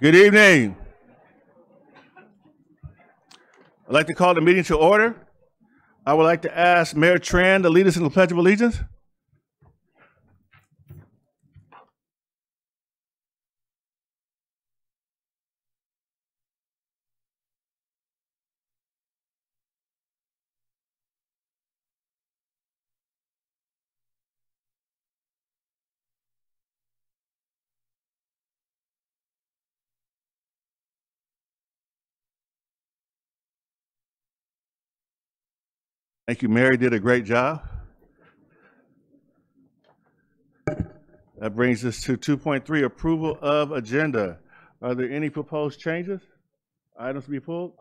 Good evening. I'd like to call the meeting to order. I would like to ask Mayor Tran to lead us in the Pledge of Allegiance. Thank you, Mary did a great job. That brings us to 2.3, approval of agenda. Are there any proposed changes? Items to be pulled?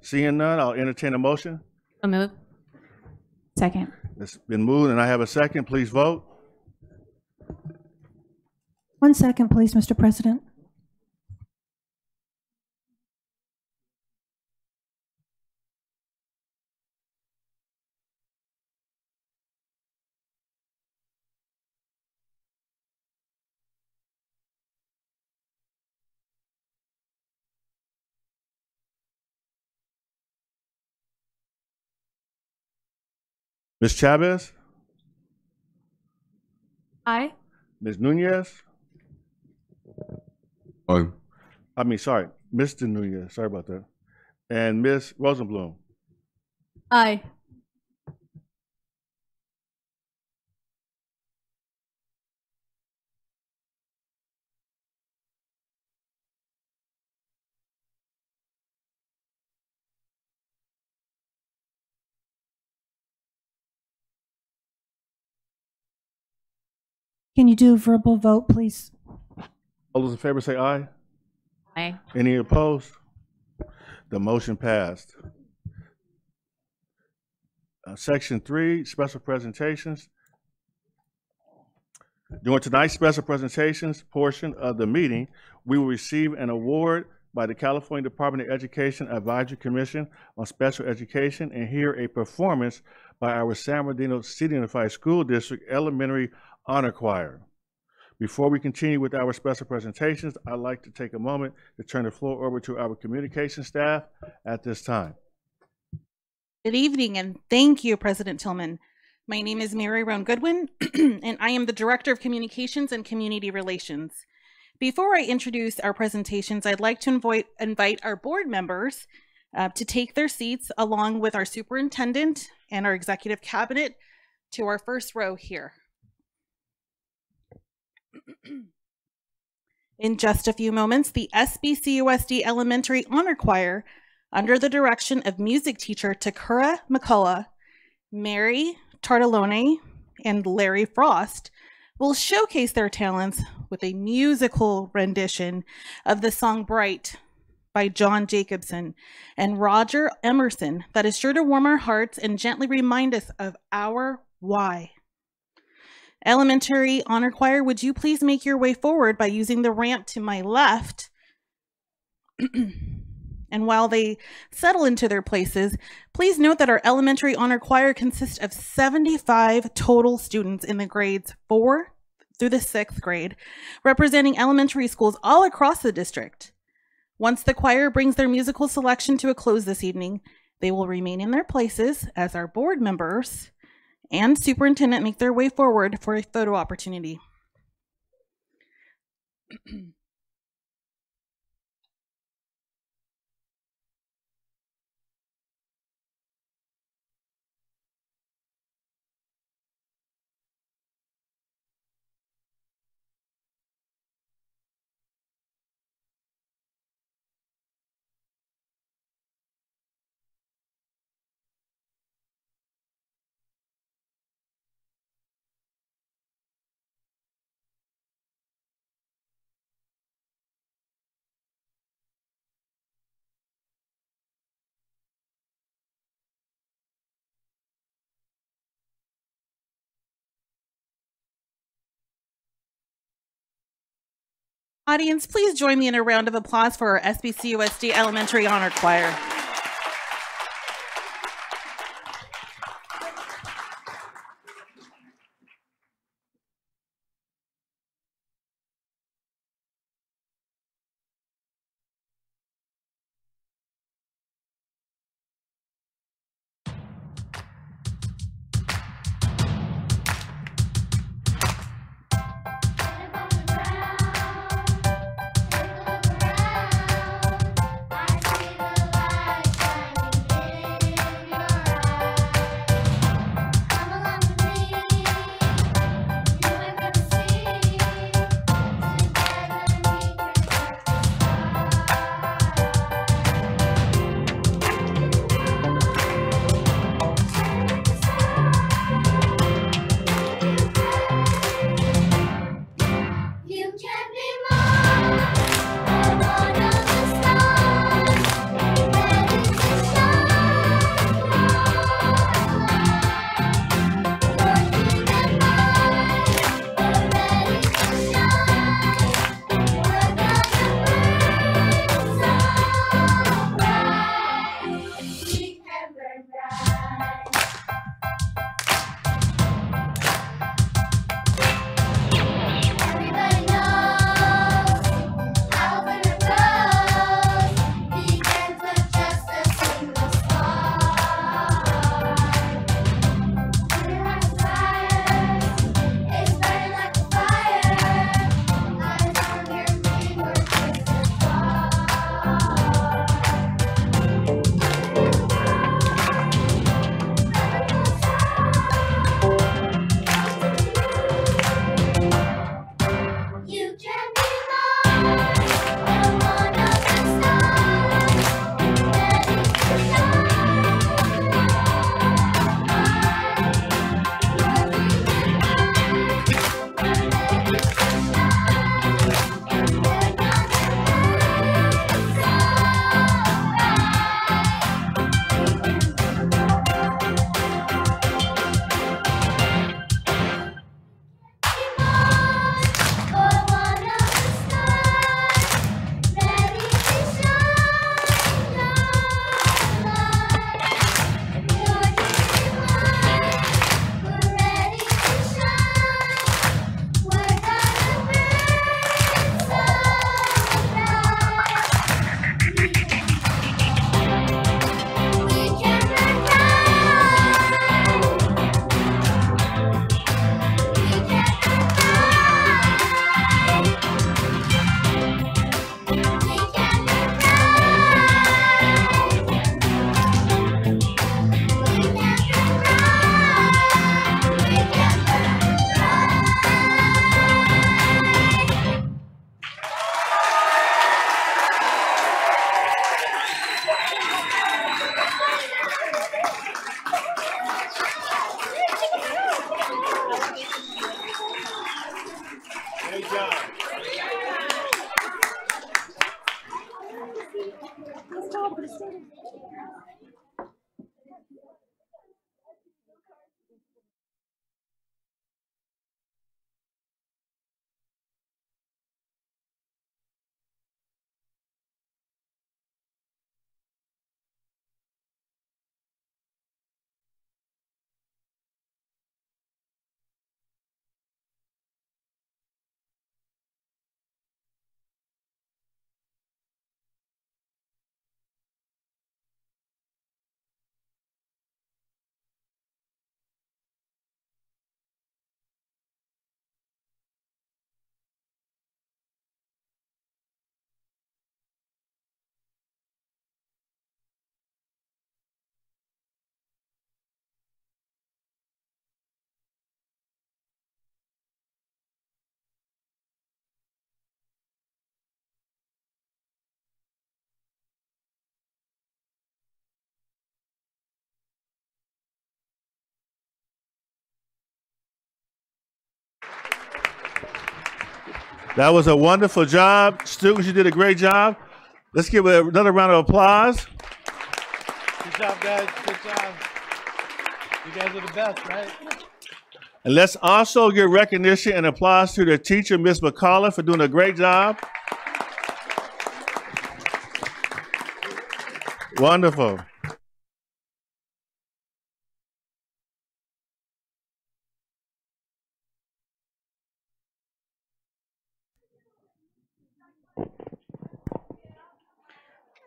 Seeing none, I'll entertain a motion. So move. Second. It's been moved and I have a second. Please vote. One second, please, Mr. President. Ms. Chavez? Aye. Ms. Nunez? Aye. I mean, sorry, Mr. Nunez, sorry about that. And Ms. Rosenblum? Aye. Can you do a verbal vote, please? All those in favor say aye. Aye. Any opposed? The motion passed. Uh, Section three, special presentations. During tonight's special presentations portion of the meeting, we will receive an award by the California Department of Education Advisory Commission on Special Education and hear a performance by our San Bernardino City Unified School District Elementary Honor Choir. Before we continue with our special presentations, I'd like to take a moment to turn the floor over to our communication staff at this time. Good evening, and thank you, President Tillman. My name is Mary Roan Goodwin, and I am the Director of Communications and Community Relations. Before I introduce our presentations, I'd like to invite, invite our board members uh, to take their seats along with our superintendent and our executive cabinet to our first row here. In just a few moments, the SBCUSD Elementary Honor Choir, under the direction of music teacher Takura McCullough, Mary Tartellone, and Larry Frost, will showcase their talents with a musical rendition of the song Bright by John Jacobson and Roger Emerson that is sure to warm our hearts and gently remind us of our why. Elementary Honor Choir, would you please make your way forward by using the ramp to my left? and while they settle into their places, please note that our Elementary Honor Choir consists of 75 total students in the grades 4 through the 6th grade, representing elementary schools all across the district. Once the choir brings their musical selection to a close this evening, they will remain in their places as our board members and superintendent make their way forward for a photo opportunity. Audience, please join me in a round of applause for our SBCUSD Elementary Honor Choir. That was a wonderful job. Students, you did a great job. Let's give another round of applause. Good job, guys. Good job. You guys are the best, right? And let's also give recognition and applause to the teacher, Ms. McCullough, for doing a great job. Wonderful.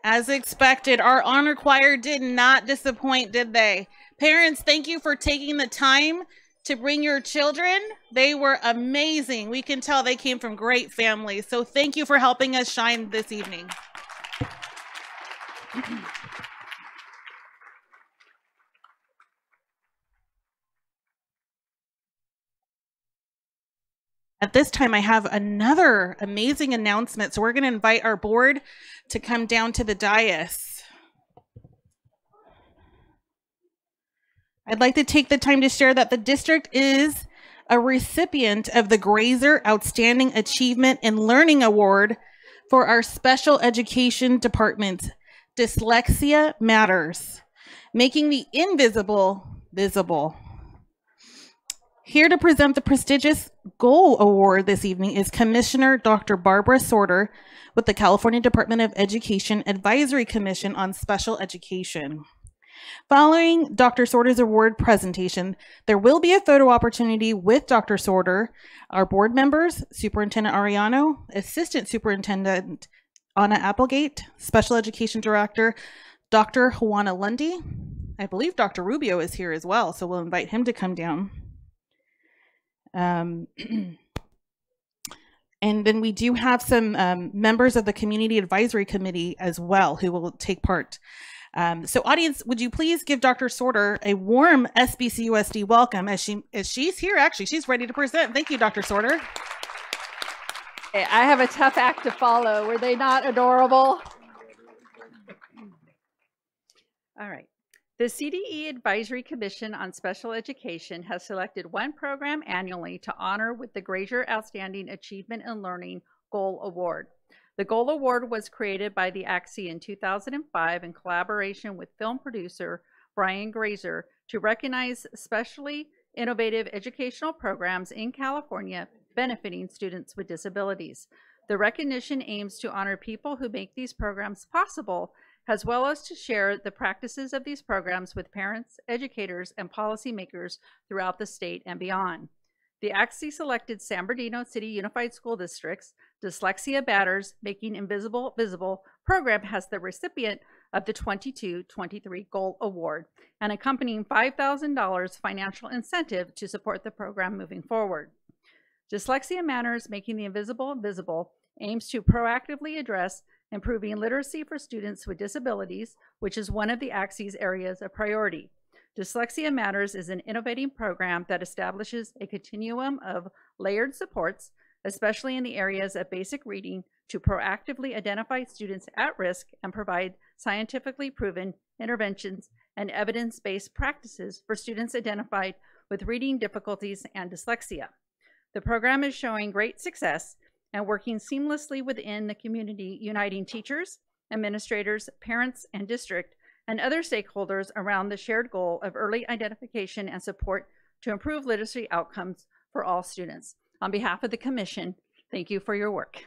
As expected, our honor choir did not disappoint, did they? Parents, thank you for taking the time to bring your children. They were amazing. We can tell they came from great families. So thank you for helping us shine this evening. At this time, I have another amazing announcement. So we're going to invite our board to come down to the dais. I'd like to take the time to share that the district is a recipient of the Grazer Outstanding Achievement in Learning Award for our special education department. Dyslexia Matters, making the invisible visible. Here to present the prestigious Goal Award this evening is Commissioner Dr. Barbara Sorter with the California Department of Education Advisory Commission on Special Education. Following Dr. Sorter's award presentation, there will be a photo opportunity with Dr. Sorter, our board members, Superintendent Arellano, Assistant Superintendent Anna Applegate, Special Education Director Dr. Juana Lundy. I believe Dr. Rubio is here as well, so we'll invite him to come down. Um, and then we do have some um, members of the Community Advisory Committee as well who will take part. Um, so, audience, would you please give Dr. Sorter a warm SBCUSD welcome as she as she's here? Actually, she's ready to present. Thank you, Dr. Sorter. I have a tough act to follow. Were they not adorable? All right. The CDE Advisory Commission on Special Education has selected one program annually to honor with the Grazer Outstanding Achievement in Learning Goal Award. The Goal Award was created by the ACSE in 2005 in collaboration with film producer Brian Grazer to recognize specially innovative educational programs in California benefiting students with disabilities. The recognition aims to honor people who make these programs possible as well as to share the practices of these programs with parents, educators, and policymakers throughout the state and beyond. The ACSE selected San Bernardino City Unified School District's Dyslexia Matters Making Invisible Visible program has the recipient of the 22-23 Goal Award, an accompanying $5,000 financial incentive to support the program moving forward. Dyslexia Matters Making the Invisible Visible aims to proactively address improving literacy for students with disabilities, which is one of the ACSE's areas of priority. Dyslexia Matters is an innovating program that establishes a continuum of layered supports, especially in the areas of basic reading, to proactively identify students at risk and provide scientifically proven interventions and evidence-based practices for students identified with reading difficulties and dyslexia. The program is showing great success and working seamlessly within the community, uniting teachers, administrators, parents, and district, and other stakeholders around the shared goal of early identification and support to improve literacy outcomes for all students. On behalf of the Commission, thank you for your work.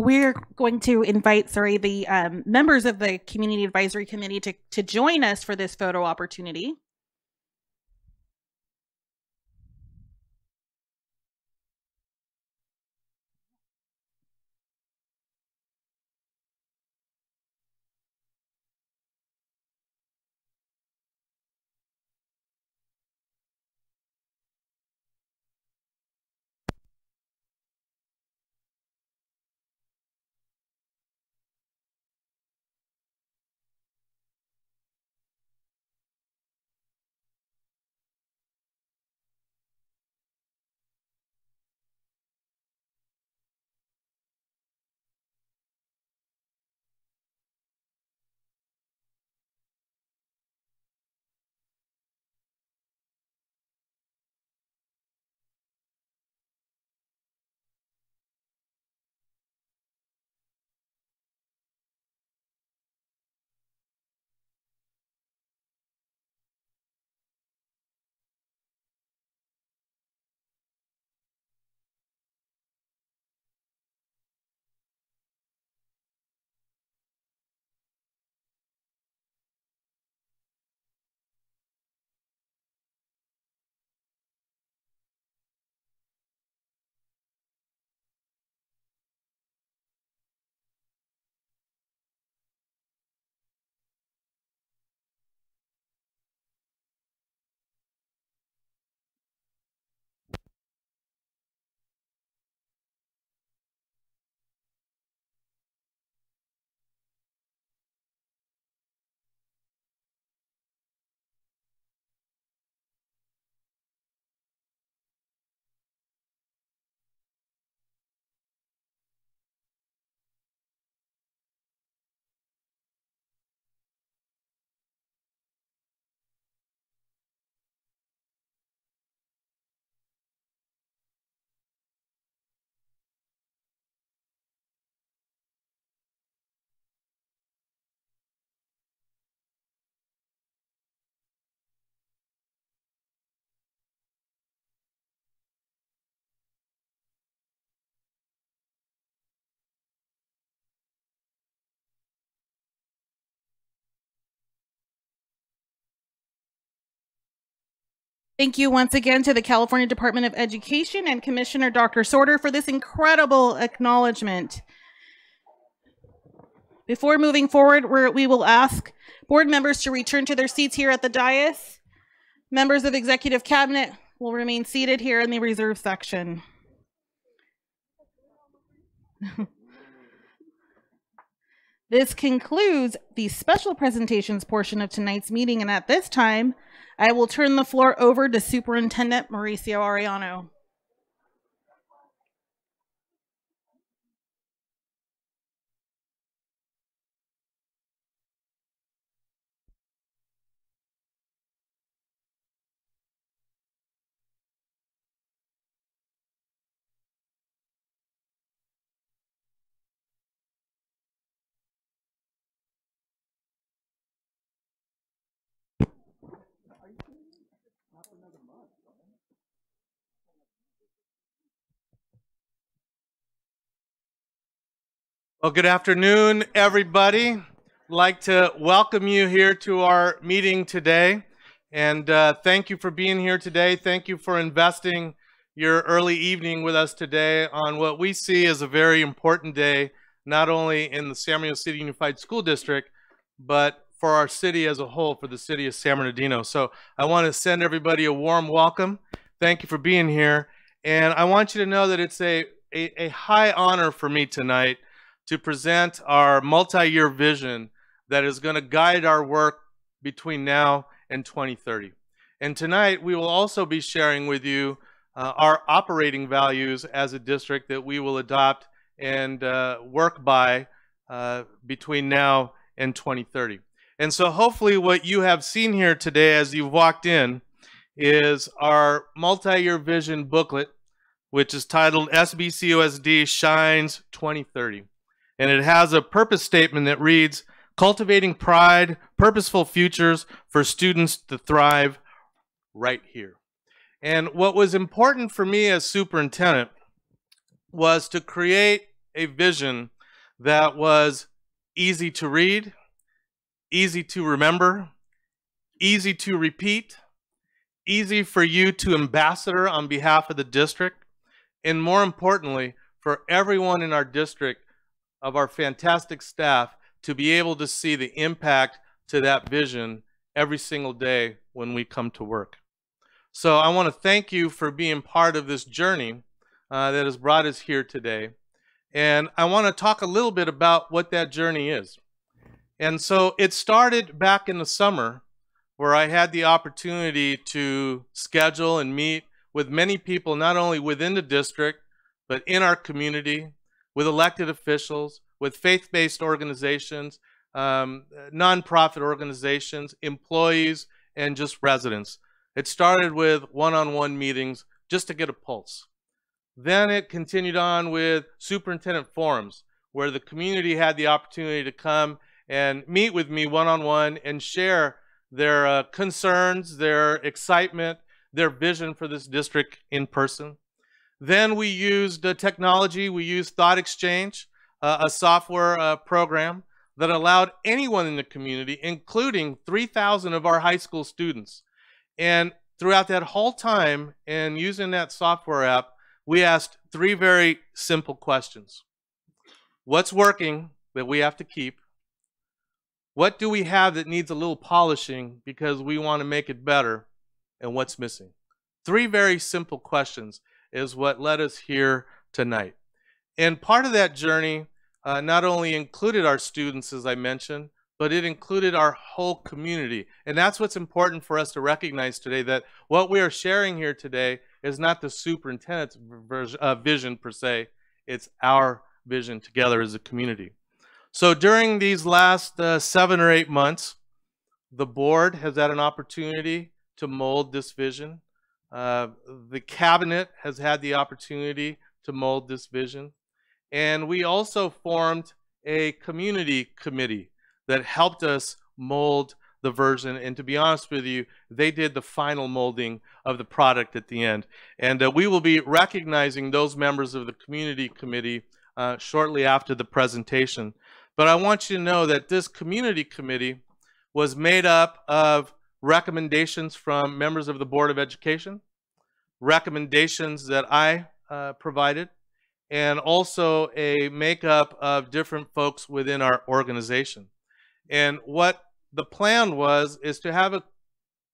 We're going to invite, sorry, the um, members of the Community Advisory Committee to, to join us for this photo opportunity. Thank you once again to the California Department of Education and Commissioner Dr. Sorter for this incredible acknowledgement. Before moving forward, we will ask board members to return to their seats here at the dais. Members of Executive Cabinet will remain seated here in the reserve section. this concludes the special presentations portion of tonight's meeting, and at this time, I will turn the floor over to Superintendent Mauricio Arellano. Well, good afternoon, everybody. I'd like to welcome you here to our meeting today. And uh, thank you for being here today. Thank you for investing your early evening with us today on what we see as a very important day, not only in the San Bernardino City Unified School District, but for our city as a whole, for the city of San Bernardino. So I want to send everybody a warm welcome. Thank you for being here. And I want you to know that it's a, a, a high honor for me tonight to present our multi-year vision that is going to guide our work between now and 2030. And tonight we will also be sharing with you uh, our operating values as a district that we will adopt and uh, work by uh, between now and 2030. And so hopefully what you have seen here today as you've walked in is our multi-year vision booklet, which is titled SBCUSD Shines 2030. And it has a purpose statement that reads, cultivating pride, purposeful futures for students to thrive right here. And what was important for me as superintendent was to create a vision that was easy to read, easy to remember, easy to repeat, easy for you to ambassador on behalf of the district, and more importantly, for everyone in our district of our fantastic staff to be able to see the impact to that vision every single day when we come to work. So I want to thank you for being part of this journey uh, that has brought us here today. And I want to talk a little bit about what that journey is. And so it started back in the summer where I had the opportunity to schedule and meet with many people, not only within the district, but in our community, with elected officials, with faith-based organizations, um, nonprofit organizations, employees, and just residents. It started with one-on-one meetings just to get a pulse. Then it continued on with superintendent forums, where the community had the opportunity to come and meet with me one-on-one and share their uh, concerns, their excitement, their vision for this district in person. Then we used uh, technology. We used ThoughtExchange, uh, a software uh, program that allowed anyone in the community, including 3,000 of our high school students. And throughout that whole time and using that software app, we asked three very simple questions. What's working that we have to keep? What do we have that needs a little polishing because we want to make it better? And what's missing? Three very simple questions is what led us here tonight. And part of that journey uh, not only included our students, as I mentioned, but it included our whole community. And that's what's important for us to recognize today that what we are sharing here today is not the superintendent's uh, vision per se, it's our vision together as a community. So during these last uh, seven or eight months, the board has had an opportunity to mold this vision. Uh, the cabinet has had the opportunity to mold this vision. And we also formed a community committee that helped us mold the version. And to be honest with you, they did the final molding of the product at the end. And uh, we will be recognizing those members of the community committee uh, shortly after the presentation. But I want you to know that this community committee was made up of recommendations from members of the Board of Education, recommendations that I uh, provided, and also a makeup of different folks within our organization. And what the plan was is to have a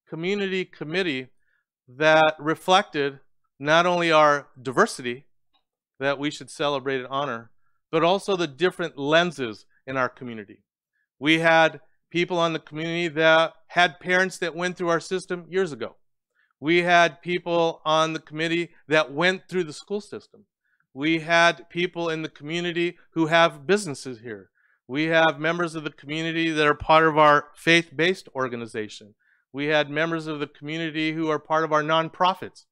community committee that reflected not only our diversity that we should celebrate and honor, but also the different lenses in our community. We had people on the community that had parents that went through our system years ago. We had people on the committee that went through the school system. We had people in the community who have businesses here. We have members of the community that are part of our faith-based organization. We had members of the community who are part of our nonprofits.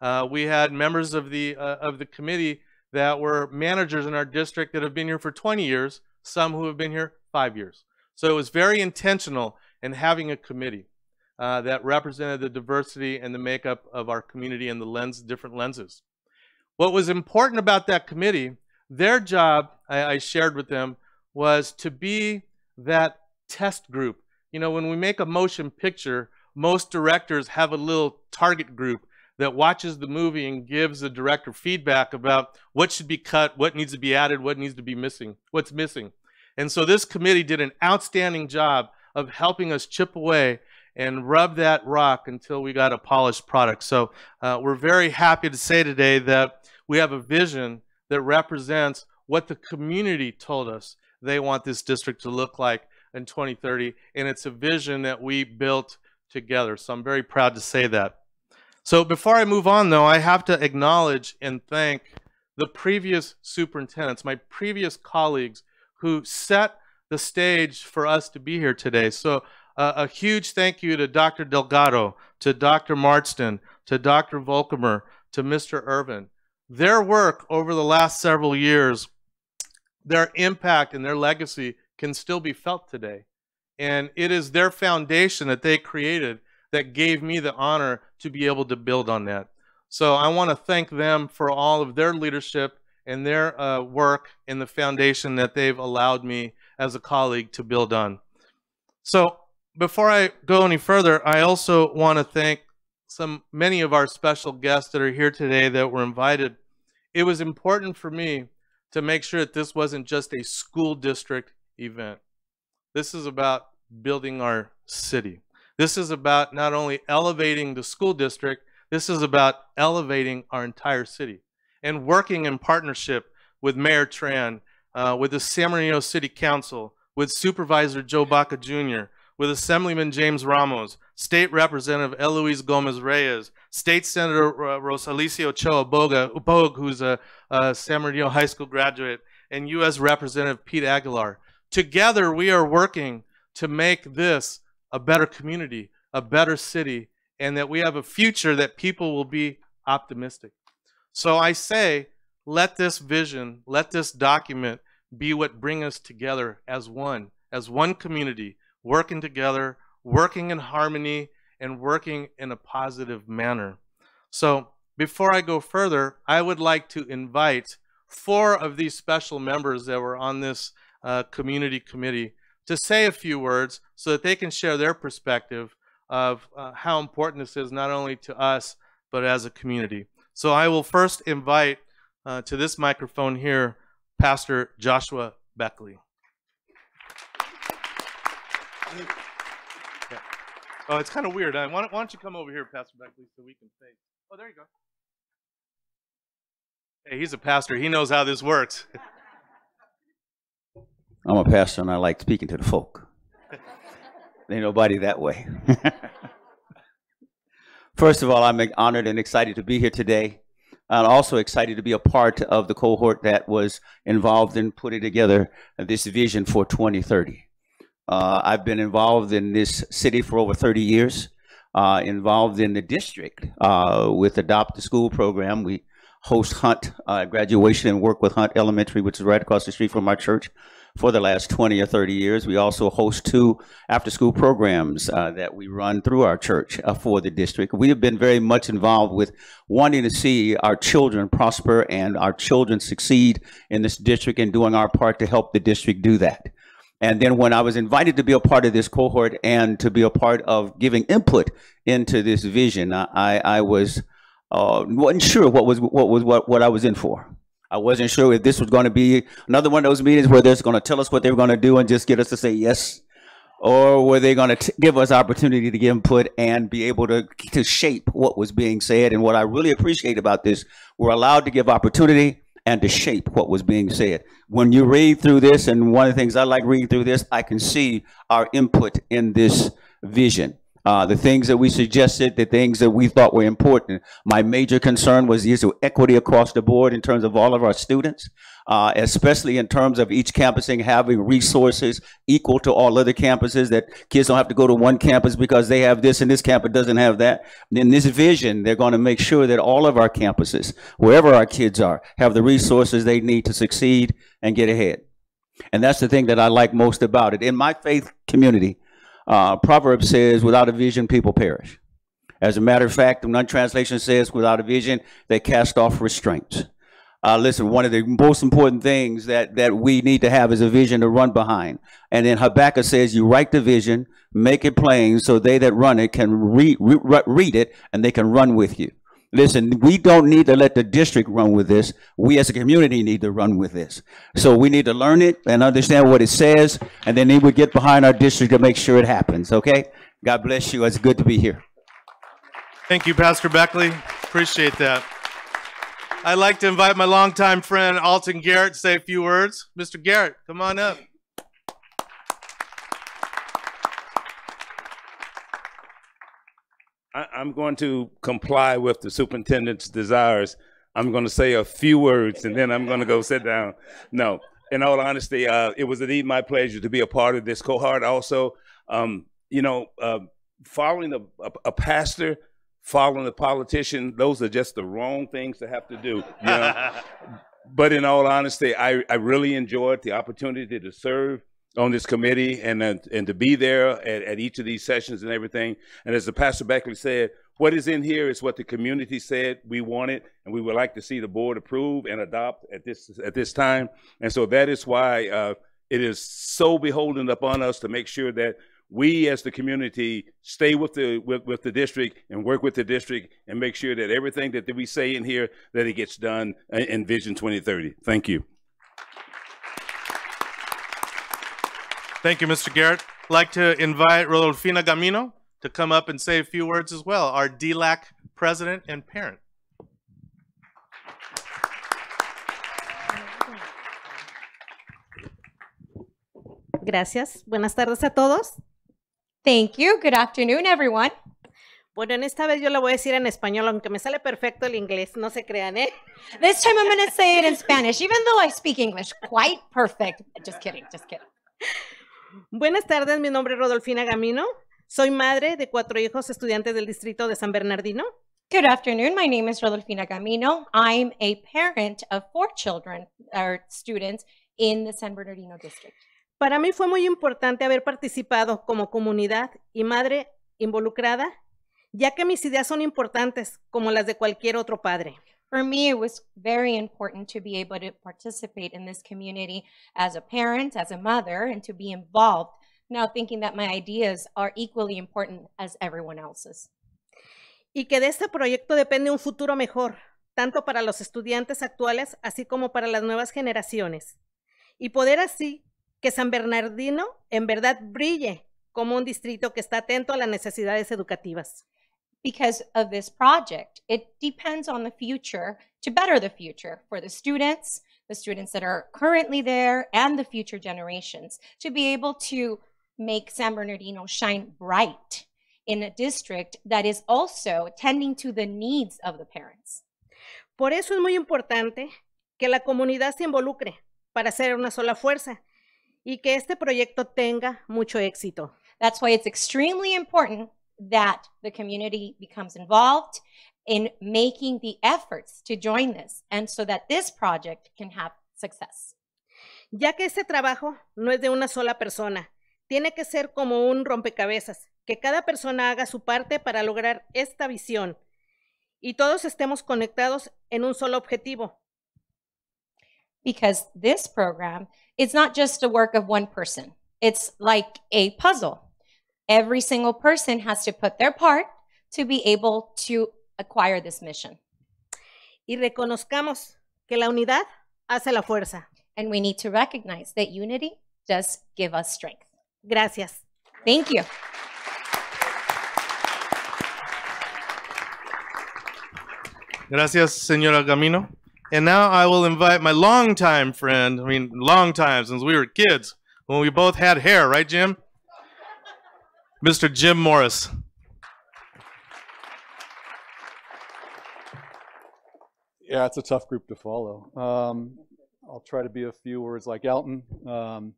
Uh, we had members of the uh, of the committee that were managers in our district that have been here for 20 years, some who have been here five years. So it was very intentional in having a committee uh, that represented the diversity and the makeup of our community and the lens, different lenses. What was important about that committee, their job, I, I shared with them, was to be that test group. You know, when we make a motion picture, most directors have a little target group that watches the movie and gives the director feedback about what should be cut, what needs to be added, what needs to be missing, what's missing. And so this committee did an outstanding job of helping us chip away and rub that rock until we got a polished product. So uh, we're very happy to say today that we have a vision that represents what the community told us they want this district to look like in 2030. And it's a vision that we built together. So I'm very proud to say that. So before I move on, though, I have to acknowledge and thank the previous superintendents, my previous colleagues who set the stage for us to be here today. So, uh, a huge thank you to Dr. Delgado, to Dr. Marsden, to Dr. Vollkommer, to Mr. Irvin. Their work over the last several years, their impact and their legacy can still be felt today. And it is their foundation that they created that gave me the honor to be able to build on that. So I want to thank them for all of their leadership and their uh, work in the foundation that they've allowed me as a colleague to build on. So before I go any further, I also want to thank some many of our special guests that are here today that were invited. It was important for me to make sure that this wasn't just a school district event. This is about building our city. This is about not only elevating the school district, this is about elevating our entire city and working in partnership with Mayor Tran, uh, with the San Bernardino City Council, with Supervisor Joe Baca Jr., with Assemblyman James Ramos, State Representative Eloise Gomez Reyes, State Senator uh, Rosilicie Ochoa Bogh, who's a, a San Bernardino High School graduate, and U.S. Representative Pete Aguilar. Together, we are working to make this a better community, a better city, and that we have a future that people will be optimistic. So I say, let this vision, let this document be what bring us together as one, as one community, working together, working in harmony, and working in a positive manner. So before I go further, I would like to invite four of these special members that were on this uh, community committee to say a few words so that they can share their perspective of uh, how important this is not only to us, but as a community. So I will first invite uh, to this microphone here Pastor Joshua Beckley. Yeah. Oh, it's kind of weird. Why don't, why don't you come over here, Pastor Beckley, so we can say, oh, there you go. Hey, he's a pastor. He knows how this works. I'm a pastor and I like speaking to the folk. Ain't nobody that way. First of all, I'm honored and excited to be here today. I'm also excited to be a part of the cohort that was involved in putting together this vision for 2030. Uh, I've been involved in this city for over 30 years, uh, involved in the district uh, with Adopt the School program. We host Hunt uh, graduation and work with Hunt Elementary, which is right across the street from our church for the last 20 or 30 years. We also host two after school programs uh, that we run through our church uh, for the district. We have been very much involved with wanting to see our children prosper and our children succeed in this district and doing our part to help the district do that. And then when I was invited to be a part of this cohort and to be a part of giving input into this vision, I, I was uh, wasn't sure what was what was what, what I was in for. I wasn't sure if this was going to be another one of those meetings where they're going to tell us what they were going to do and just get us to say yes, or were they going to give us opportunity to give input and be able to to shape what was being said? And what I really appreciate about this, we're allowed to give opportunity and to shape what was being said. When you read through this, and one of the things I like reading through this, I can see our input in this vision. Uh, the things that we suggested, the things that we thought were important. My major concern was the issue of equity across the board in terms of all of our students, uh, especially in terms of each campus having resources equal to all other campuses, that kids don't have to go to one campus because they have this and this campus doesn't have that. In this vision, they're going to make sure that all of our campuses, wherever our kids are, have the resources they need to succeed and get ahead. And that's the thing that I like most about it. In my faith community, uh, Proverbs says, without a vision, people perish. As a matter of fact, one translation says, without a vision, they cast off restraints. Uh, listen, one of the most important things that, that we need to have is a vision to run behind. And then Habakkuk says, you write the vision, make it plain, so they that run it can re- read it and they can run with you. Listen, we don't need to let the district run with this. We as a community need to run with this. So we need to learn it and understand what it says, and then we get behind our district to make sure it happens, okay? God bless you. It's good to be here. Thank you, Pastor Beckley. Appreciate that. I'd like to invite my longtime friend Alton Garrett to say a few words. Mr. Garrett, come on up. I, am going to comply with the superintendent's desires. I'm going to say a few words and then I'm going to go sit down. No, in all honesty, uh, it was indeed my pleasure to be a part of this cohort. Also, um, you know, uh, following a, a, a pastor, following a politician, those are just the wrong things to have to do. You know? but in all honesty, I, I really enjoyed the opportunity to serve on this committee and uh, and to be there at, at each of these sessions and everything. And as the pastor Beckley said, what is in here is what the community said we wanted, and we would like to see the board approve and adopt at this at this time. And so that is why uh, it is so beholden upon us to make sure that we as the community stay with the with, with the district and work with the district and make sure that everything that we say in here that it gets done in, in Vision 2030. Thank you. Thank you, Mr. Garrett. I'd like to invite Rodolfina Gamino to come up and say a few words as well, our DLAC president and parent. Gracias. Buenas tardes a todos. Thank you. Good afternoon, everyone. Bueno, en esta vez yo lo voy a decir en español, aunque me sale perfecto el inglés, no se crean, ¿eh? This time I'm going to say it in Spanish, even though I speak English quite perfect. Just kidding, just kidding. Buenas tardes, mi nombre es Rodolfina Gamino. Soy madre de cuatro hijos estudiantes del distrito de San Bernardino. Good afternoon. My name is Rodolfina Camino. I'm a parent of four children or students in the San Bernardino district. Para mí fue muy importante haber participado como comunidad y madre involucrada, ya que mis ideas son importantes como las de cualquier otro padre. For me, it was very important to be able to participate in this community as a parent, as a mother, and to be involved, now thinking that my ideas are equally important as everyone else's. Y que de este proyecto depende un futuro mejor, tanto para los estudiantes actuales así como para las nuevas generaciones. Y poder así que San Bernardino en verdad brille como un distrito que está atento a las necesidades educativas. Because of this project, it depends on the future to better the future for the students, the students that are currently there, and the future generations to be able to make San Bernardino shine bright in a district that is also tending to the needs of the parents. Por eso es muy importante que la comunidad se involucre para ser una sola fuerza y que este proyecto tenga mucho éxito. That's why it's extremely important that the community becomes involved in making the efforts to join this and so that this project can have success. Ya que este trabajo no es de una sola persona, tiene que ser como un rompecabezas, que cada persona haga su parte para lograr esta visión y todos estemos conectados en un solo objetivo. Because this program is not just a work of one person. It's like a puzzle. Every single person has to put their part to be able to acquire this mission. Y reconozcamos que la unidad hace la fuerza. And we need to recognize that unity does give us strength. Gracias. Thank you. Gracias, Senora Gamino. And now I will invite my longtime friend, I mean, long time since we were kids, when we both had hair, right, Jim? Mr. Jim Morris. Yeah, it's a tough group to follow. Um, I'll try to be a few words like Alton. Um,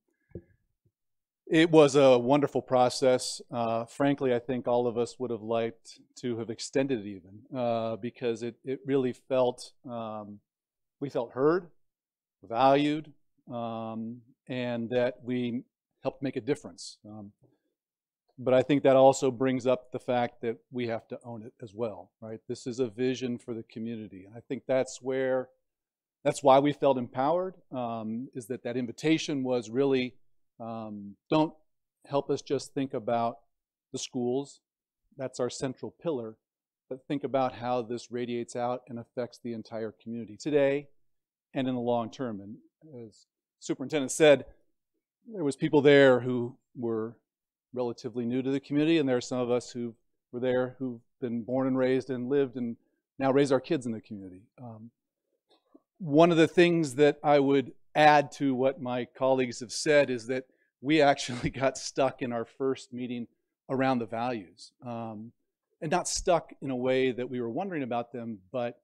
it was a wonderful process. Uh, frankly, I think all of us would have liked to have extended it even uh, because it, it really felt, um, we felt heard, valued, um, and that we helped make a difference. Um, but I think that also brings up the fact that we have to own it as well, right? This is a vision for the community. And I think that's where, that's why we felt empowered, um, is that that invitation was really um, don't help us just think about the schools. That's our central pillar. But think about how this radiates out and affects the entire community today and in the long term. And as superintendent said, there was people there who were relatively new to the community, and there are some of us who were there who've been born and raised and lived and now raise our kids in the community. Um, one of the things that I would add to what my colleagues have said is that we actually got stuck in our first meeting around the values. Um, and not stuck in a way that we were wondering about them, but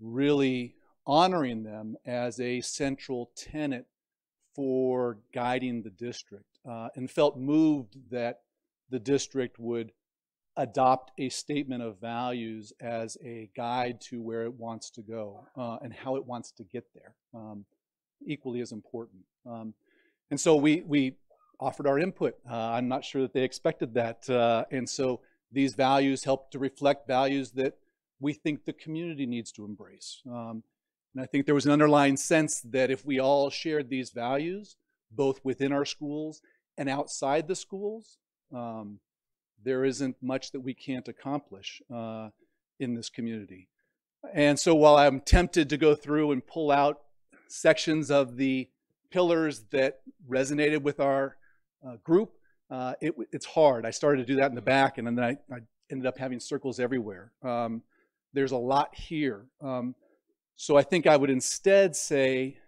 really honoring them as a central tenet for guiding the district uh, and felt moved that the district would adopt a statement of values as a guide to where it wants to go uh, and how it wants to get there. Um, equally as important. Um, and so we, we offered our input. Uh, I'm not sure that they expected that. Uh, and so these values help to reflect values that we think the community needs to embrace. Um, and I think there was an underlying sense that if we all shared these values, both within our schools and outside the schools, um, there isn't much that we can't accomplish uh, in this community. And so while I'm tempted to go through and pull out sections of the pillars that resonated with our uh, group, uh, it, it's hard. I started to do that in the back, and then I, I ended up having circles everywhere. Um, there's a lot here. Um, so I think I would instead say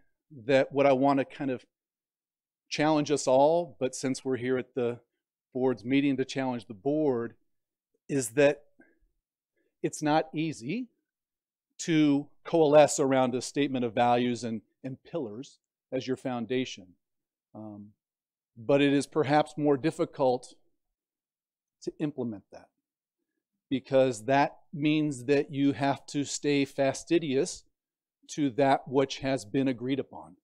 that what I want to kind of challenge us all, but since we're here at the board's meeting to challenge the board, is that it's not easy to coalesce around a statement of values and, and pillars as your foundation. Um, but it is perhaps more difficult to implement that because that means that you have to stay fastidious to that which has been agreed upon.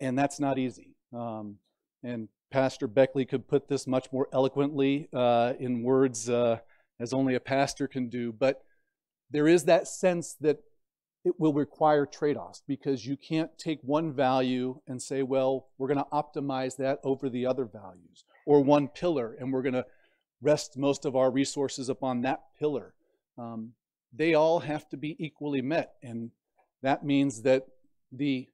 And that's not easy. Um, and Pastor Beckley could put this much more eloquently uh, in words uh, as only a pastor can do. But there is that sense that it will require trade offs because you can't take one value and say, well, we're going to optimize that over the other values, or one pillar, and we're going to rest most of our resources upon that pillar. Um, they all have to be equally met, and that means that the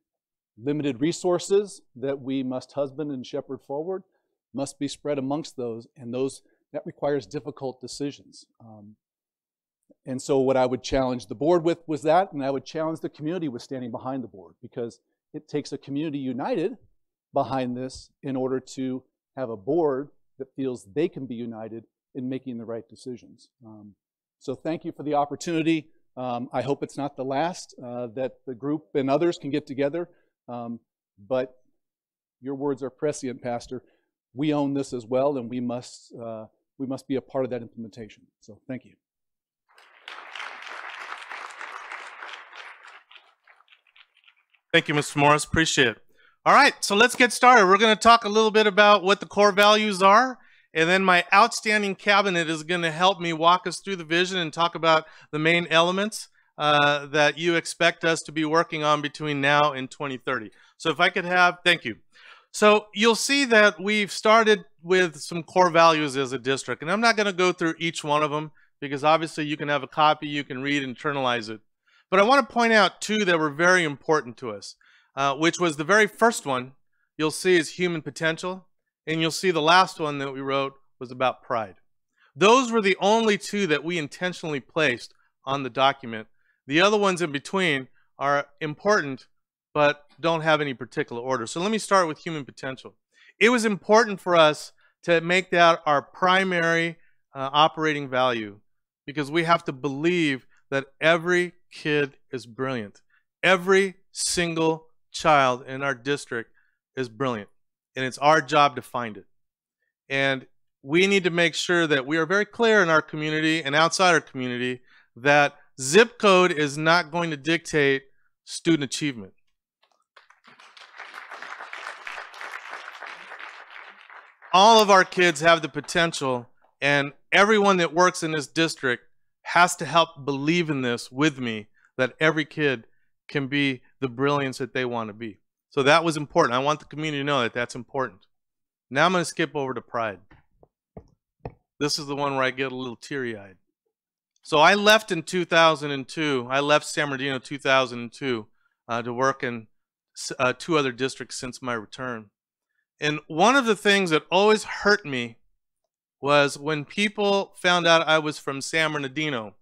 limited resources that we must husband and shepherd forward must be spread amongst those, and those that requires difficult decisions. Um, and so what I would challenge the board with was that, and I would challenge the community with standing behind the board because it takes a community united behind this in order to have a board that feels they can be united in making the right decisions. Um, so thank you for the opportunity. Um, I hope it's not the last uh, that the group and others can get together. Um, but your words are prescient, Pastor. We own this as well, and we must uh, we must be a part of that implementation. So thank you. Thank you, Mr. Morris. Appreciate it. All right, so let's get started. We're going to talk a little bit about what the core values are, and then my outstanding cabinet is going to help me walk us through the vision and talk about the main elements uh, that you expect us to be working on between now and 2030. So if I could have, thank you. So you'll see that we've started with some core values as a district, and I'm not going to go through each one of them because obviously you can have a copy, you can read, internalize it. But I want to point out two that were very important to us, uh, which was the very first one you'll see is human potential, and you'll see the last one that we wrote was about pride. Those were the only two that we intentionally placed on the document. The other ones in between are important, but don't have any particular order. So let me start with human potential. It was important for us to make that our primary uh, operating value because we have to believe that every kid is brilliant. Every single child in our district is brilliant, and it's our job to find it. And we need to make sure that we are very clear in our community and outside our community that zip code is not going to dictate student achievement. All of our kids have the potential, and everyone that works in this district has to help believe in this with me that every kid can be the brilliance that they want to be. So that was important. I want the community to know that that's important. Now I'm going to skip over to pride. This is the one where I get a little teary eyed. So I left in 2002. I left San Bernardino 2002 uh, to work in uh, two other districts since my return. And one of the things that always hurt me was when people found out I was from San Bernardino,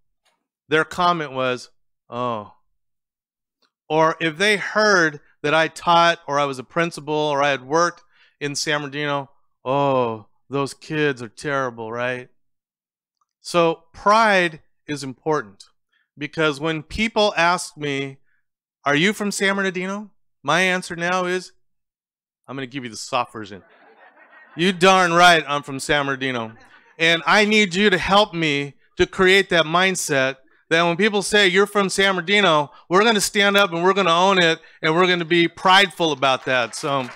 their comment was, oh. Or if they heard that I taught or I was a principal or I had worked in San Bernardino, oh, those kids are terrible, right? So pride is important because when people ask me, are you from San Bernardino? My answer now is, I'm going to give you the soft version. You darn right I'm from San Bernardino. And I need you to help me to create that mindset that when people say you're from San Bernardino, we're going to stand up and we're going to own it and we're going to be prideful about that. So.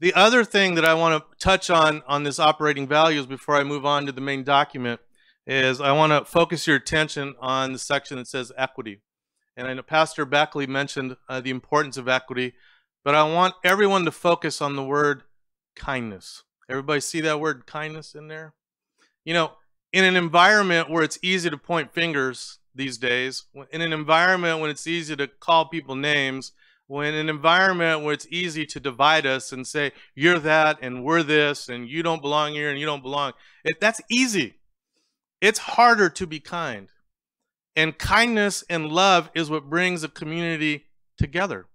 The other thing that I want to touch on on this operating values before I move on to the main document is I want to focus your attention on the section that says equity. And I know Pastor Beckley mentioned uh, the importance of equity, but I want everyone to focus on the word kindness. Everybody see that word kindness in there? You know, in an environment where it's easy to point fingers these days, in an environment when it's easy to call people names, when an environment where it's easy to divide us and say you're that and we're this and you don't belong here and you don't belong that's easy it's harder to be kind. And kindness and love is what brings a community together.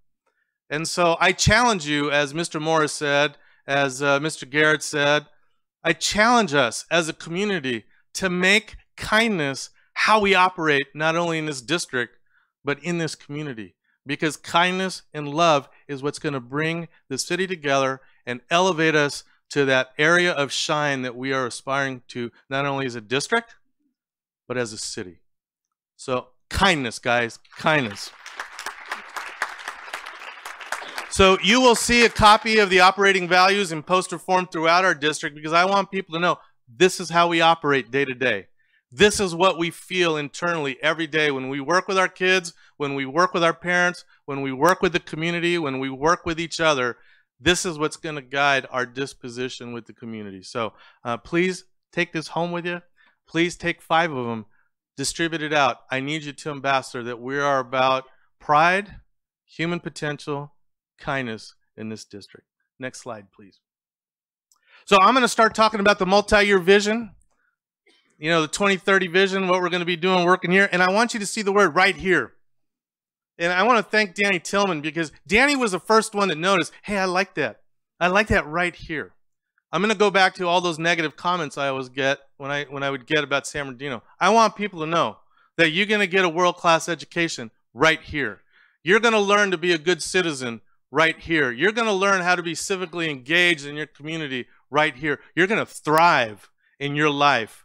And so i challenge you as mr morris said as uh, mr garrett said i challenge us as a community to make kindness how we operate not only in this district but in this community because kindness and love is what's going to bring the city together and elevate us to that area of shine that we are aspiring to, not only as a district, but as a city. So, kindness, guys, kindness. So, you will see a copy of the operating values in poster form throughout our district because I want people to know this is how we operate day to day. This is what we feel internally every day when we work with our kids, when we work with our parents, when we work with the community, when we work with each other. This is what's going to guide our disposition with the community. So uh, please take this home with you. Please take five of them, distribute it out. I need you to, Ambassador, that we are about pride, human potential, kindness in this district. Next slide, please. So I'm going to start talking about the multi-year vision you know, the 2030 vision, what we're going to be doing working here. And I want you to see the word right here. And I want to thank Danny Tillman because Danny was the first one that noticed, hey, I like that. I like that right here. I'm going to go back to all those negative comments I always get when I when I would get about San Bernardino. I want people to know that you're going to get a world-class education right here. You're going to learn to be a good citizen right here. You're going to learn how to be civically engaged in your community right here. You're going to thrive in your life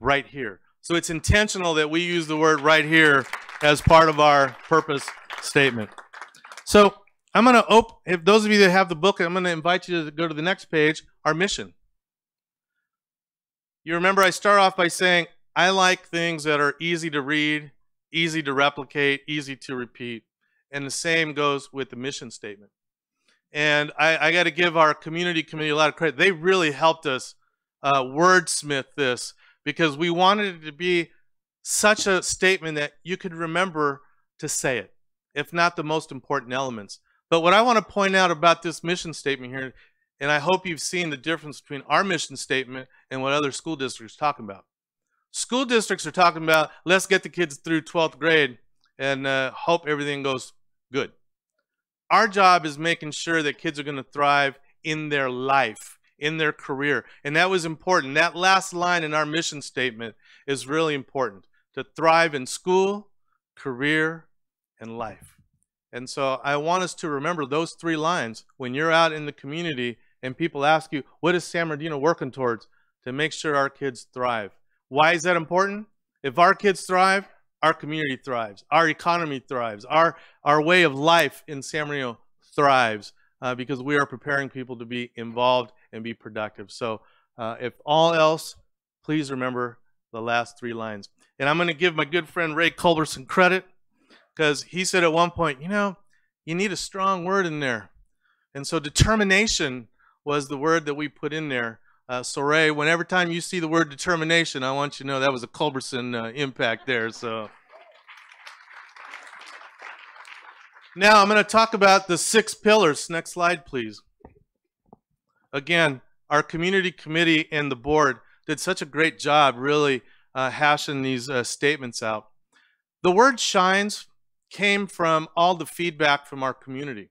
right here. So it's intentional that we use the word right here as part of our purpose statement. So I'm going to open, if those of you that have the book, I'm going to invite you to go to the next page, our mission. You remember I start off by saying, I like things that are easy to read, easy to replicate, easy to repeat. And the same goes with the mission statement. And I, I got to give our community committee a lot of credit. They really helped us uh, wordsmith this because we wanted it to be such a statement that you could remember to say it, if not the most important elements. But what I want to point out about this mission statement here, and I hope you've seen the difference between our mission statement and what other school districts are talking about. School districts are talking about let's get the kids through 12th grade and uh, hope everything goes good. Our job is making sure that kids are going to thrive in their life in their career. And that was important. That last line in our mission statement is really important to thrive in school, career, and life. And so I want us to remember those three lines when you're out in the community and people ask you, what is San Bernardino working towards to make sure our kids thrive? Why is that important? If our kids thrive, our community thrives, our economy thrives, our, our way of life in San Bernardino thrives uh, because we are preparing people to be involved and be productive. So uh, if all else, please remember the last three lines. And I'm going to give my good friend Ray Culberson credit because he said at one point, you know, you need a strong word in there. And so determination was the word that we put in there. Uh, so Ray, whenever time you see the word determination, I want you to know that was a Culberson uh, impact there. So. Now I'm going to talk about the six pillars. Next slide, please. Again, our community committee and the board did such a great job really uh, hashing these uh, statements out. The word shines came from all the feedback from our community,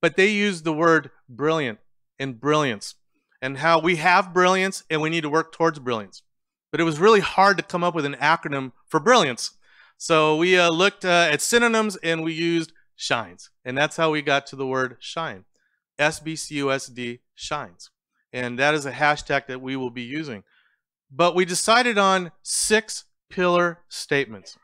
but they used the word brilliant and brilliance and how we have brilliance and we need to work towards brilliance. But it was really hard to come up with an acronym for brilliance. So we uh, looked uh, at synonyms and we used shines. And that's how we got to the word shine. SBCUSD shines. And that is a hashtag that we will be using. But we decided on six pillar statements.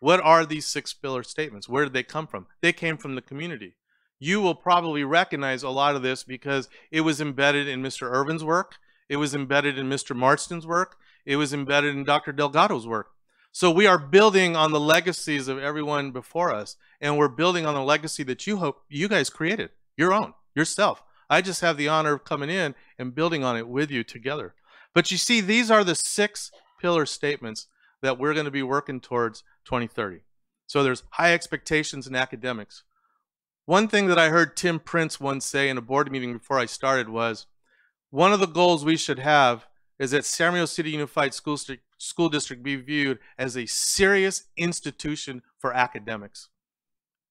What are these six pillar statements? Where did they come from? They came from the community. You will probably recognize a lot of this because it was embedded in Mr. Irvin's work. It was embedded in Mr. Marsden's work. It was embedded in Dr. Delgado's work. So we are building on the legacies of everyone before us, and we're building on the legacy that you hope you guys created, your own, yourself. I just have the honor of coming in and building on it with you together. But you see, these are the six pillar statements that we're going to be working towards 2030. So there's high expectations in academics. One thing that I heard Tim Prince once say in a board meeting before I started was one of the goals we should have is that San City Unified School School District be viewed as a serious institution for academics.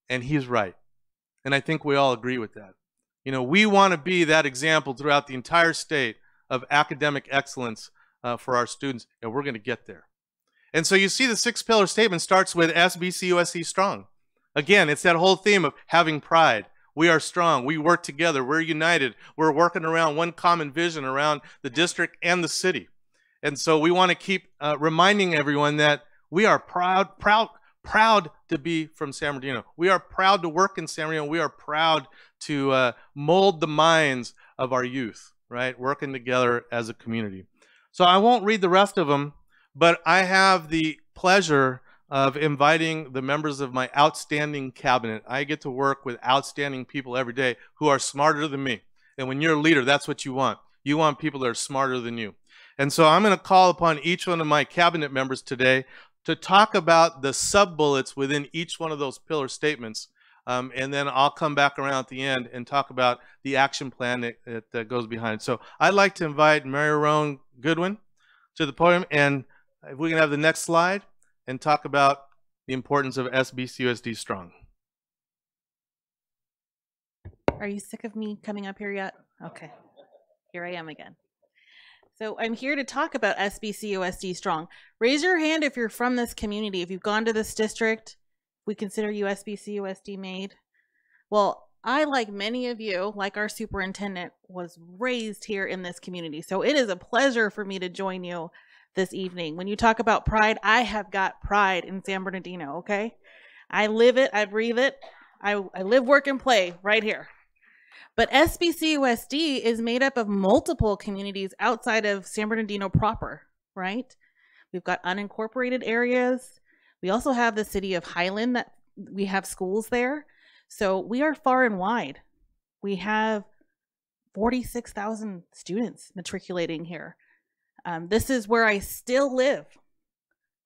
And he's right. And I think we all agree with that. You know, we want to be that example throughout the entire state of academic excellence uh, for our students, and we're going to get there. And so you see the six pillar statement starts with SBCUSD strong. Again, it's that whole theme of having pride. We are strong. We work together. We're united. We're working around one common vision around the district and the city. And so we want to keep uh, reminding everyone that we are proud, proud, proud to be from San Bernardino. We are proud to work in San Bernardino. We are proud to uh, mold the minds of our youth, right? Working together as a community. So I won't read the rest of them, but I have the pleasure of inviting the members of my outstanding cabinet. I get to work with outstanding people every day who are smarter than me. And when you're a leader, that's what you want. You want people that are smarter than you. And so I'm going to call upon each one of my cabinet members today to talk about the sub bullets within each one of those pillar statements. Um, and then I'll come back around at the end and talk about the action plan that, that, goes behind. So I'd like to invite Mary Roan Goodwin to the podium. And if we can have the next slide and talk about the importance of SBCUSD strong. Are you sick of me coming up here yet? Okay. Here I am again. So I'm here to talk about SBCUSD strong. Raise your hand if you're from this community. If you've gone to this district, we consider you SBCUSD made. Well, I, like many of you, like our superintendent, was raised here in this community. So it is a pleasure for me to join you this evening. When you talk about pride, I have got pride in San Bernardino, okay? I live it, I breathe it. I, I live, work, and play right here. But SBCUSD is made up of multiple communities outside of San Bernardino proper, right? We've got unincorporated areas. We also have the city of Highland that we have schools there. So we are far and wide. We have 46,000 students matriculating here. Um, this is where I still live.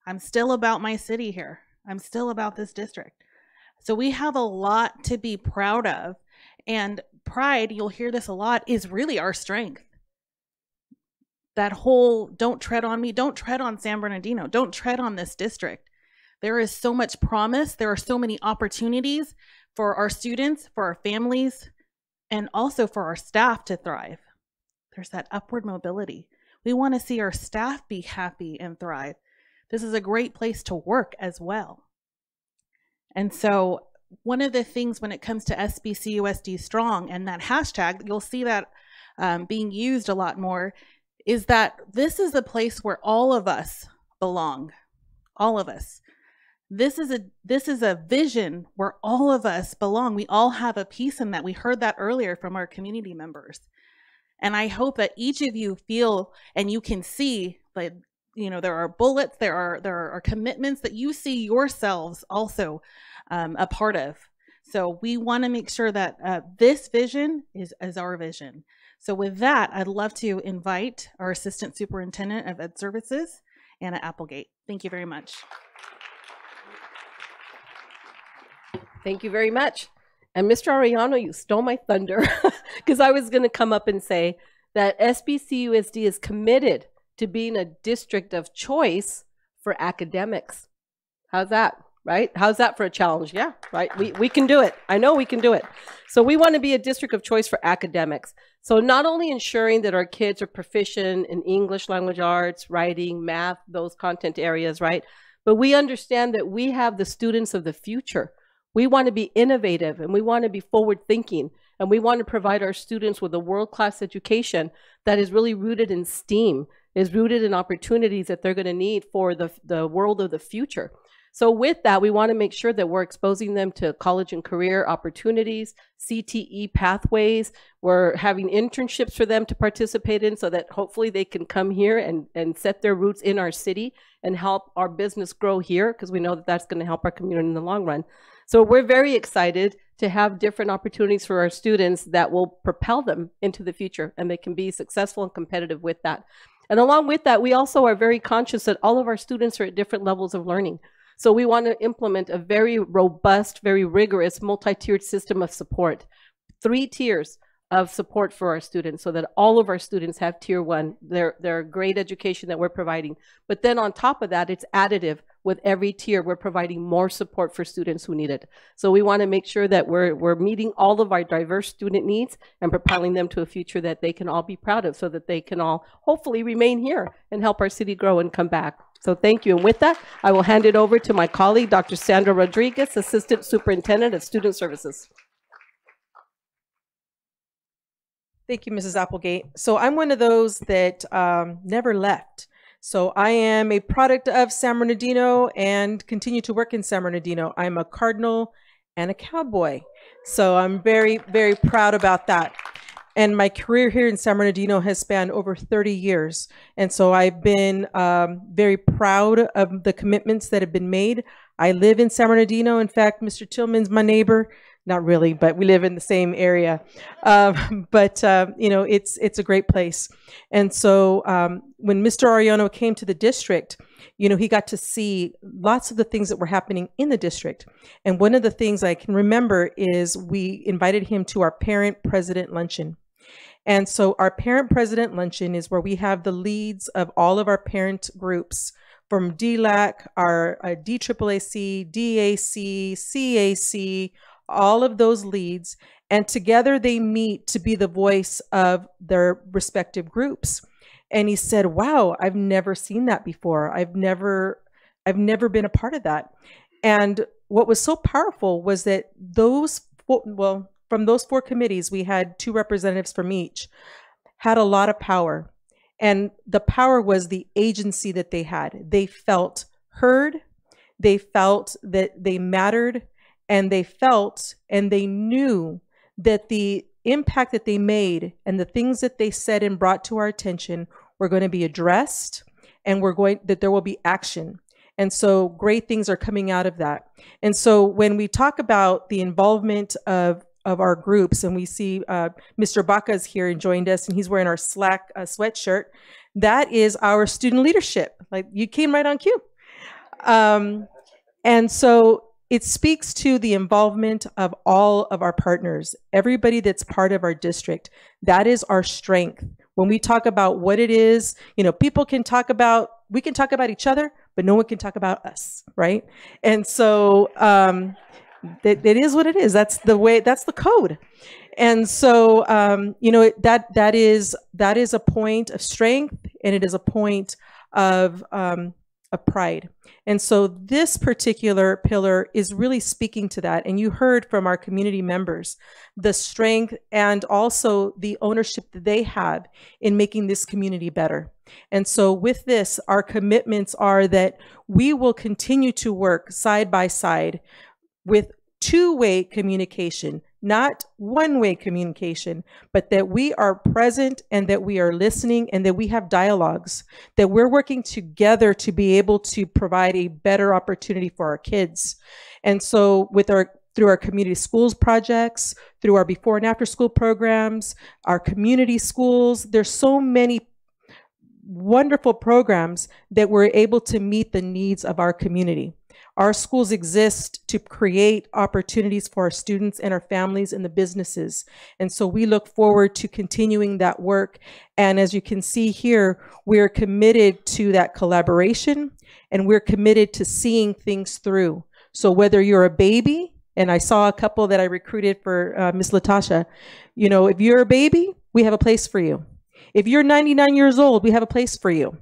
I'm still about my city here. I'm still about this district. So we have a lot to be proud of. And pride, you'll hear this a lot, is really our strength. That whole don't tread on me, don't tread on San Bernardino, don't tread on this district. There is so much promise. There are so many opportunities for our students, for our families, and also for our staff to thrive. There's that upward mobility. We want to see our staff be happy and thrive. This is a great place to work as well. And so, one of the things when it comes to SBCUSD Strong and that hashtag, you'll see that um, being used a lot more, is that this is a place where all of us belong. All of us. This is a this is a vision where all of us belong. We all have a piece in that. We heard that earlier from our community members. And I hope that each of you feel and you can see that you know there are bullets, there are there are commitments that you see yourselves also um, a part of. So we want to make sure that uh, this vision is is our vision. So with that, I'd love to invite our Assistant Superintendent of Ed Services, Anna Applegate. Thank you very much. Thank you very much. And Mr. Arellano, you stole my thunder because I was going to come up and say that SBCUSD is committed to being a district of choice for academics. How's that? Right? How's that for a challenge? Yeah, right. We, we can do it. I know we can do it. So we want to be a district of choice for academics. So not only ensuring that our kids are proficient in English language arts, writing, math, those content areas, right? but we understand that we have the students of the future. We want to be innovative and we want to be forward thinking and we want to provide our students with a world class education that is really rooted in STEAM, is rooted in opportunities that they're going to need for the, the world of the future. So with that, we want to make sure that we're exposing them to college and career opportunities, CTE pathways. We're having internships for them to participate in so that hopefully they can come here and, and set their roots in our city and help our business grow here because we know that that's going to help our community in the long run. So we're very excited to have different opportunities for our students that will propel them into the future and they can be successful and competitive with that. And along with that, we also are very conscious that all of our students are at different levels of learning. So we want to implement a very robust, very rigorous multi-tiered system of support. Three tiers of support for our students so that all of our students have tier one, their, their great education that we're providing. But then on top of that, it's additive with every tier, we're providing more support for students who need it. So we want to make sure that we're, we're meeting all of our diverse student needs and propelling them to a future that they can all be proud of so that they can all hopefully remain here and help our city grow and come back. So thank you. And with that, I will hand it over to my colleague, Dr. Sandra Rodriguez, Assistant Superintendent of Student Services. Thank you, Mrs. Applegate. So I'm one of those that um, never left. So I am a product of San Bernardino and continue to work in San Bernardino. I'm a Cardinal and a Cowboy. So I'm very, very proud about that. And my career here in San Bernardino has spanned over 30 years. And so I've been um, very proud of the commitments that have been made. I live in San Bernardino. In fact, Mr. Tillman's my neighbor not really, but we live in the same area. Um, but uh, you know, it's it's a great place. And so um, when Mr. Arellano came to the district, you know, he got to see lots of the things that were happening in the district. And one of the things I can remember is we invited him to our parent president luncheon. And so our parent president luncheon is where we have the leads of all of our parent groups from DLAC, our uh, DAAAC, DAC, CAC, all of those leads, and together they meet to be the voice of their respective groups. And he said, "Wow, I've never seen that before. I've never I've never been a part of that." And what was so powerful was that those well, from those four committees, we had two representatives from each, had a lot of power. And the power was the agency that they had. They felt heard, they felt that they mattered, and they felt and they knew that the impact that they made and the things that they said and brought to our attention were going to be addressed and we're going that there will be action and so great things are coming out of that and so when we talk about the involvement of of our groups and we see uh, mr baca's here and joined us and he's wearing our slack uh, sweatshirt that is our student leadership like you came right on cue um, and so it speaks to the involvement of all of our partners, everybody that's part of our district. That is our strength. When we talk about what it is, you know, people can talk about, we can talk about each other, but no one can talk about us, right? And so um, it, it is what it is. That's the way, that's the code. And so, um, you know, that that is that is a point of strength, and it is a point of um, of pride. And so this particular pillar is really speaking to that. And you heard from our community members the strength and also the ownership that they have in making this community better. And so with this, our commitments are that we will continue to work side by side with two-way communication, not one way communication, but that we are present and that we are listening and that we have dialogues, that we're working together to be able to provide a better opportunity for our kids. And so, with our through our community schools projects, through our before and after school programs, our community schools, there's so many wonderful programs that we're able to meet the needs of our community. Our schools exist to create opportunities for our students and our families and the businesses. And so we look forward to continuing that work. And as you can see here, we're committed to that collaboration and we're committed to seeing things through. So whether you're a baby, and I saw a couple that I recruited for uh, Miss Latasha, you know, if you're a baby, we have a place for you. If you're 99 years old, we have a place for you.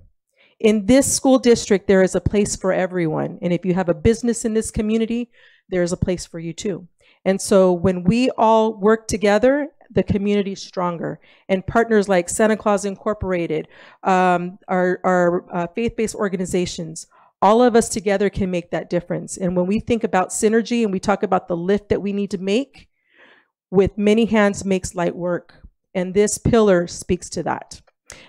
In this school district, there is a place for everyone. And if you have a business in this community, there's a place for you too. And so when we all work together, the community is stronger. And partners like Santa Claus Incorporated, um, our, our uh, faith-based organizations, all of us together can make that difference. And when we think about synergy and we talk about the lift that we need to make, with many hands makes light work. And this pillar speaks to that.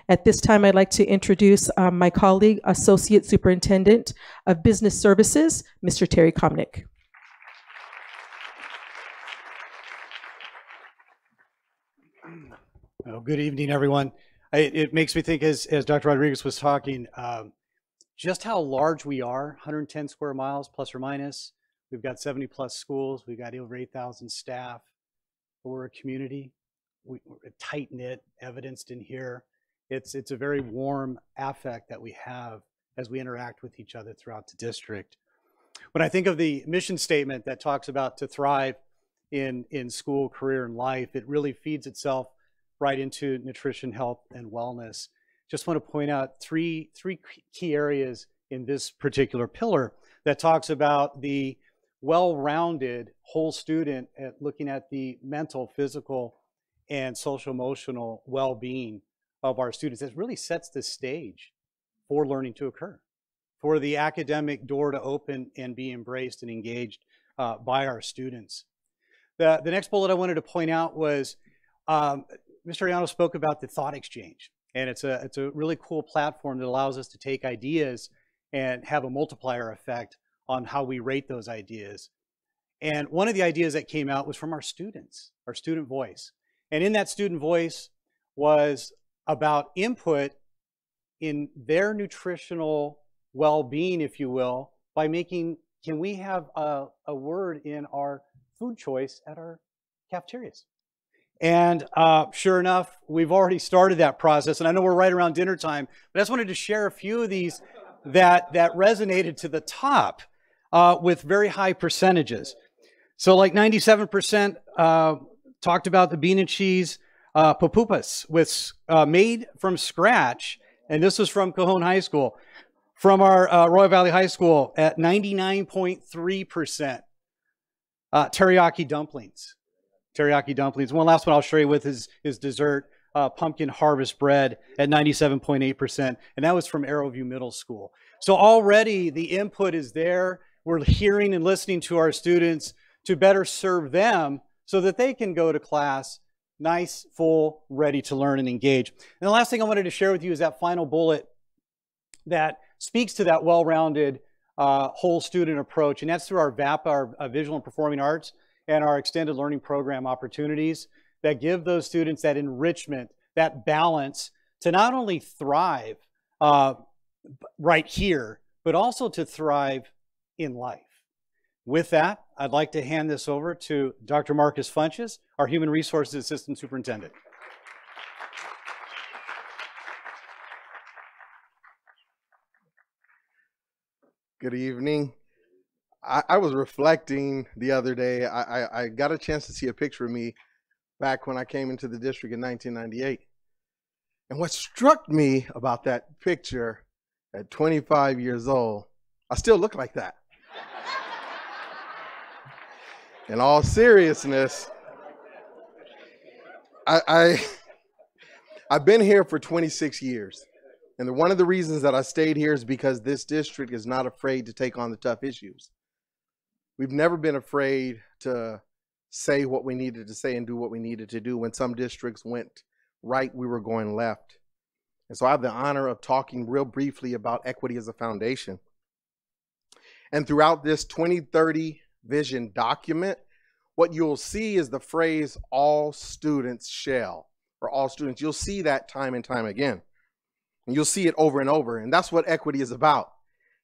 At this time, I'd like to introduce um, my colleague, Associate Superintendent of Business Services, Mr. Terry Komnick. Well, good evening, everyone. I, it makes me think, as, as Dr. Rodriguez was talking, um, just how large we are 110 square miles, plus or minus. We've got 70 plus schools, we've got over 8,000 staff. We're a community, we, are tight knit, evidenced in here. It's, it's a very warm affect that we have as we interact with each other throughout the district. When I think of the mission statement that talks about to thrive in, in school, career, and life, it really feeds itself right into nutrition, health, and wellness. Just want to point out three, three key areas in this particular pillar that talks about the well-rounded whole student at looking at the mental, physical, and social emotional well-being of our students. It really sets the stage for learning to occur, for the academic door to open and be embraced and engaged uh, by our students. The, the next bullet I wanted to point out was um, Mr. Arellano spoke about the ThoughtExchange, and it's a, it's a really cool platform that allows us to take ideas and have a multiplier effect on how we rate those ideas. And one of the ideas that came out was from our students, our student voice. And in that student voice was about input in their nutritional well-being, if you will, by making, can we have a, a word in our food choice at our cafeterias? And uh, sure enough, we've already started that process. And I know we're right around dinner time, but I just wanted to share a few of these that, that resonated to the top uh, with very high percentages. So like 97% uh, talked about the bean and cheese uh, pupusas with uh, made from scratch. And this was from Cajon High School. From our uh, Arroyo Valley High School at 99.3%. Uh, teriyaki dumplings teriyaki dumplings. One last one I'll show you with is, is dessert, uh, pumpkin harvest bread at 97.8%. And that was from Arrowview Middle School. So already the input is there. We're hearing and listening to our students to better serve them so that they can go to class nice, full, ready to learn and engage. And the last thing I wanted to share with you is that final bullet that speaks to that well-rounded uh, whole student approach. And that's through our VAPA, our uh, Visual and Performing Arts and our extended learning program opportunities that give those students that enrichment, that balance to not only thrive uh, right here, but also to thrive in life. With that, I'd like to hand this over to Dr. Marcus Funches, our Human Resources Assistant Superintendent. Good evening. I, I was reflecting the other day. I, I, I got a chance to see a picture of me back when I came into the district in 1998. And what struck me about that picture at 25 years old, I still look like that. In all seriousness, I, I I've been here for 26 years. And one of the reasons that I stayed here is because this district is not afraid to take on the tough issues. We've never been afraid to say what we needed to say and do what we needed to do. When some districts went right, we were going left. And so I have the honor of talking real briefly about equity as a foundation. And throughout this 2030 vision document, what you'll see is the phrase all students shall, or all students. You'll see that time and time again. And you'll see it over and over. And that's what equity is about.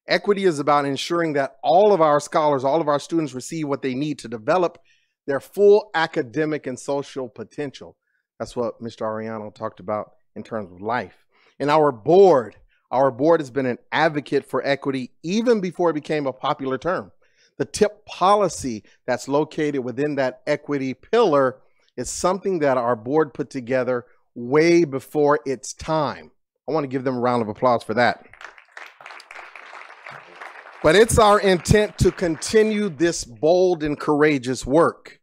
Equity is about ensuring that all of our scholars, all of our students receive what they need to develop their full academic and social potential. That's what Mr. Arellano talked about in terms of life. And our board, our board has been an advocate for equity even before it became a popular term. The tip policy that's located within that equity pillar is something that our board put together way before its time. I want to give them a round of applause for that. But it's our intent to continue this bold and courageous work.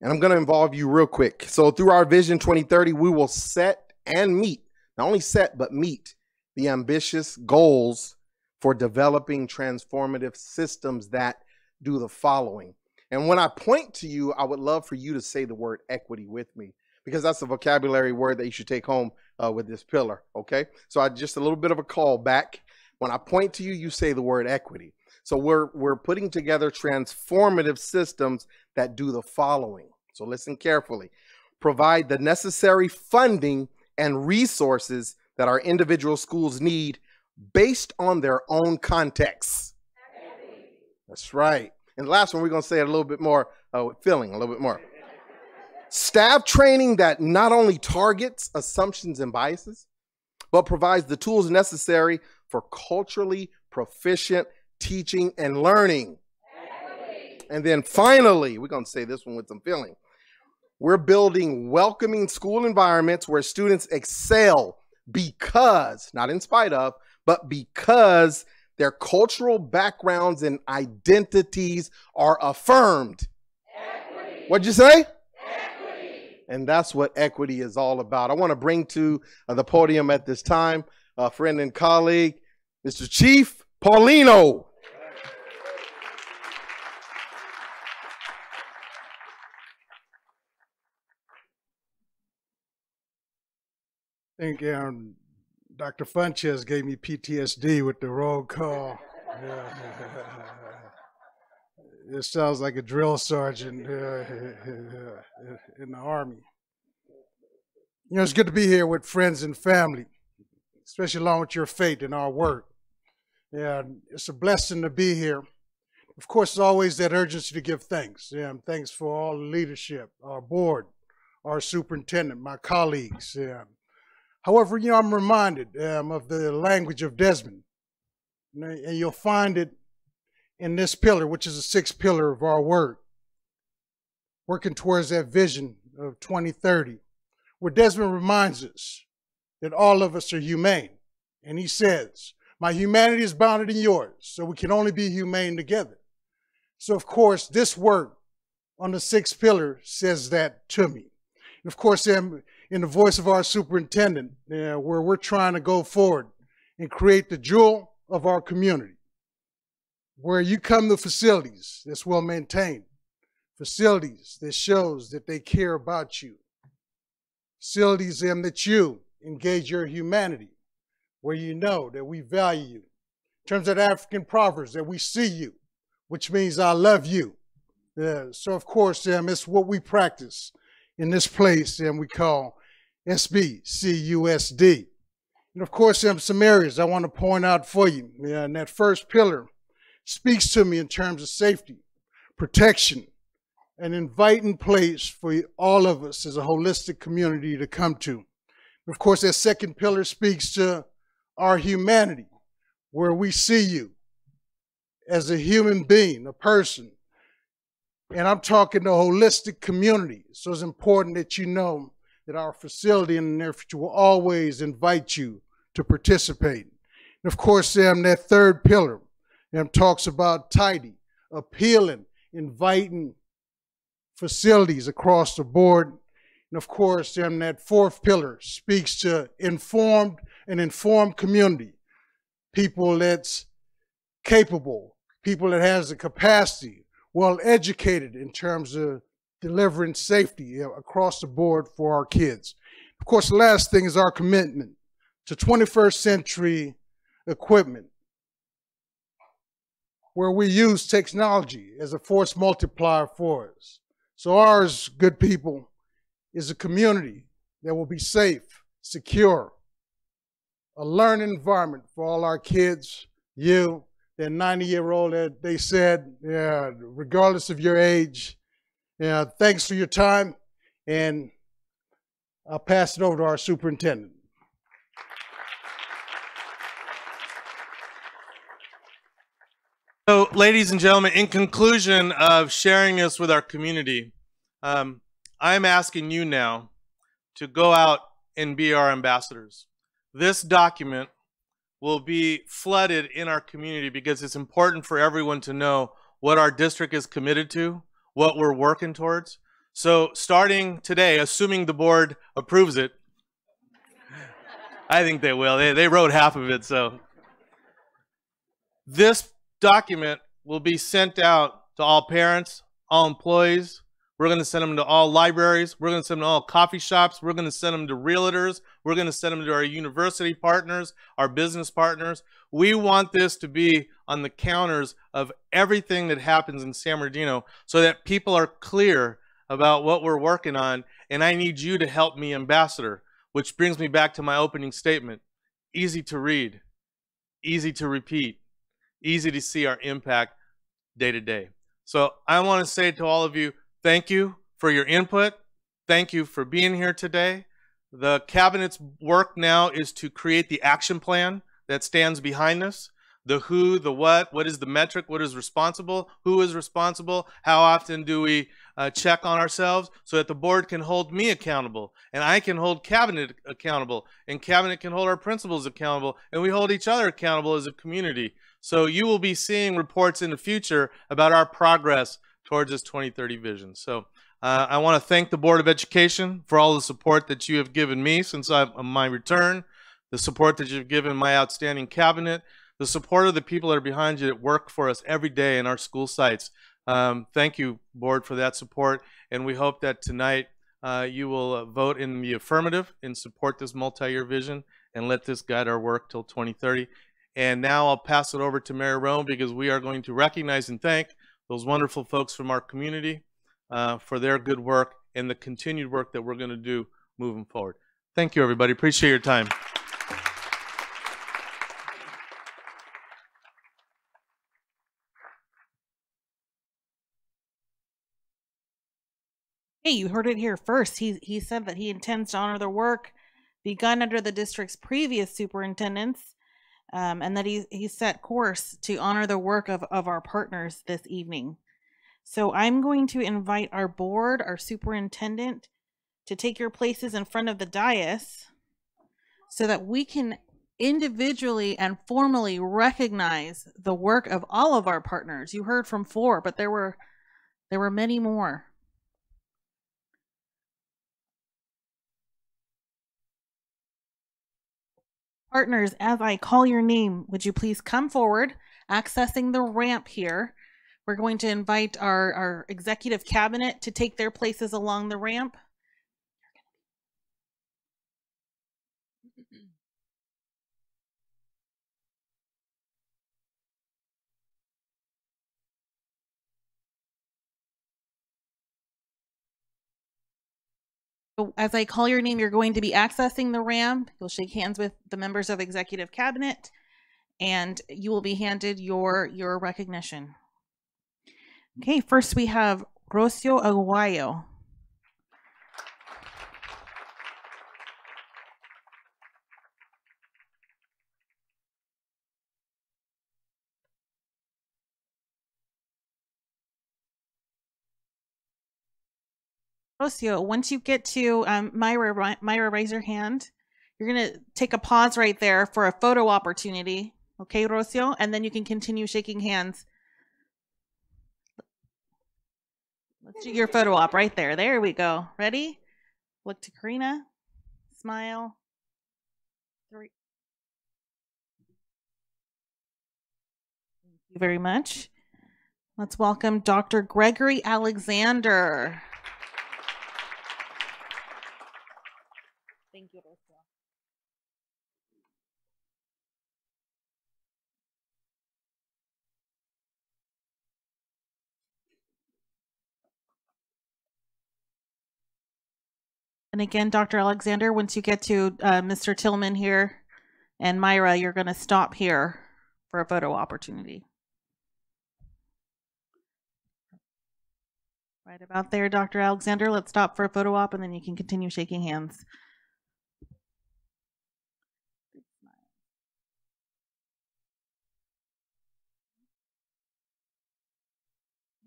And I'm going to involve you real quick. So, through our Vision 2030, we will set and meet, not only set, but meet the ambitious goals for developing transformative systems that do the following. And when I point to you, I would love for you to say the word equity with me because that's a vocabulary word that you should take home uh, with this pillar. Okay. So, I just a little bit of a call back. When I point to you, you say the word equity. So we're we're putting together transformative systems that do the following. So listen carefully. Provide the necessary funding and resources that our individual schools need based on their own contexts. That's right. And the last one, we're going to say it a little bit more uh, feeling, a little bit more. Staff training that not only targets assumptions and biases, but provides the tools necessary for culturally proficient teaching and learning. And then finally, we're going to say this one with some feeling. We're building welcoming school environments where students excel because, not in spite of, but because their cultural backgrounds and identities are affirmed. Equity. What'd you say? Equity. And that's what equity is all about. I want to bring to uh, the podium at this time a friend and colleague, Mr. Chief Paulino. Thank you, Dr. Funches gave me PTSD with the roll call. it sounds like a drill sergeant uh, in the Army. You know, it's good to be here with friends and family, especially along with your faith and our work. Yeah, it's a blessing to be here. Of course, there's always that urgency to give thanks. Yeah, thanks for all the leadership, our board, our superintendent, my colleagues. Yeah. However, you know, I'm reminded um, of the language of Desmond, and you'll find it in this pillar, which is the sixth pillar of our work, working towards that vision of 2030 where Desmond reminds us that all of us are humane. And he says, My humanity is bounded in yours, so we can only be humane together. So, of course, this work on the sixth pillar says that to me. And of course, in, the voice of our superintendent, uh, where we're trying to go forward and create the jewel of our community, where you come to facilities that's well maintained, facilities that shows that they care about you, facilities in that you engage your humanity, where you know that we value you. In terms of African proverbs, that we see you, which means I love you. So of course, um, it's what we practice in this place, and we call SBCUSD. And of course, there are some areas I want to point out for you. And that first pillar speaks to me in terms of safety, protection, an inviting place for all of us as a holistic community to come to. Of course, that second pillar speaks to our humanity, where we see you as a human being, a person. And I'm talking the holistic community. So it's important that you know that our facility in the near future will always invite you to participate. And of course, um, that third pillar um, talks about tidy, appealing, inviting, facilities across the board. And of course, then that fourth pillar speaks to informed and informed community, people that's capable, people that has the capacity, well educated in terms of delivering safety across the board for our kids. Of course, the last thing is our commitment to 21st century equipment, where we use technology as a force multiplier for us. So ours, good people, is a community that will be safe, secure, a learning environment for all our kids, you, that 90 year old that they said, yeah, regardless of your age. Yeah, thanks for your time. And I'll pass it over to our superintendent. So, ladies and gentlemen, in conclusion of sharing this with our community, um, I'm asking you now to go out and be our ambassadors. This document will be flooded in our community because it's important for everyone to know what our district is committed to, what we're working towards. So starting today, assuming the board approves it, I think they will. They, they wrote half of it, so. This document will be sent out to all parents, all employees. We're going to send them to all libraries. We're going to send them to all coffee shops. We're going to send them to realtors. We're going to send them to our university partners, our business partners. We want this to be on the counters of everything that happens in San Bernardino so that people are clear about what we're working on. And I need you to help me, Ambassador, which brings me back to my opening statement. Easy to read, easy to repeat, easy to see our impact day to day. So I want to say to all of you, thank you for your input. Thank you for being here today. The cabinet's work now is to create the action plan that stands behind us. The who, the what, what is the metric, what is responsible, who is responsible, how often do we uh, check on ourselves so that the board can hold me accountable and I can hold cabinet accountable and cabinet can hold our principals accountable and we hold each other accountable as a community. So you will be seeing reports in the future about our progress towards this 2030 vision. So uh, I want to thank the Board of Education for all the support that you have given me since I, my return, the support that you've given my outstanding cabinet, the support of the people that are behind you that work for us every day in our school sites. Um, thank you, Board, for that support, and we hope that tonight uh, you will uh, vote in the affirmative and support this multi-year vision and let this guide our work till 2030. And now I'll pass it over to Mary Rome because we are going to recognize and thank those wonderful folks from our community uh, for their good work and the continued work that we're going to do moving forward. Thank you, everybody. Appreciate your time. Hey, you heard it here first. He he said that he intends to honor the work begun under the district's previous superintendents, um, and that he he set course to honor the work of of our partners this evening. So I'm going to invite our board, our superintendent, to take your places in front of the dais, so that we can individually and formally recognize the work of all of our partners. You heard from four, but there were there were many more. Partners, as I call your name, would you please come forward, accessing the ramp here. We're going to invite our, our executive cabinet to take their places along the ramp. As I call your name, you're going to be accessing the ramp. You'll shake hands with the members of executive cabinet and you will be handed your your recognition. Okay, first we have Rocio Aguayo. Rocio, once you get to um, Myra, Myra, raise your hand. You're going to take a pause right there for a photo opportunity. Okay, Rocio? And then you can continue shaking hands. Let's do your photo op right there. There we go. Ready? Look to Karina. Smile. Three. Thank you very much. Let's welcome Dr. Gregory Alexander. And again, Dr. Alexander, once you get to uh, Mr. Tillman here and Myra, you're going to stop here for a photo opportunity. Right about there, Dr. Alexander. Let's stop for a photo op and then you can continue shaking hands.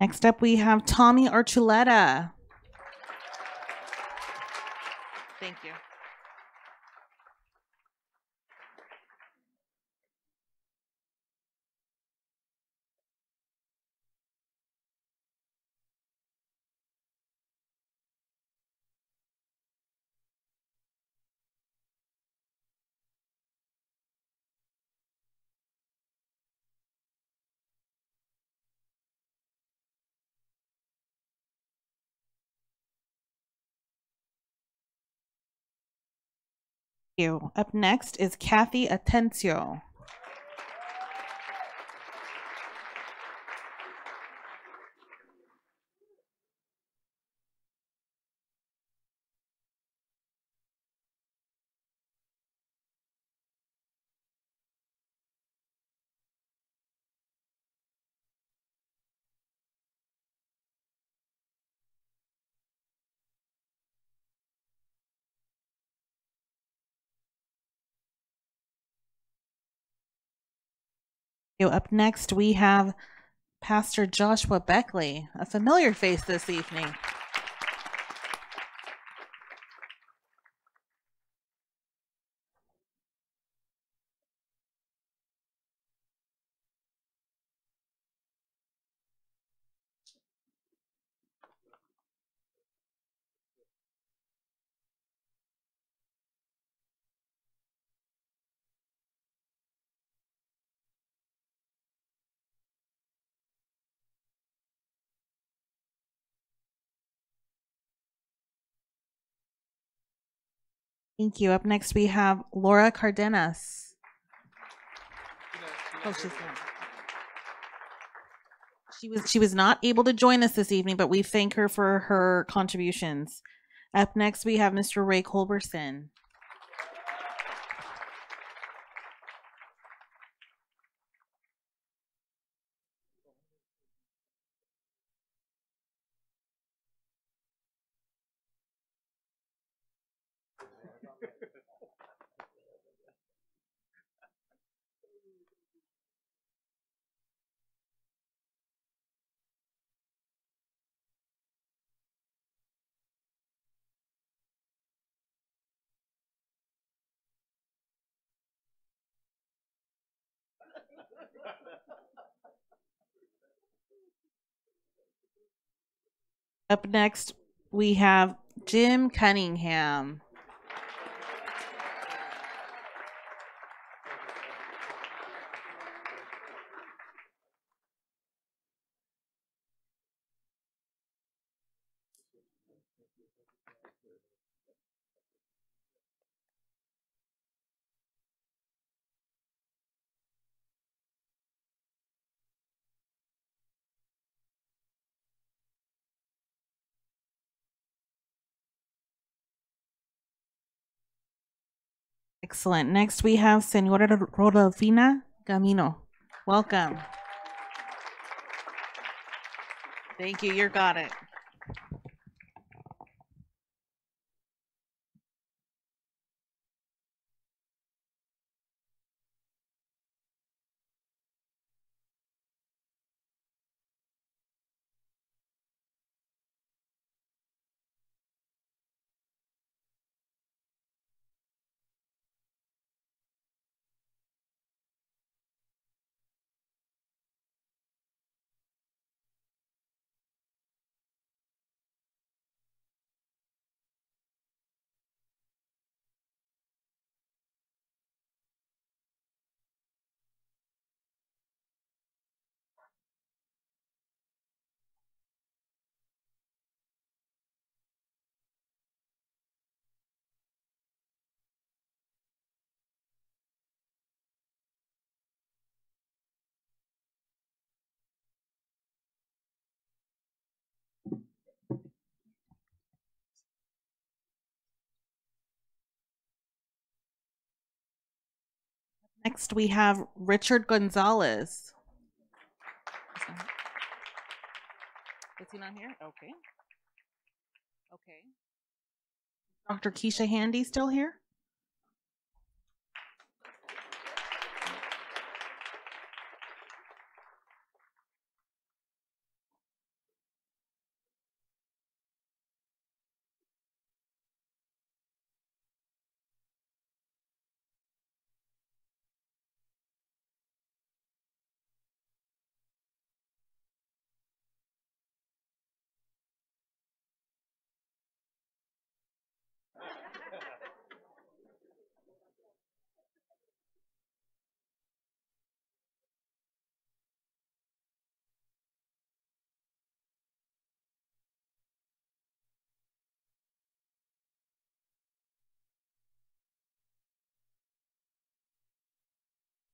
Next up, we have Tommy Archuleta. You. Up next is Kathy Atencio. You. Up next, we have Pastor Joshua Beckley, a familiar face this evening. Thank you. Up next, we have Laura Cardenas. Oh. She was she was not able to join us this evening, but we thank her for her contributions. Up next, we have Mr. Ray Culberson. Up next, we have Jim Cunningham. Excellent. Next, we have Senora Rodolfina Gamino. Welcome. Thank you. You got it. Next, we have Richard Gonzalez. Is he not here? Okay. Okay. Dr. Keisha Handy still here?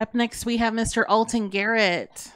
Up next, we have Mr. Alton Garrett.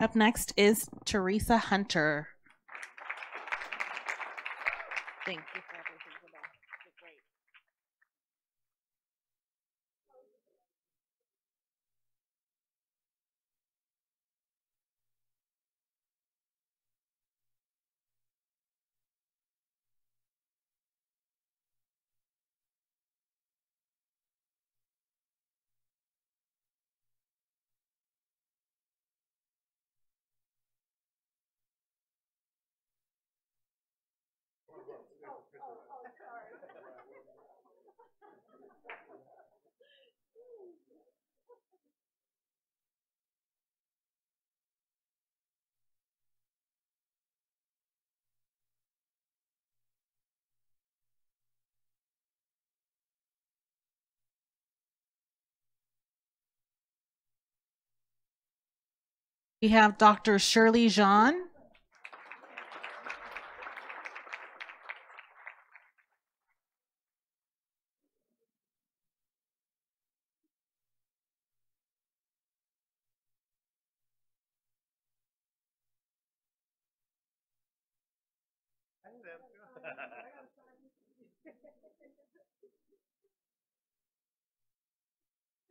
Up next is Teresa Hunter. We have Dr. Shirley Jean.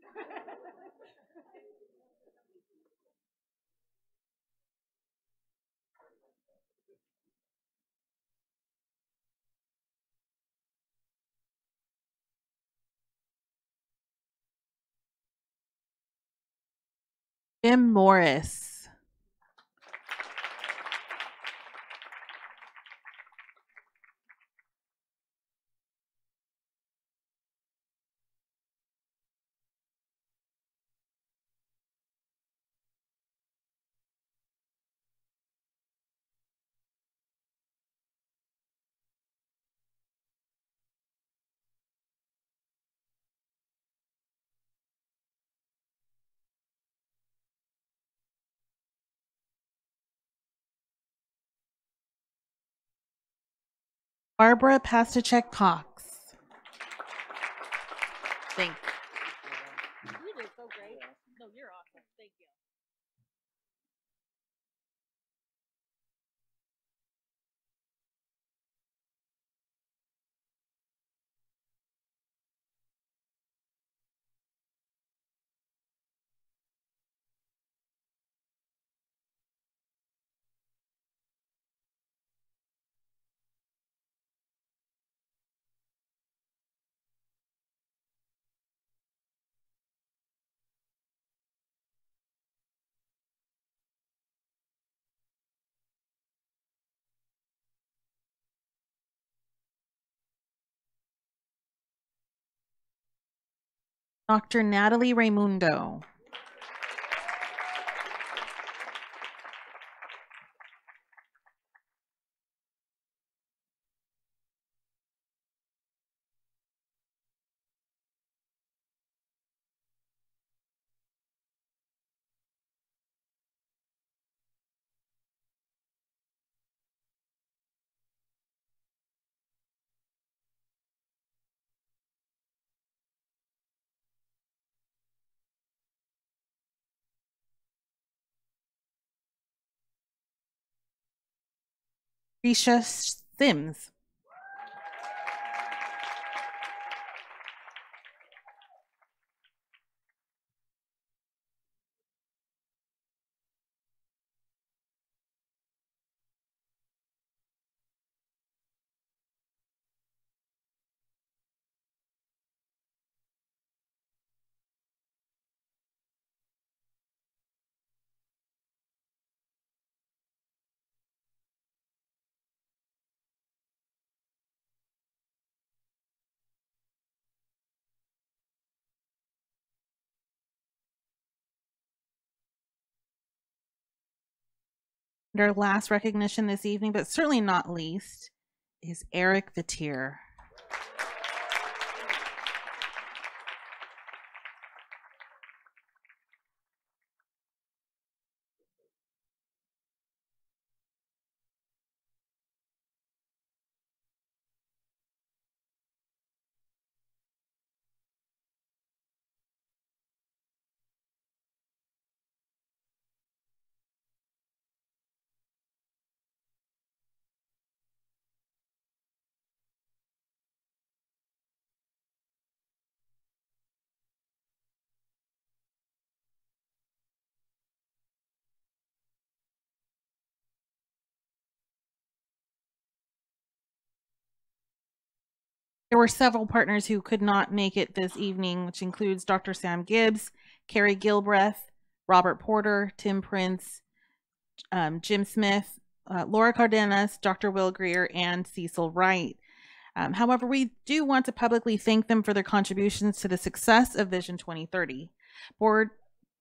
Jim Morris. Barbara Pastachek Dr. Natalie Raimundo. Risha Sims. And our last recognition this evening, but certainly not least, is Eric Vatier. There were several partners who could not make it this evening, which includes Dr. Sam Gibbs, Carrie Gilbreth, Robert Porter, Tim Prince, um, Jim Smith, uh, Laura Cardenas, Dr. Will Greer, and Cecil Wright. Um, however, we do want to publicly thank them for their contributions to the success of Vision 2030. Board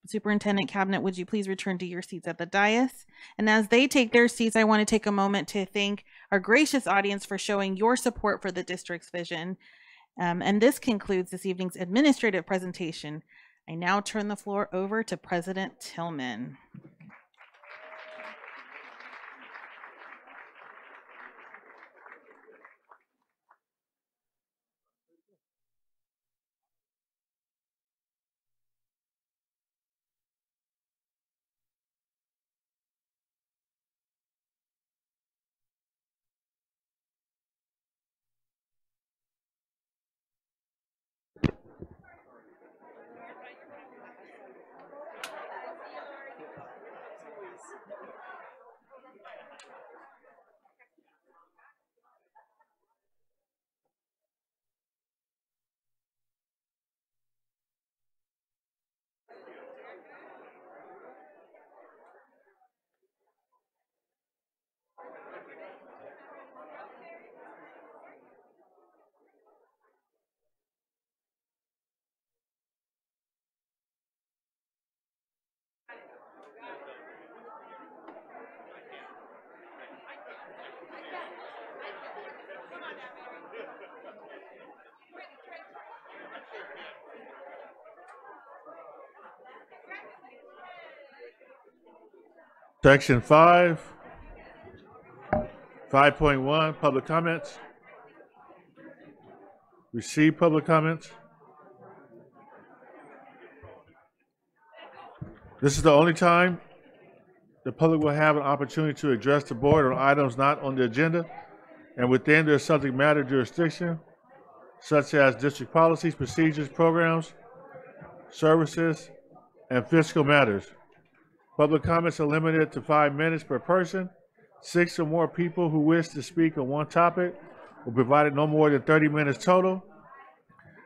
Superintendent Cabinet, would you please return to your seats at the dais? And as they take their seats, I want to take a moment to thank our gracious audience for showing your support for the district's vision. Um, and this concludes this evening's administrative presentation. I now turn the floor over to President Tillman. Section five, five point one, public comments. Receive public comments. This is the only time the public will have an opportunity to address the board on items not on the agenda and within their subject matter jurisdiction, such as district policies, procedures, programs, services, and fiscal matters. Public comments are limited to five minutes per person. Six or more people who wish to speak on one topic will be provided no more than 30 minutes total.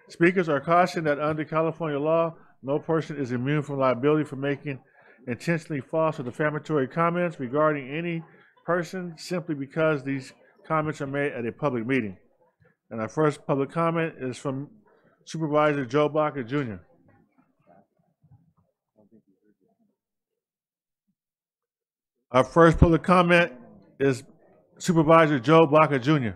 Speakers are cautioned that under California law, no person is immune from liability for making intentionally false or defamatory comments regarding any person simply because these comments are made at a public meeting. And our first public comment is from Supervisor Joe Baca Jr. Our first public comment is Supervisor Joe Baca Jr.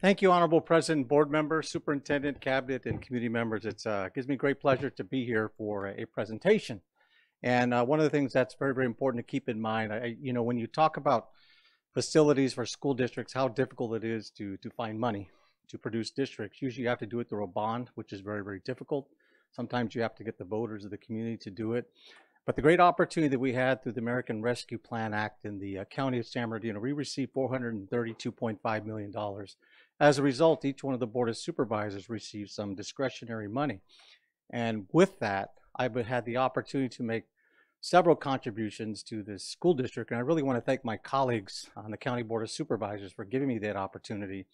Thank you, Honorable President, Board Member, Superintendent, Cabinet, and community members. It uh, gives me great pleasure to be here for a, a presentation. And uh, one of the things that's very, very important to keep in mind, I, you know, when you talk about facilities for school districts, how difficult it is to to find money to produce districts. Usually, you have to do it through a bond, which is very, very difficult. Sometimes you have to get the voters of the community to do it. But the great opportunity that we had through the American Rescue Plan Act in the uh, county of San Bernardino, we received $432.5 million. As a result, each one of the Board of Supervisors received some discretionary money. And with that, I've had the opportunity to make several contributions to this school district. And I really want to thank my colleagues on the County Board of Supervisors for giving me that opportunity.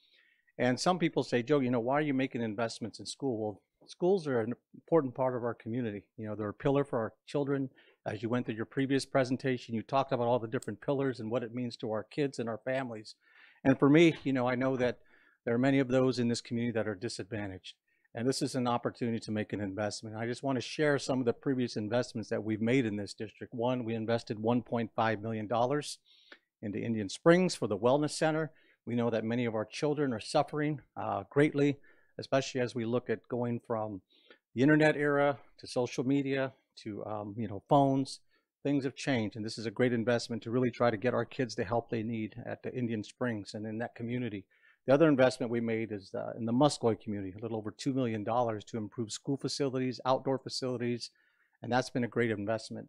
And some people say, Joe, you know, why are you making investments in school? Well, schools are an important part of our community. You know, they're a pillar for our children. As you went through your previous presentation, you talked about all the different pillars and what it means to our kids and our families. And for me, you know, I know that there are many of those in this community that are disadvantaged. And this is an opportunity to make an investment. I just want to share some of the previous investments that we've made in this district. One, we invested $1.5 million into Indian Springs for the Wellness Center. We know that many of our children are suffering uh, greatly, especially as we look at going from the internet era to social media to um, you know phones. Things have changed, and this is a great investment to really try to get our kids the help they need at the Indian Springs and in that community. The other investment we made is uh, in the Muscoy community, a little over $2 million to improve school facilities, outdoor facilities, and that's been a great investment.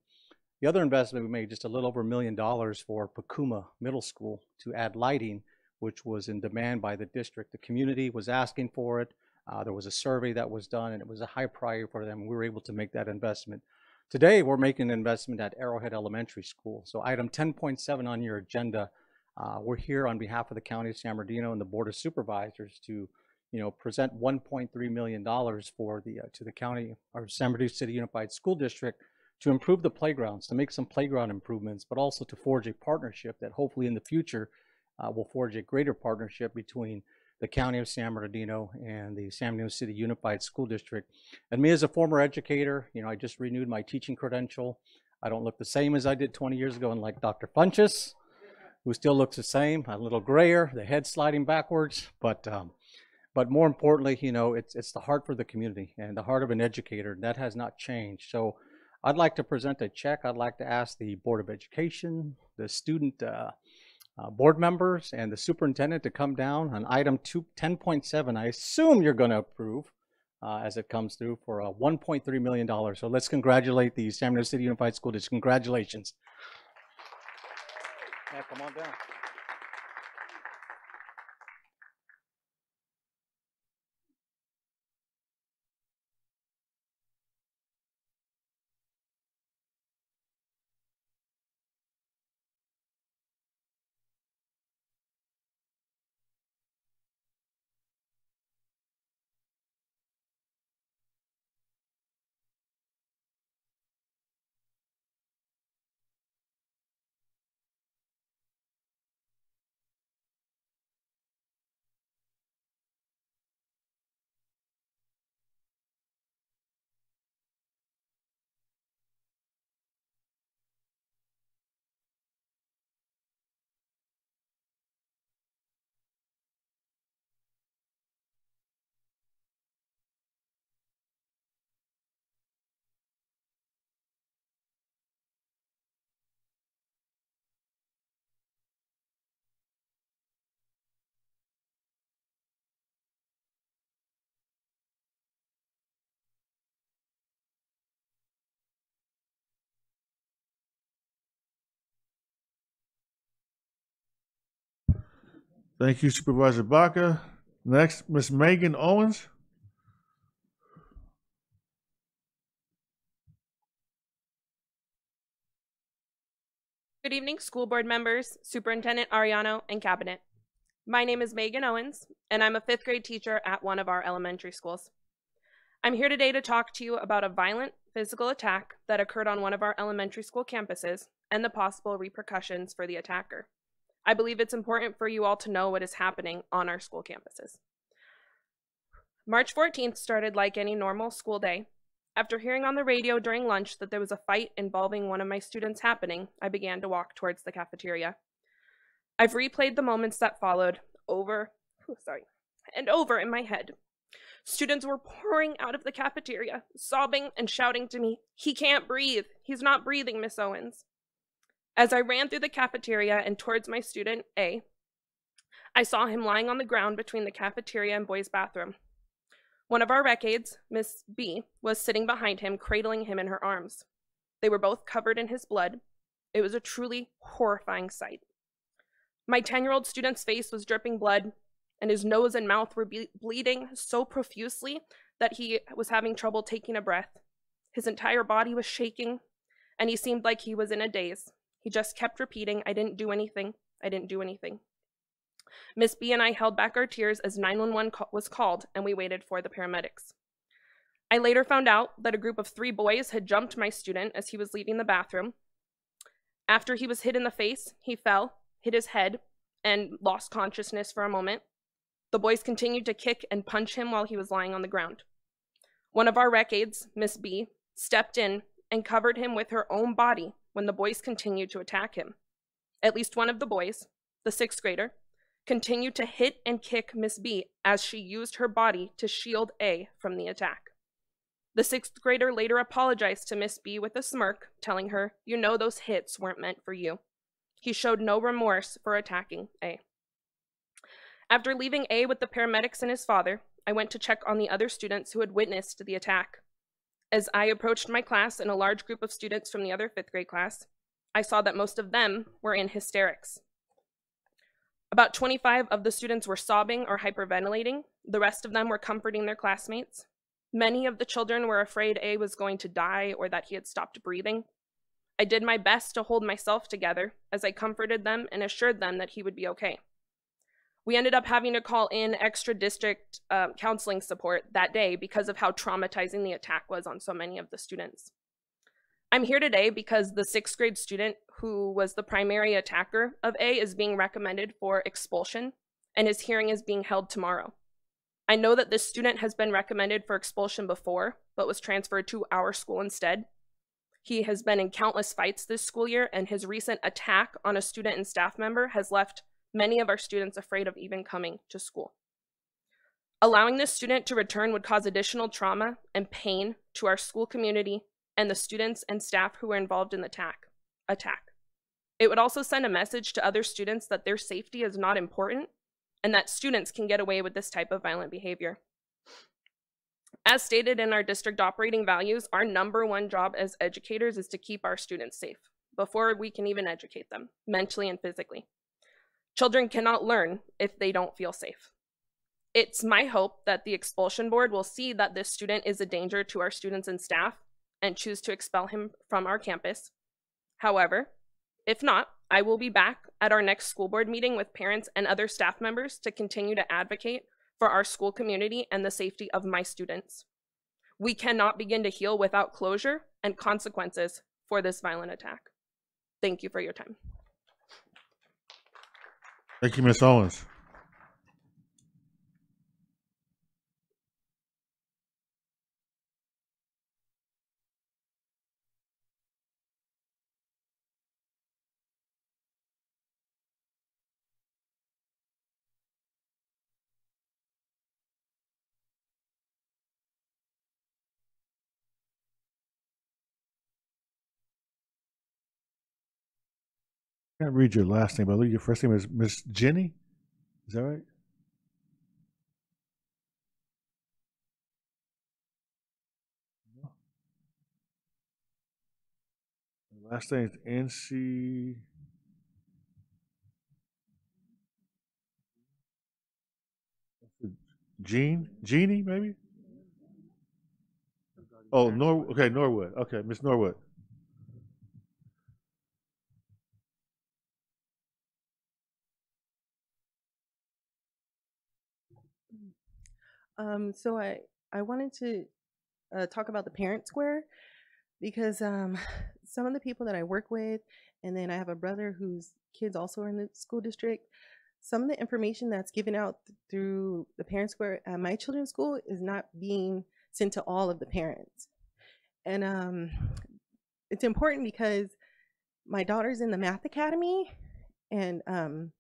The other investment we made, just a little over a million dollars for Pakuma Middle School to add lighting, which was in demand by the district. The community was asking for it. Uh, there was a survey that was done, and it was a high priority for them. We were able to make that investment. Today, we're making an investment at Arrowhead Elementary School. So item 10.7 on your agenda, uh, we're here on behalf of the County of San Bernardino and the Board of Supervisors to, you know, present 1.3 million dollars for the uh, to the county or San Bernardino City Unified School District to improve the playgrounds, to make some playground improvements, but also to forge a partnership that hopefully in the future uh, will forge a greater partnership between the County of San Bernardino and the San Bernardino City Unified School District. And me as a former educator, you know, I just renewed my teaching credential. I don't look the same as I did 20 years ago, and like Dr. Funches, who still looks the same, a little grayer, the head sliding backwards, but um, but more importantly, you know, it's it's the heart for the community and the heart of an educator. That has not changed. So I'd like to present a check. I'd like to ask the Board of Education, the student uh, uh, board members, and the superintendent to come down on item 2, 10.7. I assume you're going to approve uh, as it comes through for a $1.3 million. So let's congratulate the San Bernardino City Unified School District. Congratulations. Yeah, come on down. Thank you, Supervisor Baca. Next, Ms. Megan Owens. Good evening, school board members, Superintendent Arellano, and Cabinet. My name is Megan Owens, and I'm a fifth grade teacher at one of our elementary schools. I'm here today to talk to you about a violent physical attack that occurred on one of our elementary school campuses and the possible repercussions for the attacker. I believe it's important for you all to know what is happening on our school campuses. March 14th started like any normal school day. After hearing on the radio during lunch that there was a fight involving one of my students happening, I began to walk towards the cafeteria. I've replayed the moments that followed over, sorry, and over in my head. Students were pouring out of the cafeteria, sobbing and shouting to me, He can't breathe. He's not breathing, Miss Owens. As I ran through the cafeteria and towards my student, A, I saw him lying on the ground between the cafeteria and boys' bathroom. One of our rec aides, Miss B, was sitting behind him, cradling him in her arms. They were both covered in his blood. It was a truly horrifying sight. My 10 year old student's face was dripping blood, and his nose and mouth were ble- bleeding so profusely that he was having trouble taking a breath. His entire body was shaking, and he seemed like he was in a daze. He just kept repeating, I didn't do anything. I didn't do anything. Miss B and I held back our tears as 911 was called and we waited for the paramedics. I later found out that a group of three boys had jumped my student as he was leaving the bathroom. After he was hit in the face, he fell, hit his head, and lost consciousness for a moment. The boys continued to kick and punch him while he was lying on the ground. One of our rec aides, Miss B, stepped in and covered him with her own body when the boys continued to attack him. At least one of the boys, the sixth grader, continued to hit and kick Miss B as she used her body to shield A from the attack. The sixth grader later apologized to Miss B with a smirk, telling her, You know, those hits weren't meant for you. He showed no remorse for attacking A. After leaving A with the paramedics and his father, I went to check on the other students who had witnessed the attack. As I approached my class and a large group of students from the other fifth grade class, I saw that most of them were in hysterics. About 25 of the students were sobbing or hyperventilating. The rest of them were comforting their classmates. Many of the children were afraid A was going to die or that he had stopped breathing. I did my best to hold myself together as I comforted them and assured them that he would be okay. We ended up having to call in extra district uh, counseling support that day because of how traumatizing the attack was on so many of the students. I'm here today because the sixth grade student who was the primary attacker of A is being recommended for expulsion, and his hearing is being held tomorrow. I know that this student has been recommended for expulsion before, but was transferred to our school instead. He has been in countless fights this school year, and his recent attack on a student and staff member has left many of our students afraid of even coming to school. Allowing this student to return would cause additional trauma and pain to our school community and the students and staff who were involved in the attack. attack. It would also send a message to other students that their safety is not important and that students can get away with this type of violent behavior. As stated in our district operating values, our number one job as educators is to keep our students safe before we can even educate them, mentally and physically. Children cannot learn if they don't feel safe. It's my hope that the expulsion board will see that this student is a danger to our students and staff and choose to expel him from our campus. However, if not, I will be back at our next school board meeting with parents and other staff members to continue to advocate for our school community and the safety of my students. We cannot begin to heal without closure and consequences for this violent attack. Thank you for your time. Thank you, Ms. Owens. Can't read your last name, but I believe your first name is Miss Jenny. Is that right? Last name is NC. Jean, Jeannie, maybe. Oh, Nor. Okay, Norwood. Okay, Miss Norwood. Um, so I I wanted to uh, talk about the parent square because um, some of the people that I work with, and then I have a brother whose kids also are in the school district. Some of the information that's given out th- through the parent square at my children's school is not being sent to all of the parents, and um, it's important because my daughter's in the math academy, and um,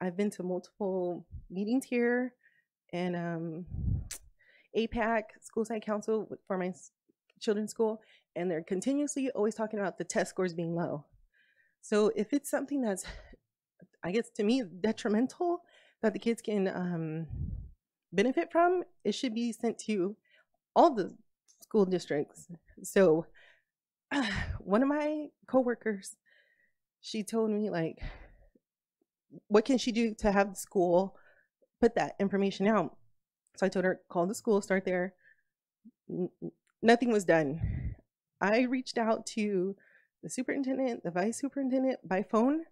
I've been to multiple meetings here and um, APAC, School Site Council for my children's school, and they're continuously always talking about the test scores being low. So if it's something that's, I guess to me, detrimental that the kids can um, benefit from, it should be sent to all the school districts. So one of my coworkers, she told me like, what can she do to have the school put that information out? So I told her, call the school, start there. N- nothing was done. I reached out to the superintendent, the vice superintendent by phone.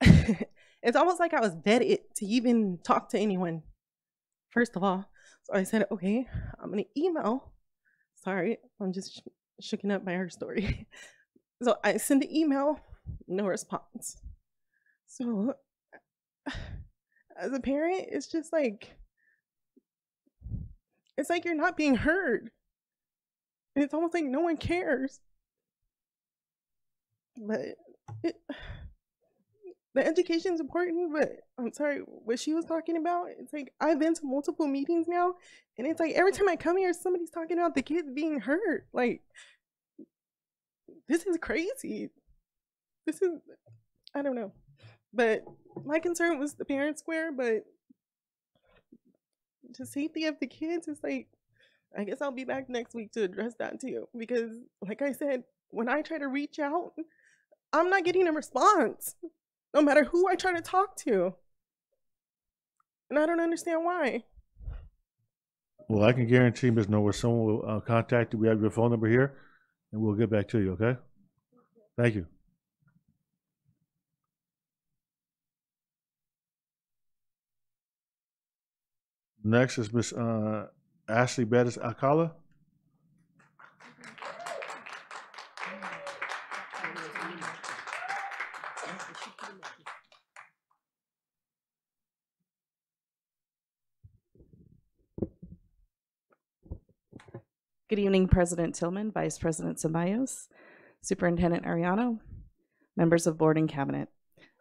it's almost like I was vetted to even talk to anyone, first of all. So I said, okay, I'm going to email. Sorry, I'm just sh- shooken up by her story. so I sent the email, no response. So as a parent, it's just like it's like you're not being heard. And it's almost like no one cares. But it, the education is important, but I'm sorry, what she was talking about, it's like I've been to multiple meetings now, and it's like every time I come here, somebody's talking about the kids being hurt. Like, this is crazy. This is, I don't know. But my concern was the parent square, but the safety of the kids is like, I guess I'll be back next week to address that too. Because, like I said, when I try to reach out, I'm not getting a response, no matter who I try to talk to. And I don't understand why. Well, I can guarantee, Ms. Norwood, someone will uh, contact you. We have your phone number here, and we'll get back to you, okay? Thank you. Next is Ms. uh, Ashley Bettis Alcala. Good evening, President Tillman, Vice President Ceballos, Superintendent Arellano, members of Board and Cabinet.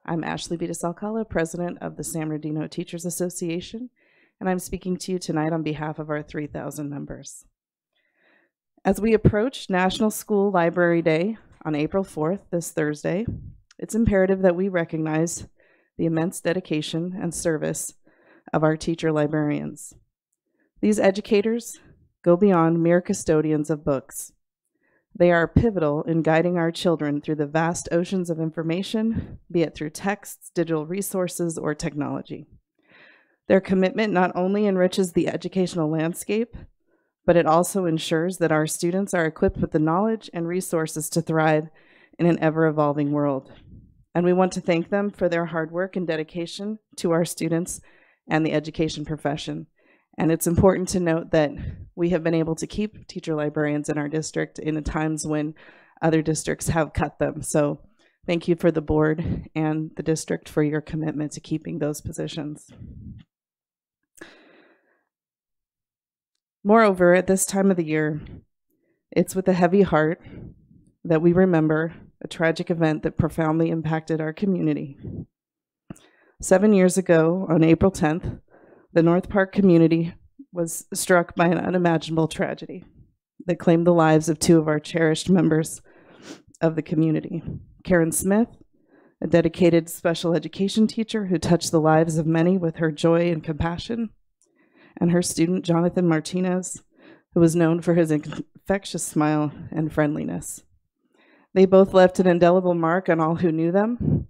I'm Ashley Bettis Alcala, President of the San Bernardino Teachers Association, and I'm speaking to you tonight on behalf of our 3,000 members. As we approach National School Library Day on April 4th, this Thursday, it's imperative that we recognize the immense dedication and service of our teacher librarians. These educators go beyond mere custodians of books. They are pivotal in guiding our children through the vast oceans of information, be it through texts, digital resources, or technology. Their commitment not only enriches the educational landscape, but it also ensures that our students are equipped with the knowledge and resources to thrive in an ever evolving world. And we want to thank them for their hard work and dedication to our students and the education profession. And it's important to note that we have been able to keep teacher librarians in our district in times when other districts have cut them. So thank you for the board and the district for your commitment to keeping those positions. Moreover, at this time of the year, it's with a heavy heart that we remember a tragic event that profoundly impacted our community. Seven years ago, on April 10th, the North Park community was struck by an unimaginable tragedy that claimed the lives of two of our cherished members of the community. Karen Smith, a dedicated special education teacher who touched the lives of many with her joy and compassion, and her student, Jonathan Martinez, who was known for his infectious smile and friendliness. They both left an indelible mark on all who knew them,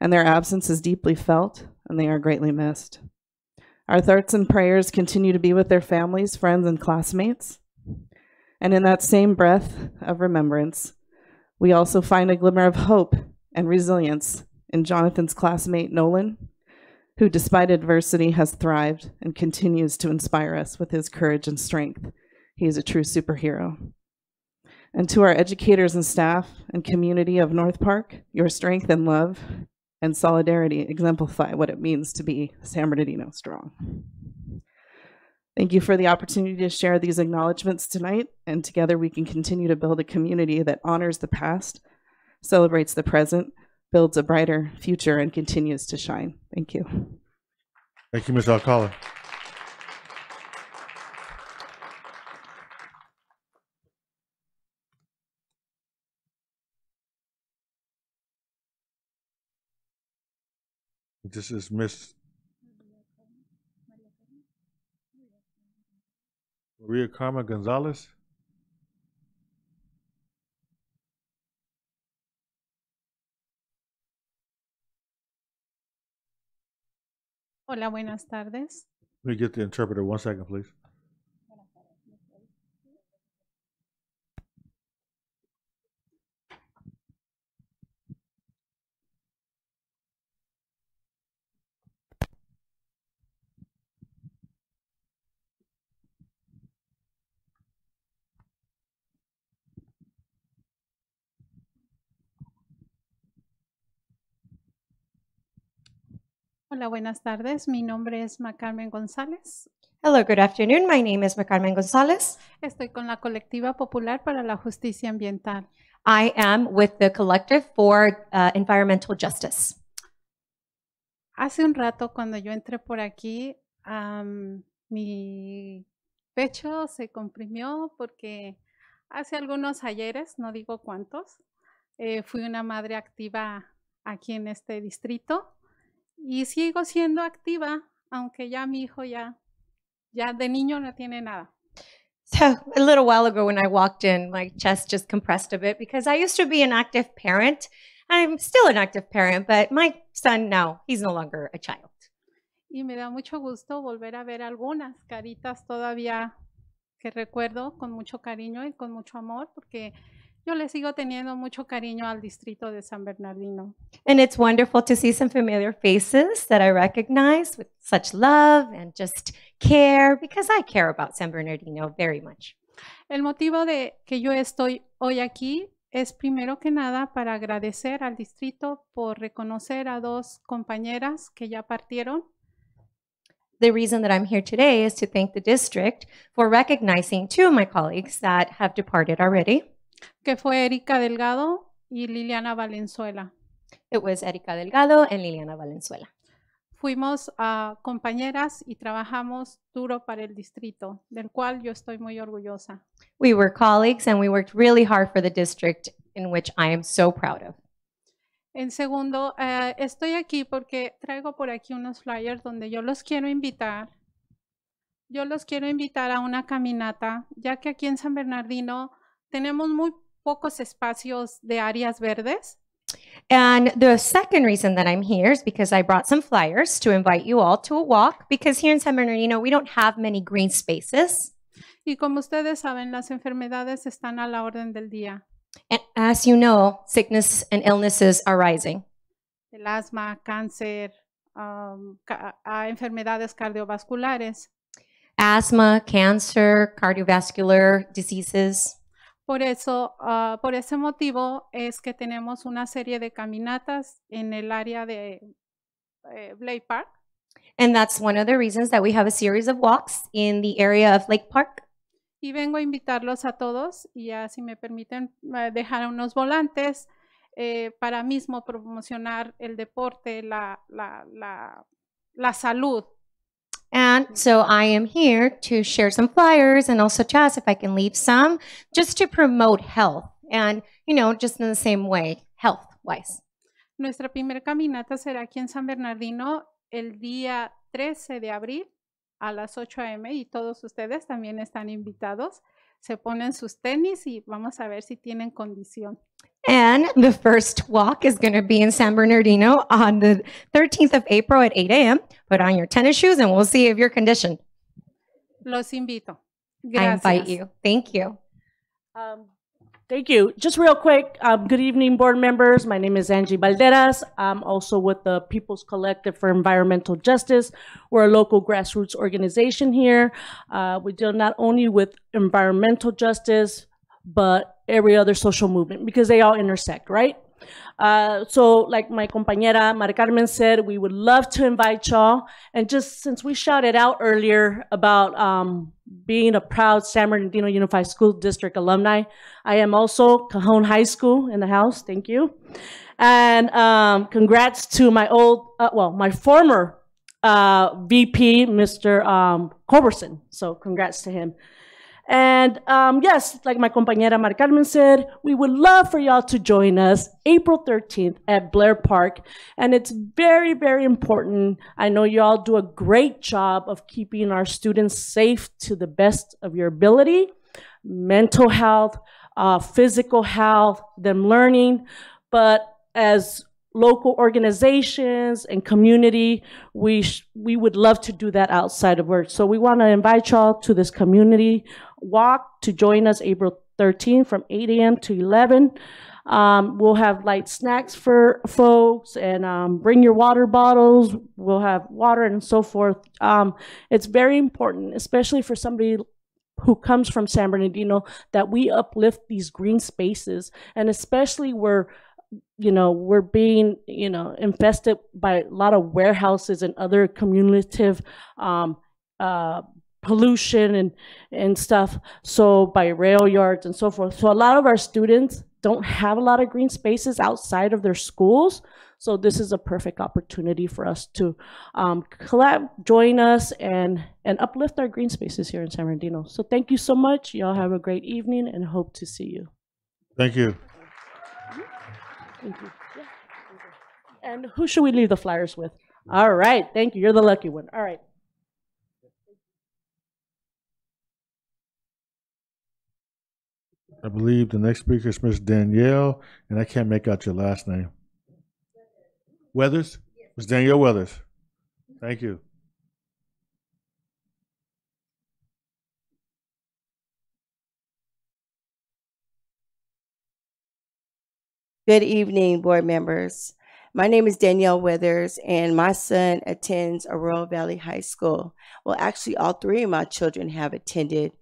and their absence is deeply felt, and they are greatly missed. Our thoughts and prayers continue to be with their families, friends, and classmates. And in that same breath of remembrance, we also find a glimmer of hope and resilience in Jonathan's classmate, Nolan, who, despite adversity, has thrived and continues to inspire us with his courage and strength. He is a true superhero. And to our educators and staff and community of North Park, your strength and love and solidarity exemplify what it means to be San Bernardino strong. Thank you for the opportunity to share these acknowledgments tonight, and together we can continue to build a community that honors the past, celebrates the present, builds a brighter future, and continues to shine. Thank you. Thank you, Ms. Alcala. This is Miss Maria Carmen Gonzalez. Hola, buenas tardes. Let me get the interpreter. One second, please. Hola, buenas tardes. Mi nombre es Macarmen González. Hello, good afternoon. My name is Macarmen Gonzalez. Estoy con la Colectiva Popular para la Justicia Ambiental. I am with the Collective for uh, Environmental Justice. Hace un rato cuando yo entré por aquí, am, mi pecho se comprimió porque hace algunos ayeres, no digo cuántos, eh, fui una madre activa aquí en este distrito y sigo siendo activa, aunque ya mi hijo ya, ya de niño no tiene nada. So, a little while ago when I walked in, my chest just compressed a bit because I used to be an active parent. I'm still an active parent, but my son now, he's no longer a child. Y me da mucho gusto volver a ver algunas caritas todavía que recuerdo con mucho cariño y con mucho amor, porque yo le sigo teniendo mucho cariño al distrito de San Bernardino. And it's wonderful to see some familiar faces that I recognize with such love and just care because I care about San Bernardino very much. El motivo de que yo estoy hoy aquí es primero que nada para agradecer al distrito por reconocer a dos compañeras que ya partieron The reason that I'm here today is to thank the district for recognizing two of my colleagues that have departed already. Que fue Erika Delgado y Liliana Valenzuela. It was Erika Delgado and Liliana Valenzuela. Fuimos ah, compañeras y trabajamos duro para el distrito, del cual yo estoy muy orgullosa. We were colleagues and we worked really hard for the district, in which I am so proud of. En segundo, eh, estoy aquí porque traigo por aquí unos flyers donde yo los quiero invitar. Yo los quiero invitar a una caminata, ya que aquí en San Bernardino tenemos muy pocos espacios de áreas verdes. And the second reason that I'm here is because I brought some flyers to invite you all to a walk because here in San Bernardino, we don't have many green spaces. Y como ustedes saben, las enfermedades están a la orden del día. And as you know, sickness and illnesses are rising. El asma, cáncer, um, ca- enfermedades cardiovasculares. Asthma, cancer, cardiovascular diseases. Por eso, ah, por ese motivo es que tenemos una serie de caminatas en el área de eh, Blake Park. And that's one of the reasons that we have a series of walks in the area of Lake Park. Y vengo a invitarlos a todos y ya si me permiten eh, dejar unos volantes eh, para mismo promocionar el deporte, la, la, la, la salud. So I am here to share some flyers and also to ask if I can leave some just to promote health and, you know, just in the same way, health wise. Nuestra primera caminata será aquí en San Bernardino el día 13 de abril a las 8 a.m. y todos ustedes también están invitados. Se ponen sus tenis y vamos a ver si tienen condición. And the first walk is going to be in San Bernardino on the 13th of April at 8 a.m. Put on your tennis shoes and we'll see if you're conditioned. Los invito. I invite you. Thank you. Um, Thank you. Just real quick, um, good evening, board members. My name is Angie Balderas. I'm also with the People's Collective for Environmental Justice. We're a local grassroots organization here. Uh, we deal not only with environmental justice, but every other social movement because they all intersect, right? Uh, so, like my compañera Mari Carmen said, we would love to invite y'all. And just since we shouted out earlier about um, being a proud San Bernardino Unified School District alumni, I am also Cajon High School in the house. Thank you. And um, congrats to my old, uh, well, my former uh, VP, Mr. Um, Culberson. So, congrats to him. And um, yes, like my compañera Mari Carmen said, we would love for y'all to join us April 13th at Blair Park. And it's very, very important. I know y'all do a great job of keeping our students safe to the best of your ability, mental health, uh, physical health, them learning. But as local organizations and community, we, we would love to do that outside of work. So we want to invite y'all to this community walk to join us April 13th from 8 a.m. to 11. Um, we'll have light snacks for folks and um, bring your water bottles. We'll have water and so forth. Um, it's very important, especially for somebody who comes from San Bernardino, that we uplift these green spaces, and especially where you know, we're being, you know, infested by a lot of warehouses and other cumulative um, uh, pollution and and stuff. So by rail yards and so forth. So a lot of our students don't have a lot of green spaces outside of their schools. So this is a perfect opportunity for us to um, collab, join us, and and uplift our green spaces here in San Bernardino. So thank you so much. Y'all have a great evening, and hope to see you. Thank you. Thank you. And who should we leave the flyers with? All right, thank you. You're the lucky one. All right. I believe the next speaker is Ms. Danielle, and I can't make out your last name. Weathers? Ms. Danielle Weathers. Thank you. Good evening, board members. My name is Danielle Weathers, and my son attends Arroyo Valley High School. Well, actually, all three of my children have attended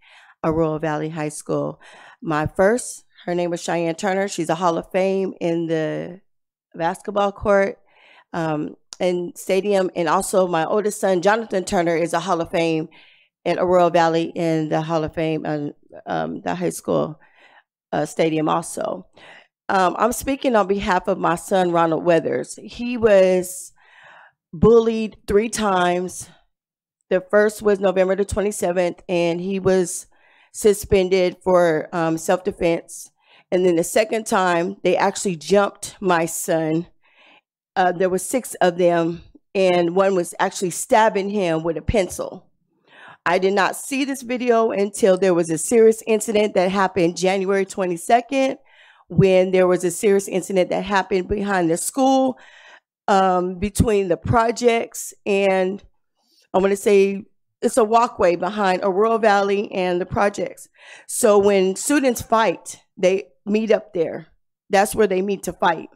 Arroyo Valley High School. My first, her name was Cheyenne Turner. She's a Hall of Fame in the basketball court um, and stadium. And also, my oldest son, Jonathan Turner, is a Hall of Fame at Arroyo Valley in the Hall of Fame, uh, um, the high school uh, stadium also. Um, I'm speaking on behalf of my son, Ronald Weathers. He was bullied three times. The first was November the 27th, and he was suspended for um, self defense. And then the second time, they actually jumped my son. Uh, there were six of them, and one was actually stabbing him with a pencil. I did not see this video until there was a serious incident that happened January 22nd when there was a serious incident that happened behind the school um, between the projects and I want to say it's a walkway behind Arroyo Valley and the projects. So when students fight, they meet up there. That's where they meet to fight.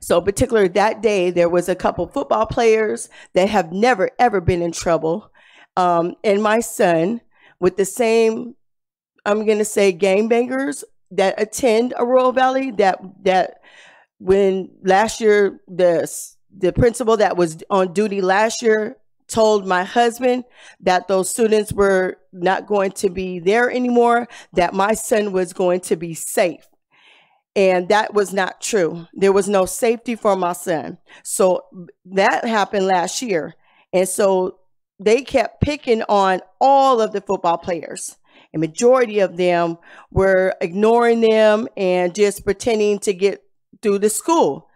So, particular that day, there was a couple football players that have never ever been in trouble, um, and my son with the same, I'm gonna say, game bangers that attend Arroyo Valley that that when last year the the principal that was on duty last year told my husband that those students were not going to be there anymore that my son was going to be safe. And that was not true. There was no safety for my son. So that happened last year. And so they kept picking on all of the football players. A majority of them were ignoring them and just pretending to get through the school.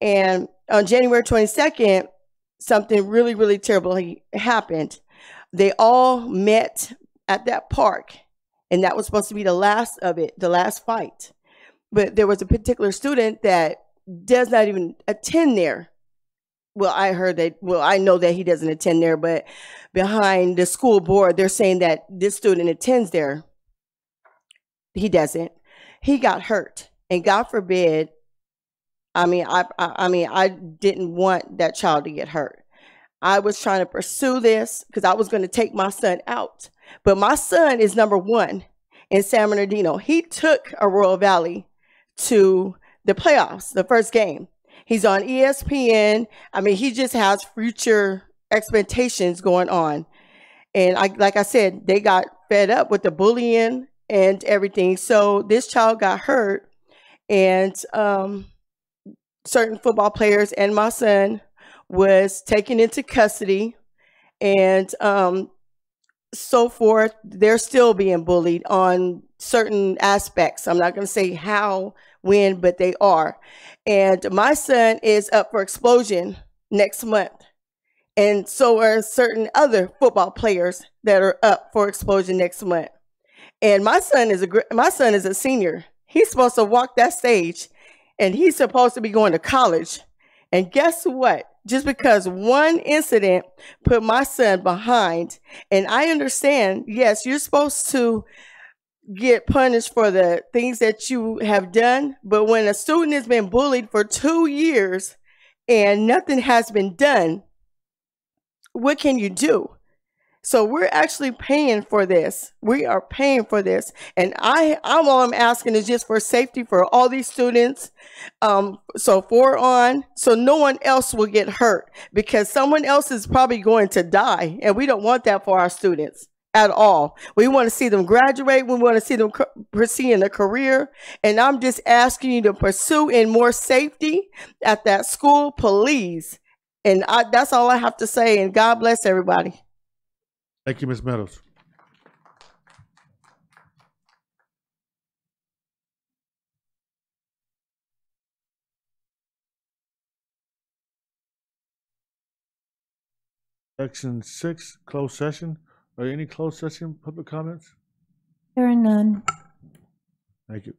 And on January 22nd, something really, really terrible happened. They all met at that park, and that was supposed to be the last of it, the last fight. But there was a particular student that does not even attend there well, I heard that, well, I know that he doesn't attend there, but behind the school board, they're saying that this student attends there. He doesn't. He got hurt. And God forbid, I mean, I, I, I mean, I didn't want that child to get hurt. I was trying to pursue this because I was going to take my son out. But my son is number one in San Bernardino. He took Arroyo Valley to the playoffs, the first game. He's on ESPN. I mean, he just has future expectations going on. And I, like I said, they got fed up with the bullying and everything. So this child got hurt, and um, certain football players and my son was taken into custody, and um, so forth. They're still being bullied on certain aspects. I'm not going to say how when, but they are. And my son is up for explosion next month. And so are certain other football players that are up for explosion next month. And my son is a my son is a senior. He's supposed to walk that stage and he's supposed to be going to college. And guess what? Just because one incident put my son behind, and I understand, yes, you're supposed to get punished for the things that you have done. But when a student has been bullied for two years and nothing has been done, what can you do? So we're actually paying for this. We are paying for this. And I, I'm all I'm asking is just for safety for all these students. Um, so four on, so no one else will get hurt because someone else is probably going to die. And we don't want that for our students at all. We want to see them graduate. We want to see them in a career. And I'm just asking you to pursue in more safety at that school, please. And I, that's all I have to say. And God bless everybody. Thank you, Ms. Meadows. Section six, closed session. Are there any closed session public comments? There are none. Thank you.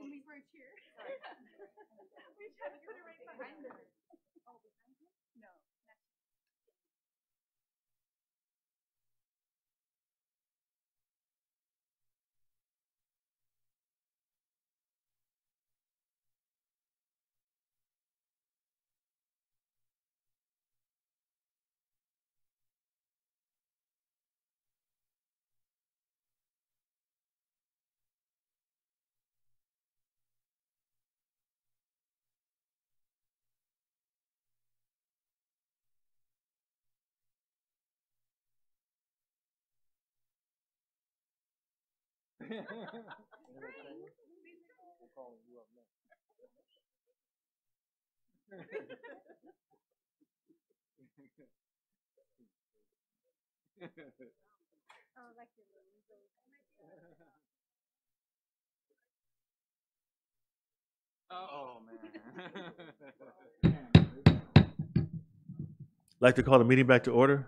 We were here. we tried to put it right behind her. Oh, Oh, like your Oh, Like to call the meeting back to order?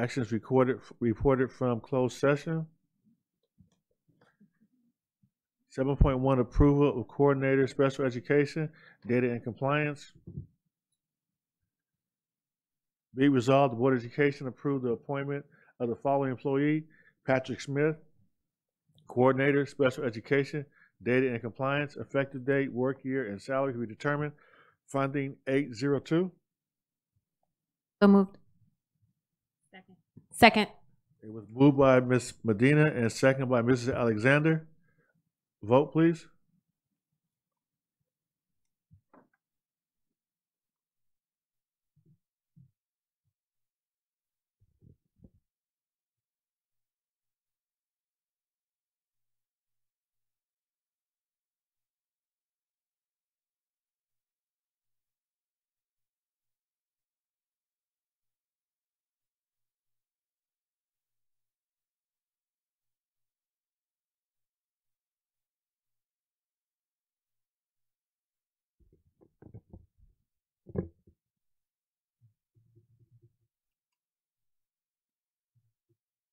Actions recorded, reported from closed session. Seven point one, approval of coordinator, special education, data and compliance. Be resolved, the Board of Education approved the appointment of the following employee, Patrick Smith, Coordinator, Special Education, Data and Compliance, effective date, work year, and salary to be determined. Funding eight zero two. So moved. Second. It was moved by Ms. Medina and seconded by Mrs. Alexander. Vote, please.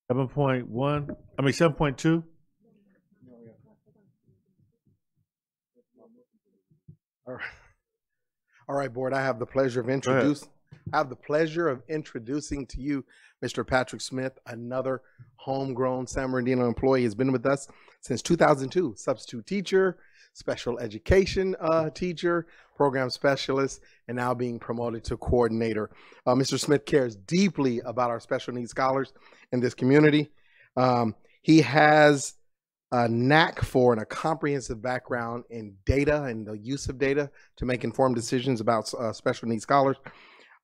Seven point one, I mean, seven point two. All right. All right, board, I have the pleasure of ahead. introducing, I have the pleasure of introducing to you Mr. Patrick Smith, another homegrown San Bernardino employee. He's been with us since 2002, substitute teacher, special education uh, teacher, program specialist, and now being promoted to coordinator. Uh, Mr. Smith cares deeply about our special needs scholars in this community. Um, he has a knack for and a comprehensive background in data and the use of data to make informed decisions about uh, special needs scholars.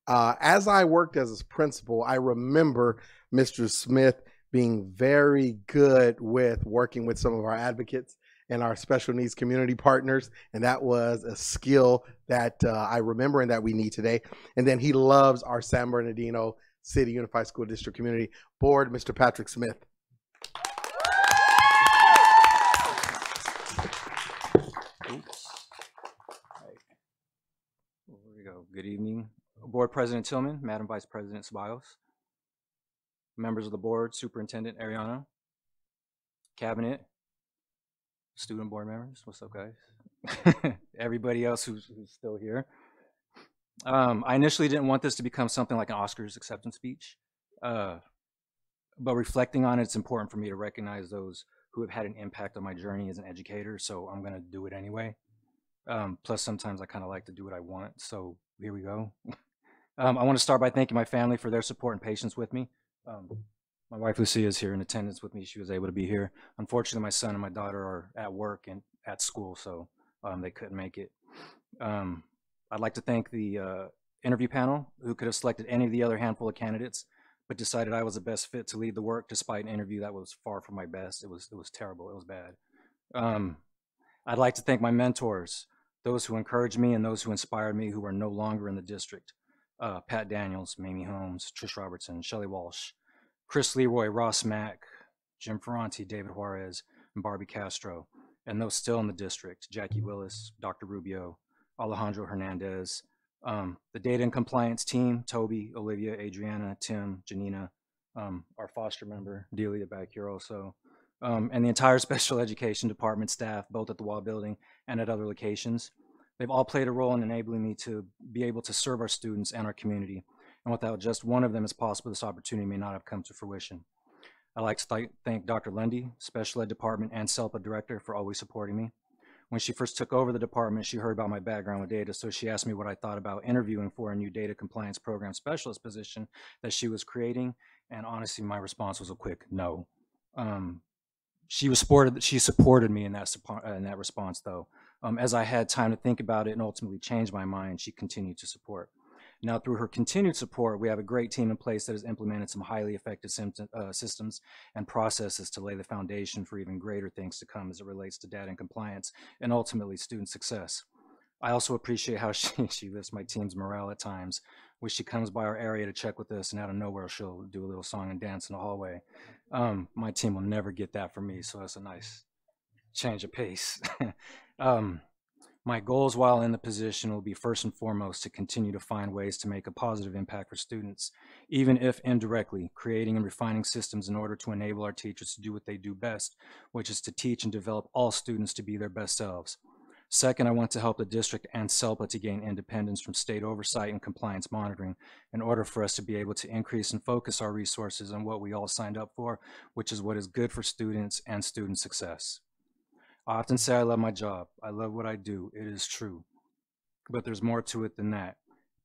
Uh, as I worked as a principal, I remember Mr. Smith being very good with working with some of our advocates and our special needs community partners. And that was a skill that uh, I remember and that we need today. And then he loves our San Bernardino City Unified School District Community Board, Mr. Patrick Smith. Oops. Right. Here we go. Good evening, Board President Tillman, Madam Vice President Ceballos, members of the board, Superintendent Arellano, Cabinet, student board members. What's up, guys? Everybody else who's, who's still here. Um, I initially didn't want this to become something like an Oscars acceptance speech, uh, but reflecting on it, it's important for me to recognize those who have had an impact on my journey as an educator. So I'm going to do it anyway. Um, plus, sometimes I kind of like to do what I want. So here we go. um, I want to start by thanking my family for their support and patience with me. Um, my wife Lucia is here in attendance with me. She was able to be here. Unfortunately, my son and my daughter are at work and at school, so um, they couldn't make it. Um, I'd like to thank the uh, interview panel who could have selected any of the other handful of candidates, but decided I was the best fit to lead the work despite an interview that was far from my best. It was it was terrible. It was bad. Um, I'd like to thank my mentors, those who encouraged me and those who inspired me who are no longer in the district. Uh, Pat Daniels, Mamie Holmes, Trish Robertson, Shelley Walsh, Chris Leroy, Ross Mack, Jim Ferranti, David Juarez, and Barbie Castro. And those still in the district, Jackie Willis, Dr. Rubio, Alejandro Hernandez, um, the data and compliance team, Toby, Olivia, Adriana, Tim, Janina, um, our foster member, Delia back here also, um, and the entire special education department staff, both at the Wall Building and at other locations. They've all played a role in enabling me to be able to serve our students and our community. And without just one of them as possible, this opportunity may not have come to fruition. I'd like to th thank Dr. Lundy, Special Ed Department and SELPA Director for always supporting me. When she first took over the department, she heard about my background with data, so she asked me what I thought about interviewing for a new data compliance program specialist position that she was creating, and honestly, my response was a quick no. Um, she was supported. She supported me in that uh, in that response, though. Um, as I had time to think about it and ultimately change my mind, she continued to support. Now, through her continued support, we have a great team in place that has implemented some highly effective uh, systems and processes to lay the foundation for even greater things to come as it relates to data and compliance and ultimately student success. I also appreciate how she, she lifts my team's morale at times. When she comes by our area to check with us, and out of nowhere, she'll do a little song and dance in the hallway. Um, my team will never get that from me, so that's a nice change of pace. um, my goals while in the position will be first and foremost to continue to find ways to make a positive impact for students, even if indirectly, creating and refining systems in order to enable our teachers to do what they do best, which is to teach and develop all students to be their best selves. Second, I want to help the district and SELPA to gain independence from state oversight and compliance monitoring in order for us to be able to increase and focus our resources on what we all signed up for, which is what is good for students and student success. I often say I love my job. I love what I do. It is true. But there's more to it than that.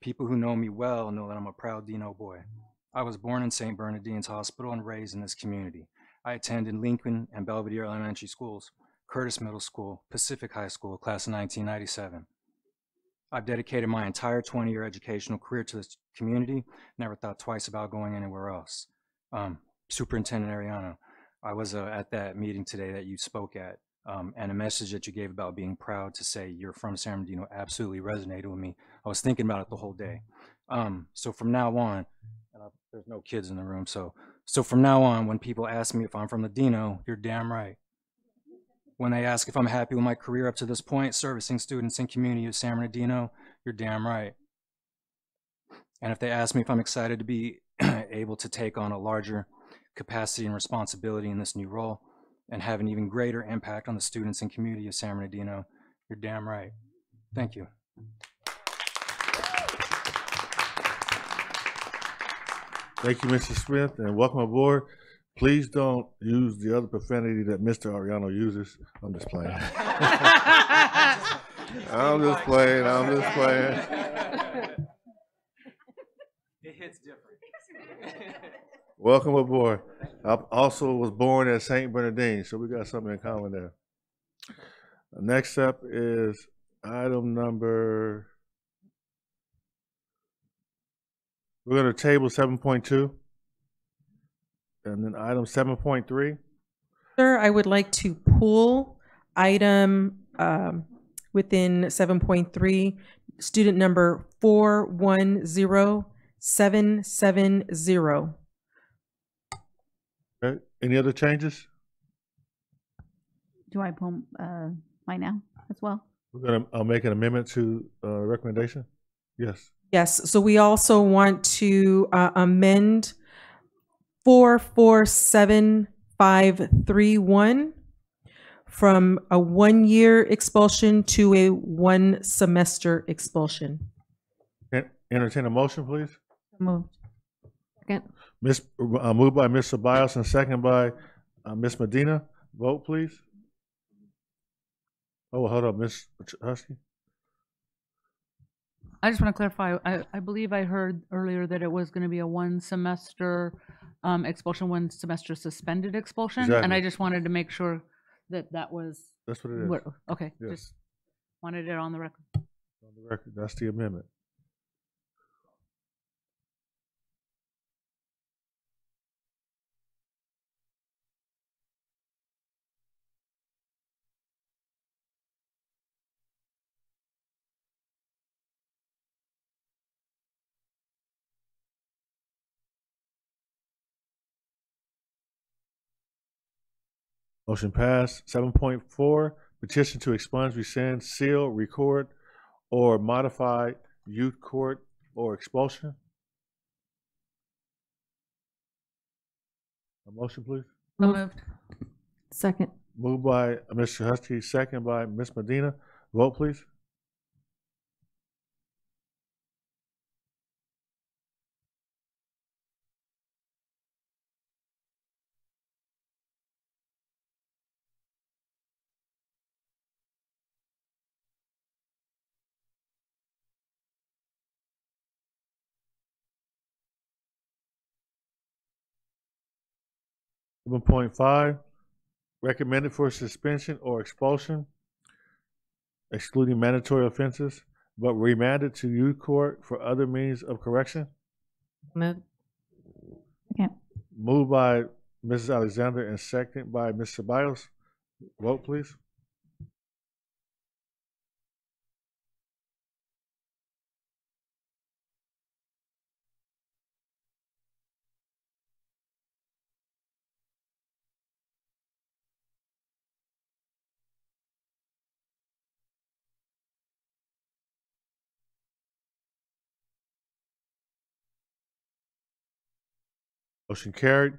People who know me well know that I'm a proud Dino boy. I was born in St. Bernardine's Hospital and raised in this community. I attended Lincoln and Belvedere Elementary Schools, Curtis Middle School, Pacific High School, class of 1997. I've dedicated my entire 20 year educational career to this community, never thought twice about going anywhere else. Um, Superintendent Arellano, I was uh, at that meeting today that you spoke at. Um, and a message that you gave about being proud to say you're from San Bernardino absolutely resonated with me. I was thinking about it the whole day. Um, so from now on, I, there's no kids in the room, so so from now on, when people ask me if I'm from Ladino, you're damn right. When they ask if I'm happy with my career up to this point, servicing students and community of San Bernardino, you're damn right. And if they ask me if I'm excited to be able to take on a larger capacity and responsibility in this new role, and have an even greater impact on the students and community of San Bernardino, you're damn right. Thank you. Thank you, Mr. Smith, and welcome aboard. Please don't use the other profanity that Mr. Arellano uses. I'm just playing. I'm just playing. I'm just playing. It hits different. Welcome aboard. I also was born at St. Bernardine, so we got something in common there. Next up is item number. We're going to table 7.2 and then item 7.3. Sir, I would like to pull item um, within 7.3, student number 410770. Okay. Any other changes? Do I pull uh, mine now as well? We're going to uh, make an amendment to uh, recommendation? Yes. Yes, so we also want to uh, amend 447531 from a one-year expulsion to a one-semester expulsion. En- Entertain a motion, please. Moved. Second. Miss, uh, moved by Ms. Ceballos and second by uh, Ms. Medina. Vote, please. Oh, hold up, Ms. Husky. I just want to clarify, I, I believe I heard earlier that it was going to be a one semester um, expulsion, one semester suspended expulsion. And I Exactly. just wanted to make sure that that was. That's what it is. what- Okay, Yes. just wanted it on the record. On the record, that's the amendment. Motion passed. Seven point four, petition to expunge, rescind, seal, record, or modify youth court or expulsion. A motion, please. So moved. Second. Moved by Mr. Husky, second by Ms. Medina. Vote, please. Seven point five, recommended for suspension or expulsion, excluding mandatory offenses, but remanded to youth court for other means of correction. Move. Second. Moved by Mrs. Alexander and second by Ms. Ceballos. Vote, please. Motion carried.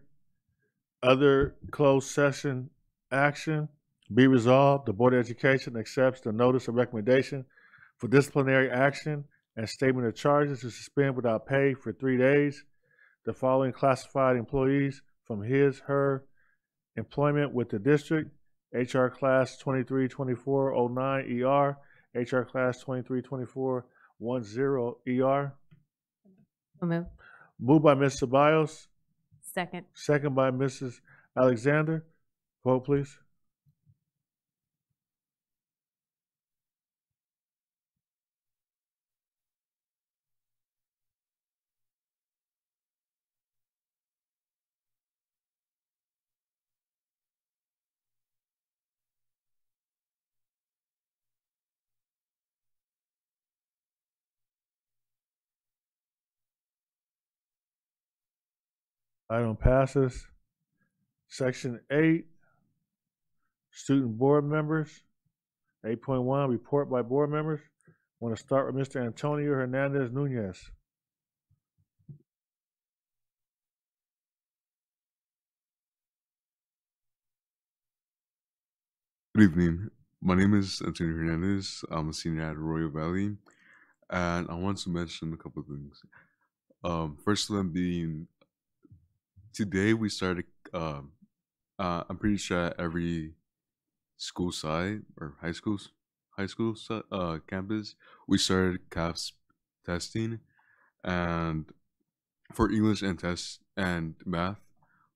Other closed session action, be resolved, the Board of Education accepts the notice of recommendation for disciplinary action and statement of charges to suspend without pay for three days the following classified employees from his, her employment with the district, HR Class 232409 ER, HR Class 232410 ER. Move. Moved by Ms. Ceballos, Second. Second by Mrs. Alexander. Vote, please. Item passes. Section eight, student board members. Eight point one, report by board members. I Want to start with Mr. Antonio Hernandez Nunez. Good evening. My name is Antonio Hernandez. I'm a senior at Arroyo Valley, and I want to mention a couple of things. Um, first of them being today we started. Um, uh, I'm pretty sure at every school site or high schools, high school uh, campus, we started CAASPP testing, and for English and test and math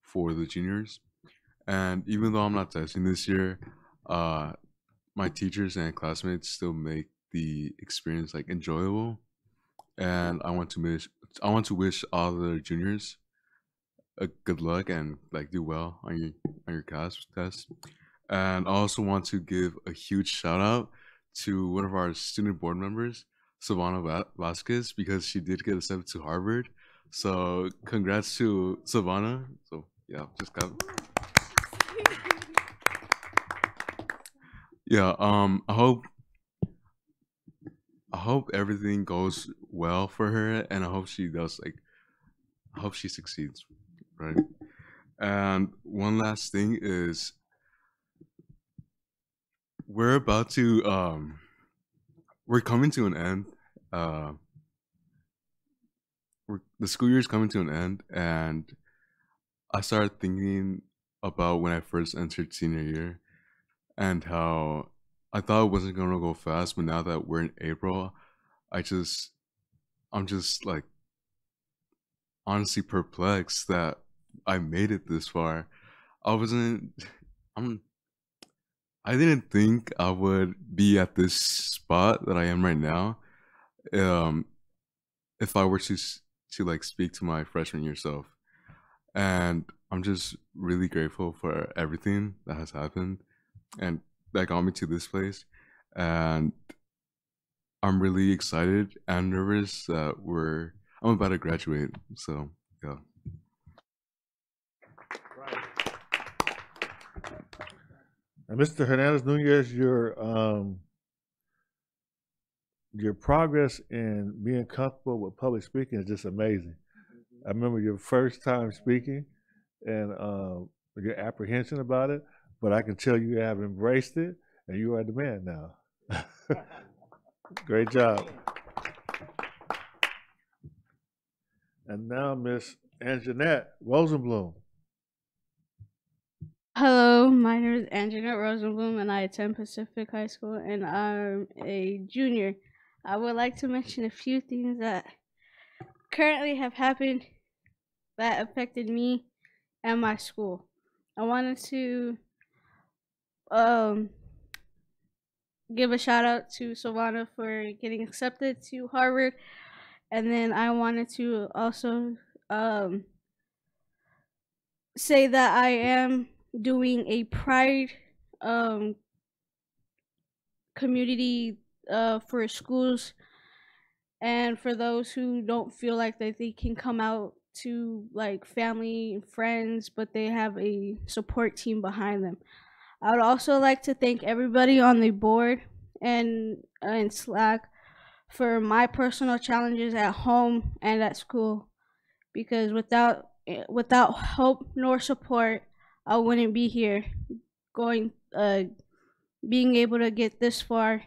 for the juniors. And even though I'm not testing this year, uh, my teachers and classmates still make the experience like enjoyable. And I want to wish I want to wish all the juniors a good luck and like do well on your on your CAASPP test. And I also want to give a huge shout out to one of our student board members, Savannah Vasquez, because she did get accepted to Harvard. So congrats to Savannah. So yeah, just got yeah. Um, I hope I hope everything goes well for her, and I hope she does like I hope she succeeds, right? And one last thing is we're about to um we're coming to an end. Uh we're, the school year is coming to an end and I started thinking about when I first entered senior year and how I thought it wasn't gonna go fast, but now that we're in April, I just I'm just like honestly perplexed that I made it this far. I wasn't I'm I didn't think I would be at this spot that I am right now. Um if I were to to like speak to my freshman year self. And I'm just really grateful for everything that has happened and that got me to this place. And I'm really excited and nervous that we're I'm about to graduate. So yeah. And Mr. Hernandez Nunez, your um, your progress in being comfortable with public speaking is just amazing. I remember your first time speaking and um, your apprehension about it, but I can tell you have embraced it and you are the man now. Great job. And now Miss Anjanette Rosenblum. Hello, my name is Anjanette Rosenblum, and I attend Pacific High School, and I'm a junior. I would like to mention a few things that currently have happened that affected me and my school. I wanted to um, give a shout out to Silvana for getting accepted to Harvard, and then I wanted to also um, say that I am doing a Pride um, community uh, for schools. And for those who don't feel like that they can come out to like family and friends but they have a support team behind them. I would also like to thank everybody on the board and and slack for my personal challenges at home and at school because without without hope nor support i wouldn't be here going uh being able to get this far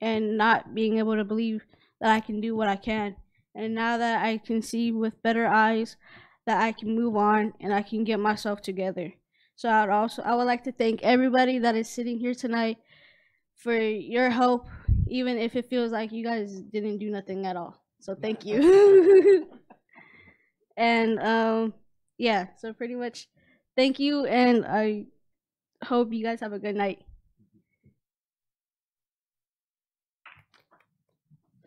and not being able to believe that I can do what I can. And now that I can see with better eyes that I can move on and I can get myself together. So I would also I would like to thank everybody that is sitting here tonight for your help, even if it feels like you guys didn't do nothing at all. So thank you. and um yeah, so pretty much thank you and I hope you guys have a good night.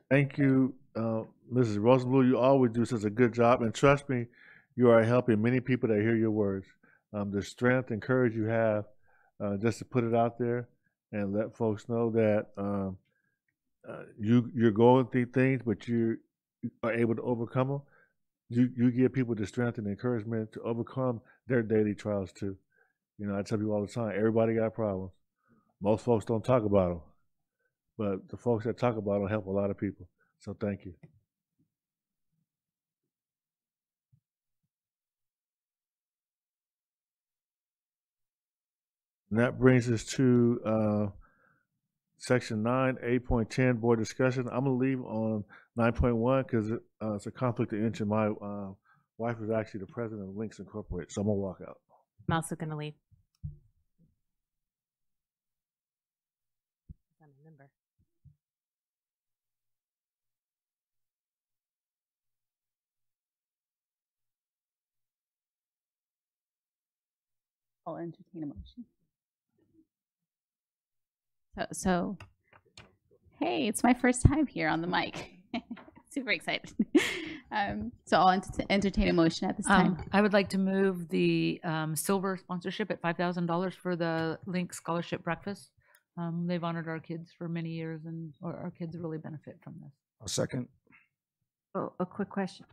Thank you, uh, Mrs. Rosenblum. You always do such a good job, and trust me, you are helping many people that hear your words. Um, the strength and courage you have, uh, just to put it out there and let folks know that um, you you're going through things, but you are able to overcome them. You you give people the strength and encouragement to overcome their daily trials too. You know, I tell people all the time, everybody got problems. Most folks don't talk about them. But the folks that talk about them help a lot of people. So thank you. And that brings us to uh, section nine, eight point ten, board discussion. I'm gonna leave on nine point one because uh, it's a conflict of interest. My uh, wife is actually the president of Links Incorporated, so I'm gonna walk out. I'm also gonna leave. I'm a member. I'll entertain a motion. So, so, hey, it's my first time here on the mic. Super excited. um, so I'll ent- entertain a motion at this time. Um, I would like to move the um, silver sponsorship at five thousand dollars for the Link Scholarship Breakfast. Um, they've honored our kids for many years, and our, our kids really benefit from this. A second. Oh, a quick question.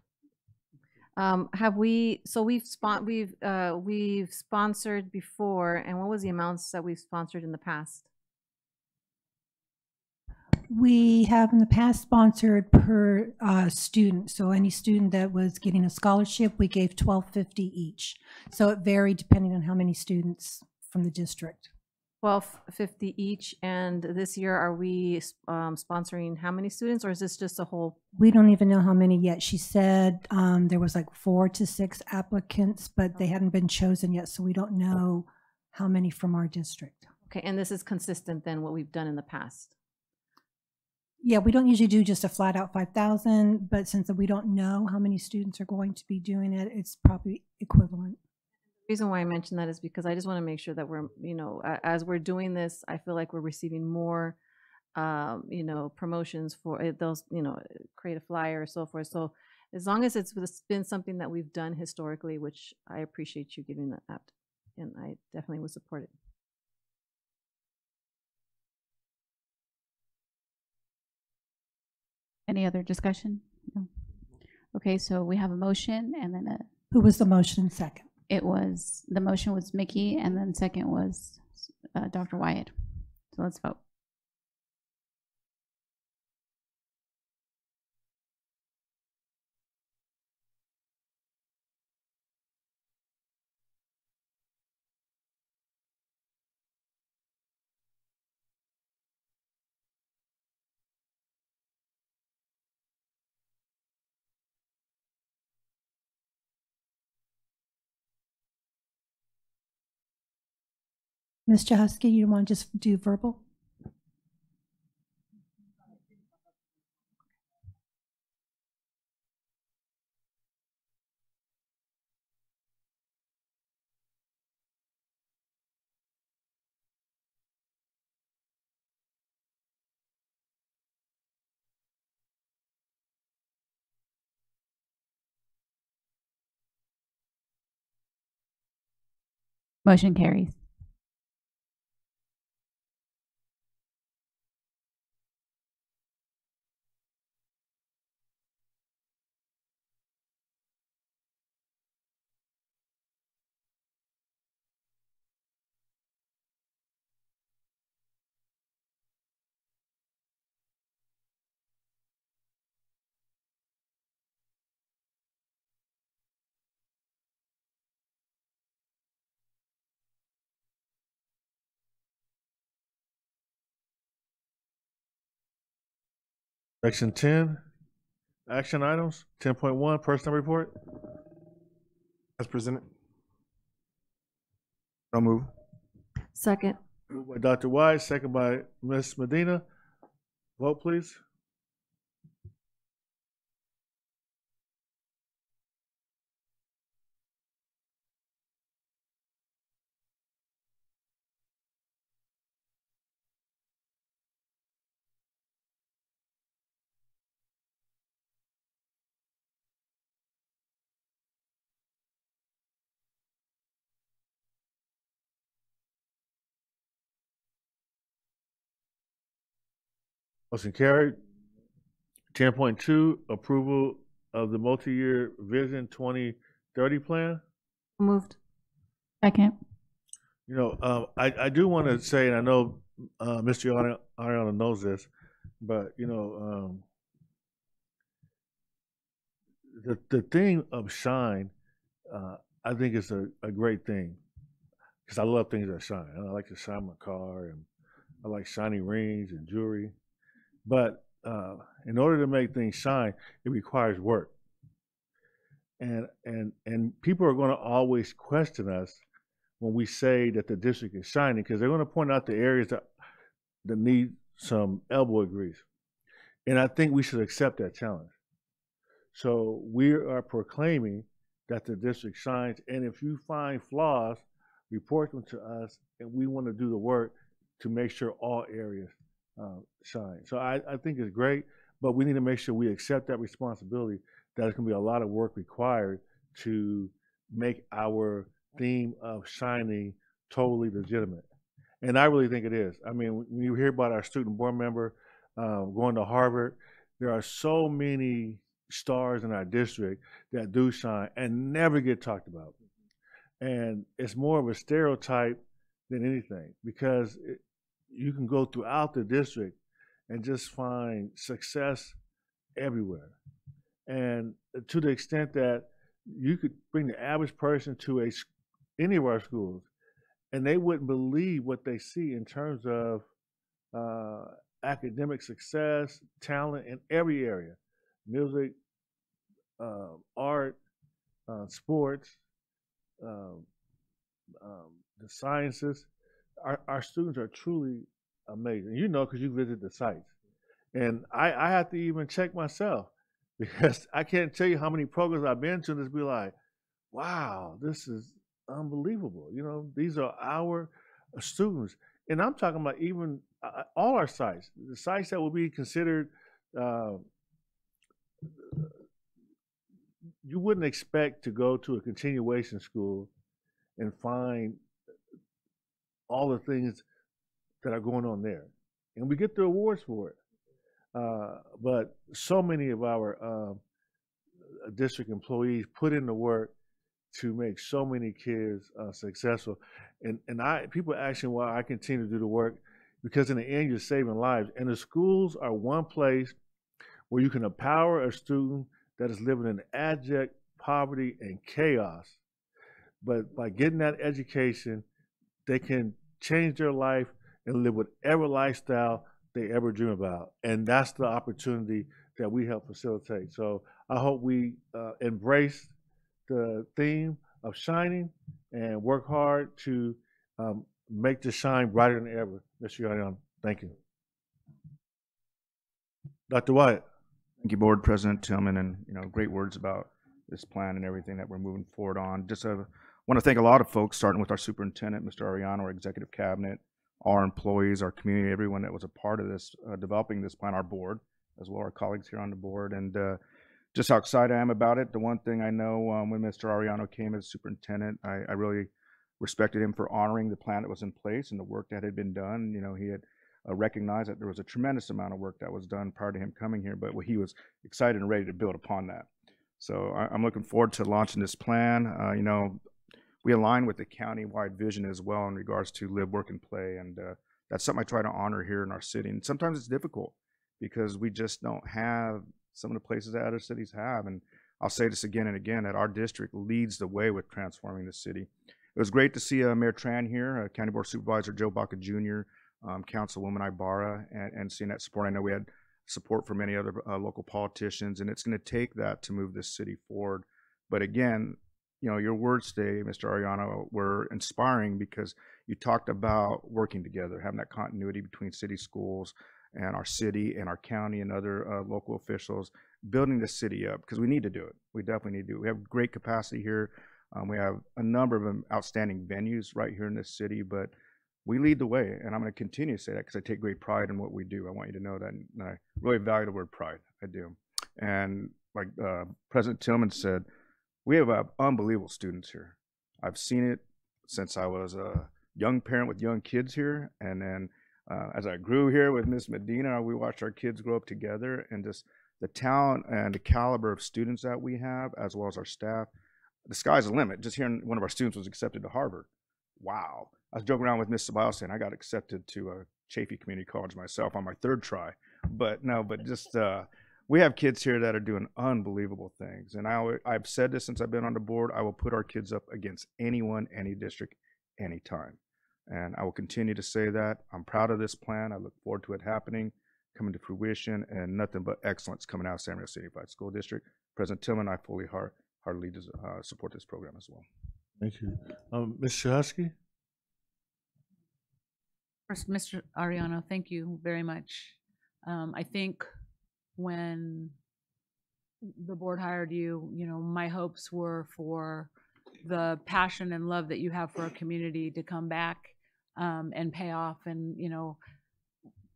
Um, have we, so we've spon, we've, uh, we've sponsored before, and what was the amounts that we've sponsored in the past? We have in the past sponsored per uh, student. So any student that was getting a scholarship, we gave twelve fifty each. So it varied depending on how many students from the district. Twelve fifty each, and this year are we um, sponsoring how many students, or is this just a whole? We don't even know how many yet. She said um, there was like four to six applicants, but they hadn't been chosen yet, so we don't know how many from our district. Okay, and this is consistent than what we've done in the past. Yeah, we don't usually do just a flat out five thousand, but since we don't know how many students are going to be doing it, it's probably equivalent. The reason why I mention that is because I just want to make sure that we're, you know, as we're doing this, I feel like we're receiving more, um, you know, promotions for it, those, you know, create a flyer or so forth. So as long as it's been something that we've done historically, which I appreciate you giving that and I definitely would support it. Any other discussion? No. Okay, so we have a motion and then a, Who was the motion second? it was, the motion was Mickey and then second was uh, Dr. Wyatt. So let's vote. Ms. Husky, you want to just do verbal? Motion carries. Section ten, action items, ten point one, personnel report. As presented. So move. Second. Moved by Dr. Wise, second by Ms. Medina. Vote, please. Motion carried. Ten point two, approval of the multi-year Vision twenty thirty plan. Moved. Second. You know, um, I, I do want to say, and I know, uh, Mr. Ari- Arellano knows this, but, you know, um, the, the thing of shine, uh, I think is a, a great thing. Cause I love things that shine. I like to shine my car and I like shiny rings and jewelry. But, uh, in order to make things shine, it requires work. And, and, and people are going to always question us when we say that the district is shining because they're going to point out the areas that, that need some elbow grease. And I think we should accept that challenge. So we are proclaiming that the district shines. And if you find flaws, report them to us, and we want to do the work to make sure all areas uh, shine. So I, I think it's great, but we need to make sure we accept that responsibility. That there's going to be a lot of work required to make our theme of shining totally legitimate. And I really think it is. I mean, when you hear about our student board member um, going to Harvard, there are so many stars in our district that do shine and never get talked about. And it's more of a stereotype than anything because it, you can go throughout the district and just find success everywhere. And to the extent that you could bring the average person to a any of our schools, and they wouldn't believe what they see in terms of uh, academic success, talent in every area, music, uh, art, uh, sports, um, um, the sciences. Our, our students are truly amazing. You know, because you visit the sites, and I, I have to even check myself because I can't tell you how many programs I've been to. and Just be like, wow, this is unbelievable. You know, these are our uh, students, and I'm talking about even uh, all our sites, the sites that will be considered. Uh, you wouldn't expect to go to a continuation school and find all the things that are going on there, and we get the awards for it. Uh, but so many of our um, uh, district employees put in the work to make so many kids uh, successful. And and I people ask me why I continue to do the work because in the end you're saving lives. And the schools are one place where you can empower a student that is living in abject poverty and chaos. But by getting that education, they can change their life and live whatever lifestyle they ever dream about. And that's the opportunity that we help facilitate. So I hope we uh, embrace the theme of shining and work hard to um, make the shine brighter than ever. Mr. Arellano, thank you. Dr. Wyatt. Thank you, Board President Tillman, and you know, great words about this plan and everything that we're moving forward on. Just uh, want to thank a lot of folks, starting with our superintendent, Mr. Arellano, our executive cabinet, our employees, our community, everyone that was a part of this, uh, developing this plan, our board, as well as our colleagues here on the board, and uh, just how excited I am about it. The one thing I know um, when Mr. Arellano came as superintendent, I, I really respected him for honoring the plan that was in place and the work that had been done. You know, he had uh, recognized that there was a tremendous amount of work that was done prior to him coming here, but he was excited and ready to build upon that. So I, am looking forward to launching this plan. Uh, you know, we align with the county-wide vision as well in regards to live, work, and play, and uh, that's something I try to honor here in our city. And sometimes it's difficult because we just don't have some of the places that other cities have. And I'll say this again and again that our district leads the way with transforming the city. It was great to see uh, Mayor Tran here, uh, County Board Supervisor Joe Baca Jr., um, Councilwoman Ibarra, and, and, seeing that support. I know we had support from many other uh, local politicians, and it's going to take that to move this city forward. But again, you know, your words today, Mr. Arellano, were inspiring because you talked about working together, having that continuity between city schools and our city and our county and other uh, local officials, building the city up because we need to do it. We definitely need to. do. We have great capacity here. Um, we have a number of outstanding venues right here in this city, but we lead the way, and I'm going to continue to say that because I take great pride in what we do. I want you to know that, and I really value the word pride. I do. And like uh, President Tillman said, we have uh, unbelievable students here. I've seen it since I was a young parent with young kids here, and then uh, as I grew here with Miss Medina, we watched our kids grow up together, and just the talent and the caliber of students that we have, as well as our staff. The sky's the limit. Just hearing one of our students was accepted to Harvard. Wow I was joking around with Miss Ceballos saying I got accepted to a Chaffey Community College myself on my third try. But no, but just uh, we have kids here that are doing unbelievable things, and I I've said this since I've been on the board. I will put our kids up against anyone, any district, anytime, and I will continue to say that. I'm proud of this plan. I look forward to it happening, coming to fruition, and nothing but excellence coming out of San Mateo City Unified School District. President Tillman, I fully heart, heartily uh, support this program as well. Thank you, um, Ms. Shahusky. First, Mr. Arellano, thank you very much. Um, I think when the board hired you, you know, my hopes were for the passion and love that you have for our community to come back um, and pay off. And, you know,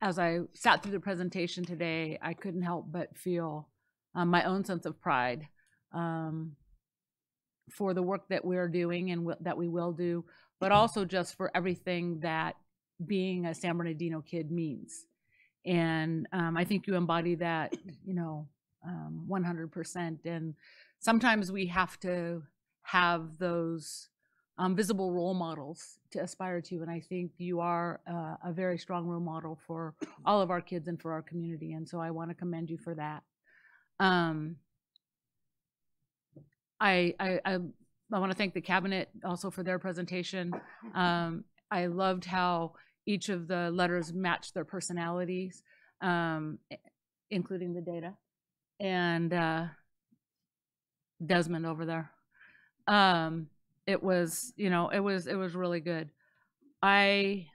as I sat through the presentation today, I couldn't help but feel um, my own sense of pride um, for the work that we're doing and that we will do, but also just for everything that being a San Bernardino kid means. And um, I think you embody that, you know, um, 100%. And sometimes we have to have those um, visible role models to aspire to. And I think you are uh, a very strong role model for all of our kids and for our community. And so I want to commend you for that. Um, I, I, I, I want to thank the cabinet also for their presentation. Um, I loved how each of the letters match their personalities, um, including the data. And uh, Desmond over there. Um, it was, you know, it was it was really good. I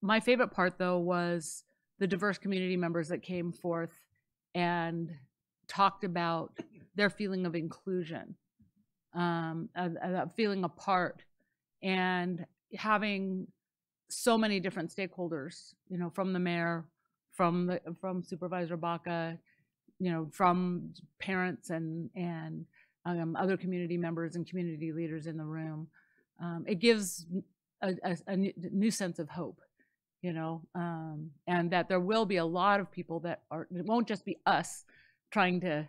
my favorite part though was the diverse community members that came forth and talked about their feeling of inclusion, um, feeling apart, and having so many different stakeholders, you know, from the mayor, from the from Supervisor Baca, you know, from parents and and um, other community members and community leaders in the room. Um, it gives a, a, a, new sense of hope, you know, um, and that there will be a lot of people that are. It won't just be us trying to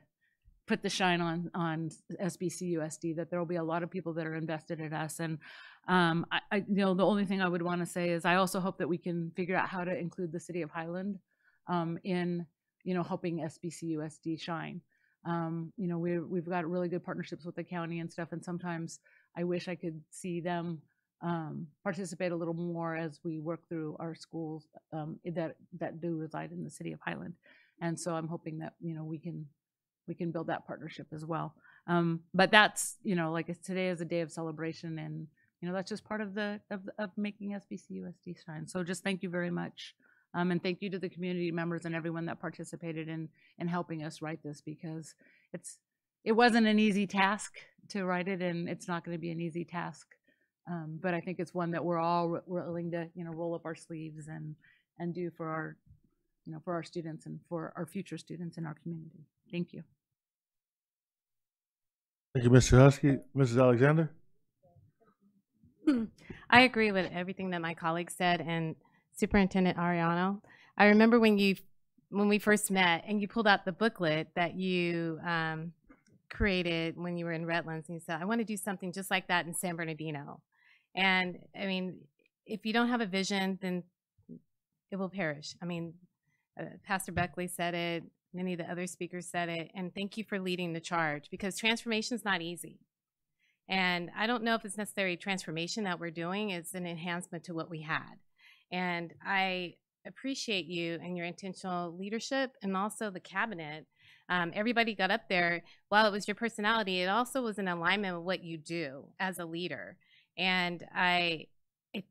put the shine on on SBCUSD. That there will be a lot of people that are invested in us, and um, I, I, you know, the only thing I would want to say is I also hope that we can figure out how to include the city of Highland um, in, you know, helping SBCUSD shine. Um, you know, we we've got really good partnerships with the county and stuff, and sometimes I wish I could see them um, participate a little more as we work through our schools um, that that do reside in the city of Highland. And so I'm hoping that you know we can we can build that partnership as well. Um, but that's you know like today is a day of celebration, and you know that's just part of the of, of making SBCUSD shine. So just thank you very much. Um, and thank you to the community members and everyone that participated in in helping us write this because it's it wasn't an easy task to write it and it's not going to be an easy task um, but I think it's one that we're all willing to you know roll up our sleeves and and do for our you know for our students and for our future students in our community. Thank you. Thank you, Mr. Husky. Mrs. Alexander? I agree with everything that my colleagues said and Superintendent Arellano. I remember when you when we first met and you pulled out the booklet that you um, created when you were in Redlands and you said, I want to do something just like that in San Bernardino. And I mean, if you don't have a vision, then it will perish. I mean, uh, Pastor Beckley said it, many of the other speakers said it, and thank you for leading the charge because transformation is not easy. And I don't know if it's necessarily transformation that we're doing, it's an enhancement to what we had. And I appreciate you and your intentional leadership and also the cabinet. Um, everybody got up there. While it was your personality, it also was in alignment with what you do as a leader. And I, it,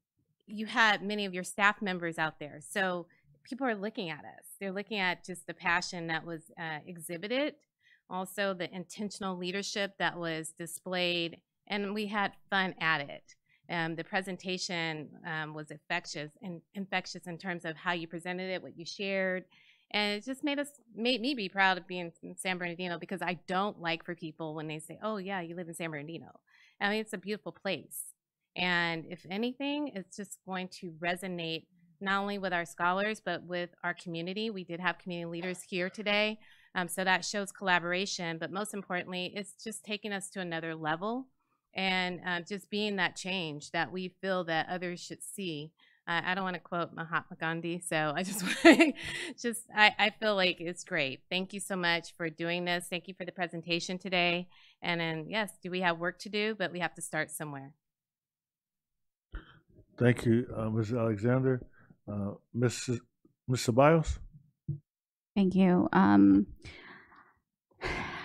you had many of your staff members out there. So people are looking at us. They're looking at just the passion that was uh, exhibited, also the intentional leadership that was displayed, and we had fun at it. Um, the presentation um, was infectious and infectious in terms of how you presented it, what you shared, and it just made us made me be proud of being in San Bernardino because I don't like for people when they say, "Oh yeah, you live in San Bernardino." I mean, it's a beautiful place, and if anything, it's just going to resonate not only with our scholars, but with our community. We did have community leaders here today. Um, so that shows collaboration, but most importantly, it's just taking us to another level and uh, just being that change that we feel that others should see. Uh, I don't want to quote Mahatma Gandhi, so I just just I, I feel like it's great. Thank you so much for doing this. Thank you for the presentation today. And then yes, do we have work to do? But we have to start somewhere. Thank you, uh, Ms. Alexander. Uh, Ms. Ms. Ceballos? Thank you. Um,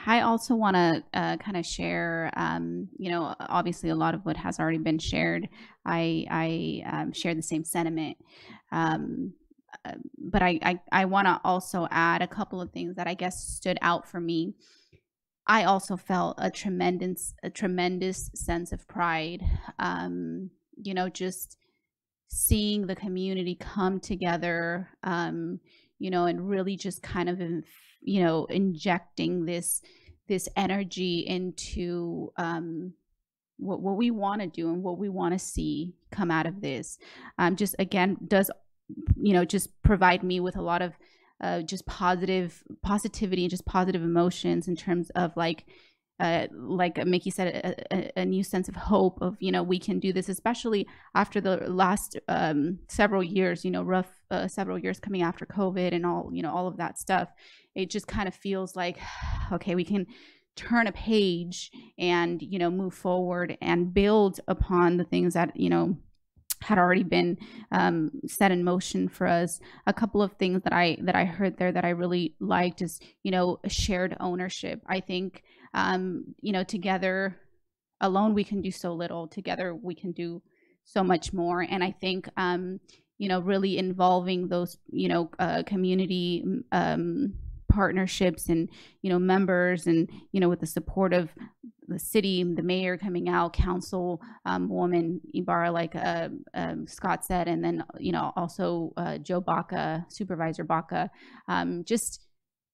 I also want to uh, kind of share, um, you know, obviously a lot of what has already been shared. I, I um, share the same sentiment. Um, uh, but I, I, I want to also add a couple of things that I guess stood out for me. I also felt a tremendous, a tremendous sense of pride. Um, you know, just seeing the community come together, um, you know, and really just kind of, you know, injecting this this energy into um, what what we want to do and what we want to see come out of this. Um, just again, does you know just provide me with a lot of uh, just positive positivity and just positive emotions in terms of like uh, like Mickey said, a, a, a, new sense of hope of, you know, we can do this, especially after the last um, several years, you know, rough uh, several years coming after COVID and all, you know, all of that stuff. It just kind of feels like, okay, we can turn a page and, you know, move forward and build upon the things that, you know, had already been um, set in motion for us. A couple of things that I that I heard there that I really liked is you know shared ownership. I think um, you know, together alone we can do so little. Together we can do so much more. And I think, um, you know, really involving those, you know, uh, community um, partnerships and you know members and you know with the support of the city the mayor coming out council um, woman ibarra like uh, um, scott said and then you know also uh, joe baca supervisor baca um, just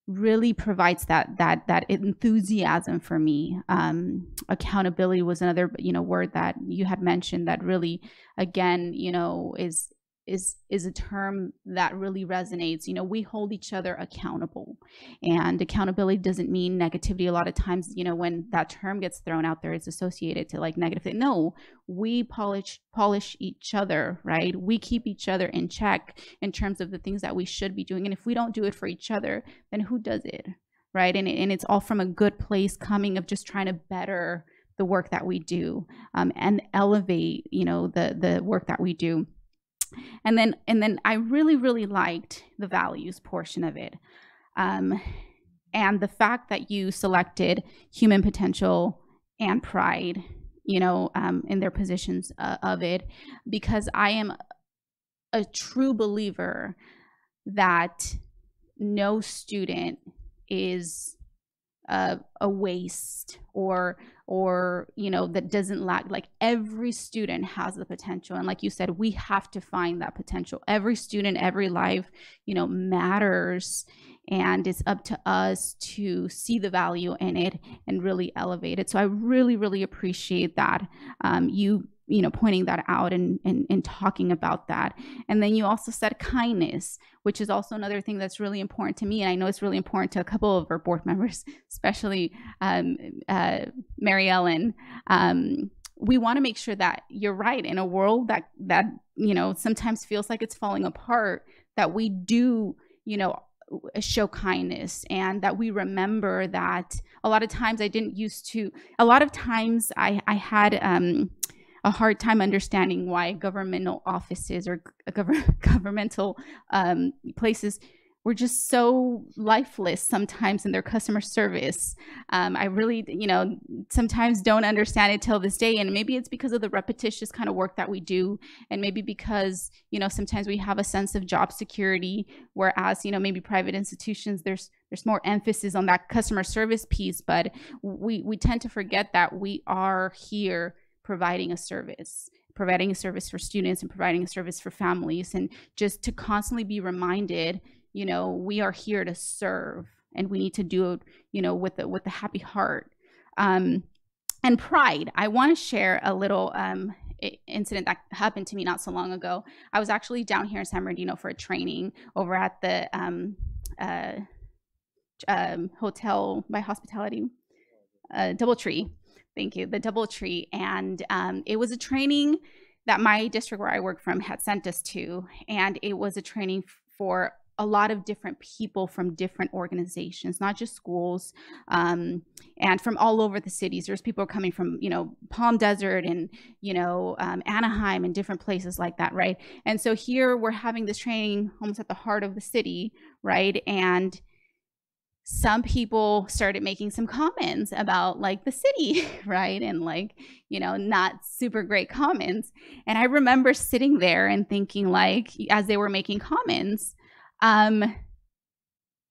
really provides that that that enthusiasm for me. Um accountability was another you know word that you had mentioned that really again you know is is is a term that really resonates. You know, we hold each other accountable. And accountability doesn't mean negativity. A lot of times, you know, when that term gets thrown out there, it's associated to like negative. No, we polish polish each other, right? We keep each other in check in terms of the things that we should be doing. And if we don't do it for each other, then who does it? Right. And, and it's all from a good place coming of just trying to better the work that we do um, and elevate, you know, the the work that we do and then and then i really really liked the values portion of it um, and the fact that you selected human potential and pride you know um, in their positions uh, of it because i am a true believer that no student is a, a waste or or you know that doesn't lack like every student has the potential. And like you said we have to find that potential. Every student every life you know matters. And it's up to us to see the value in it and really elevate it. So i really really appreciate that um, you you know pointing that out and, and and talking about that. And then you also said kindness which is also another thing that's really important to me. And i know it's really important to a couple of our board members especially um, uh, mary ellen. Um, we want to make sure that you're right. In a world that that you know sometimes feels like it's falling apart that we do you know show kindness and that we remember that. A lot of times i didn't used to a lot of times i i had um a hard time understanding why governmental offices or gov- governmental um, places were just so lifeless sometimes in their customer service. Um, I really, you know, sometimes don't understand it till this day. And maybe it's because of the repetitious kind of work that we do. And maybe because, you know, sometimes we have a sense of job security, whereas, you know, maybe private institutions, there's there's more emphasis on that customer service piece. But we, we tend to forget that we are here providing a service providing a service for students and providing a service for families. And just to constantly be reminded you know we are here to serve and we need to do it you know with the with a happy heart. Um, and pride. I want to share a little um, incident that happened to me not so long ago. I was actually down here in san bernardino for a training over at the um, uh, um, hotel by hospitality uh, doubletree Thank you. The DoubleTree. And um, it was a training that my district where I work from had sent us to. And it was a training for a lot of different people from different organizations, not just schools, um, and from all over the cities. There's people coming from, you know, Palm Desert and, you know, um, Anaheim and different places like that, right? And so here we're having this training almost at the heart of the city, right? And some people started making some comments about like the city, right? And like, you know, not super great comments. And I remember sitting there and thinking, like, as they were making comments, um,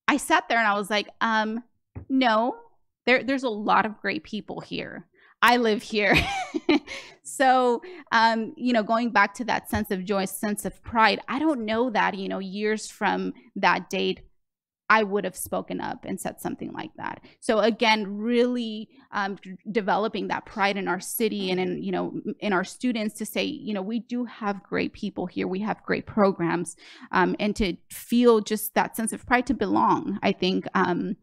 I sat there and I was like, um, no, there, there's a lot of great people here. I live here. so, um, you know, going back to that sense of joy, sense of pride, I don't know that, you know, years from that date, I would have spoken up and said something like that. So again, really um, developing that pride in our city and in you know in our students to say you know we do have great people here, we have great programs, um, and to feel just that sense of pride to belong. I think um,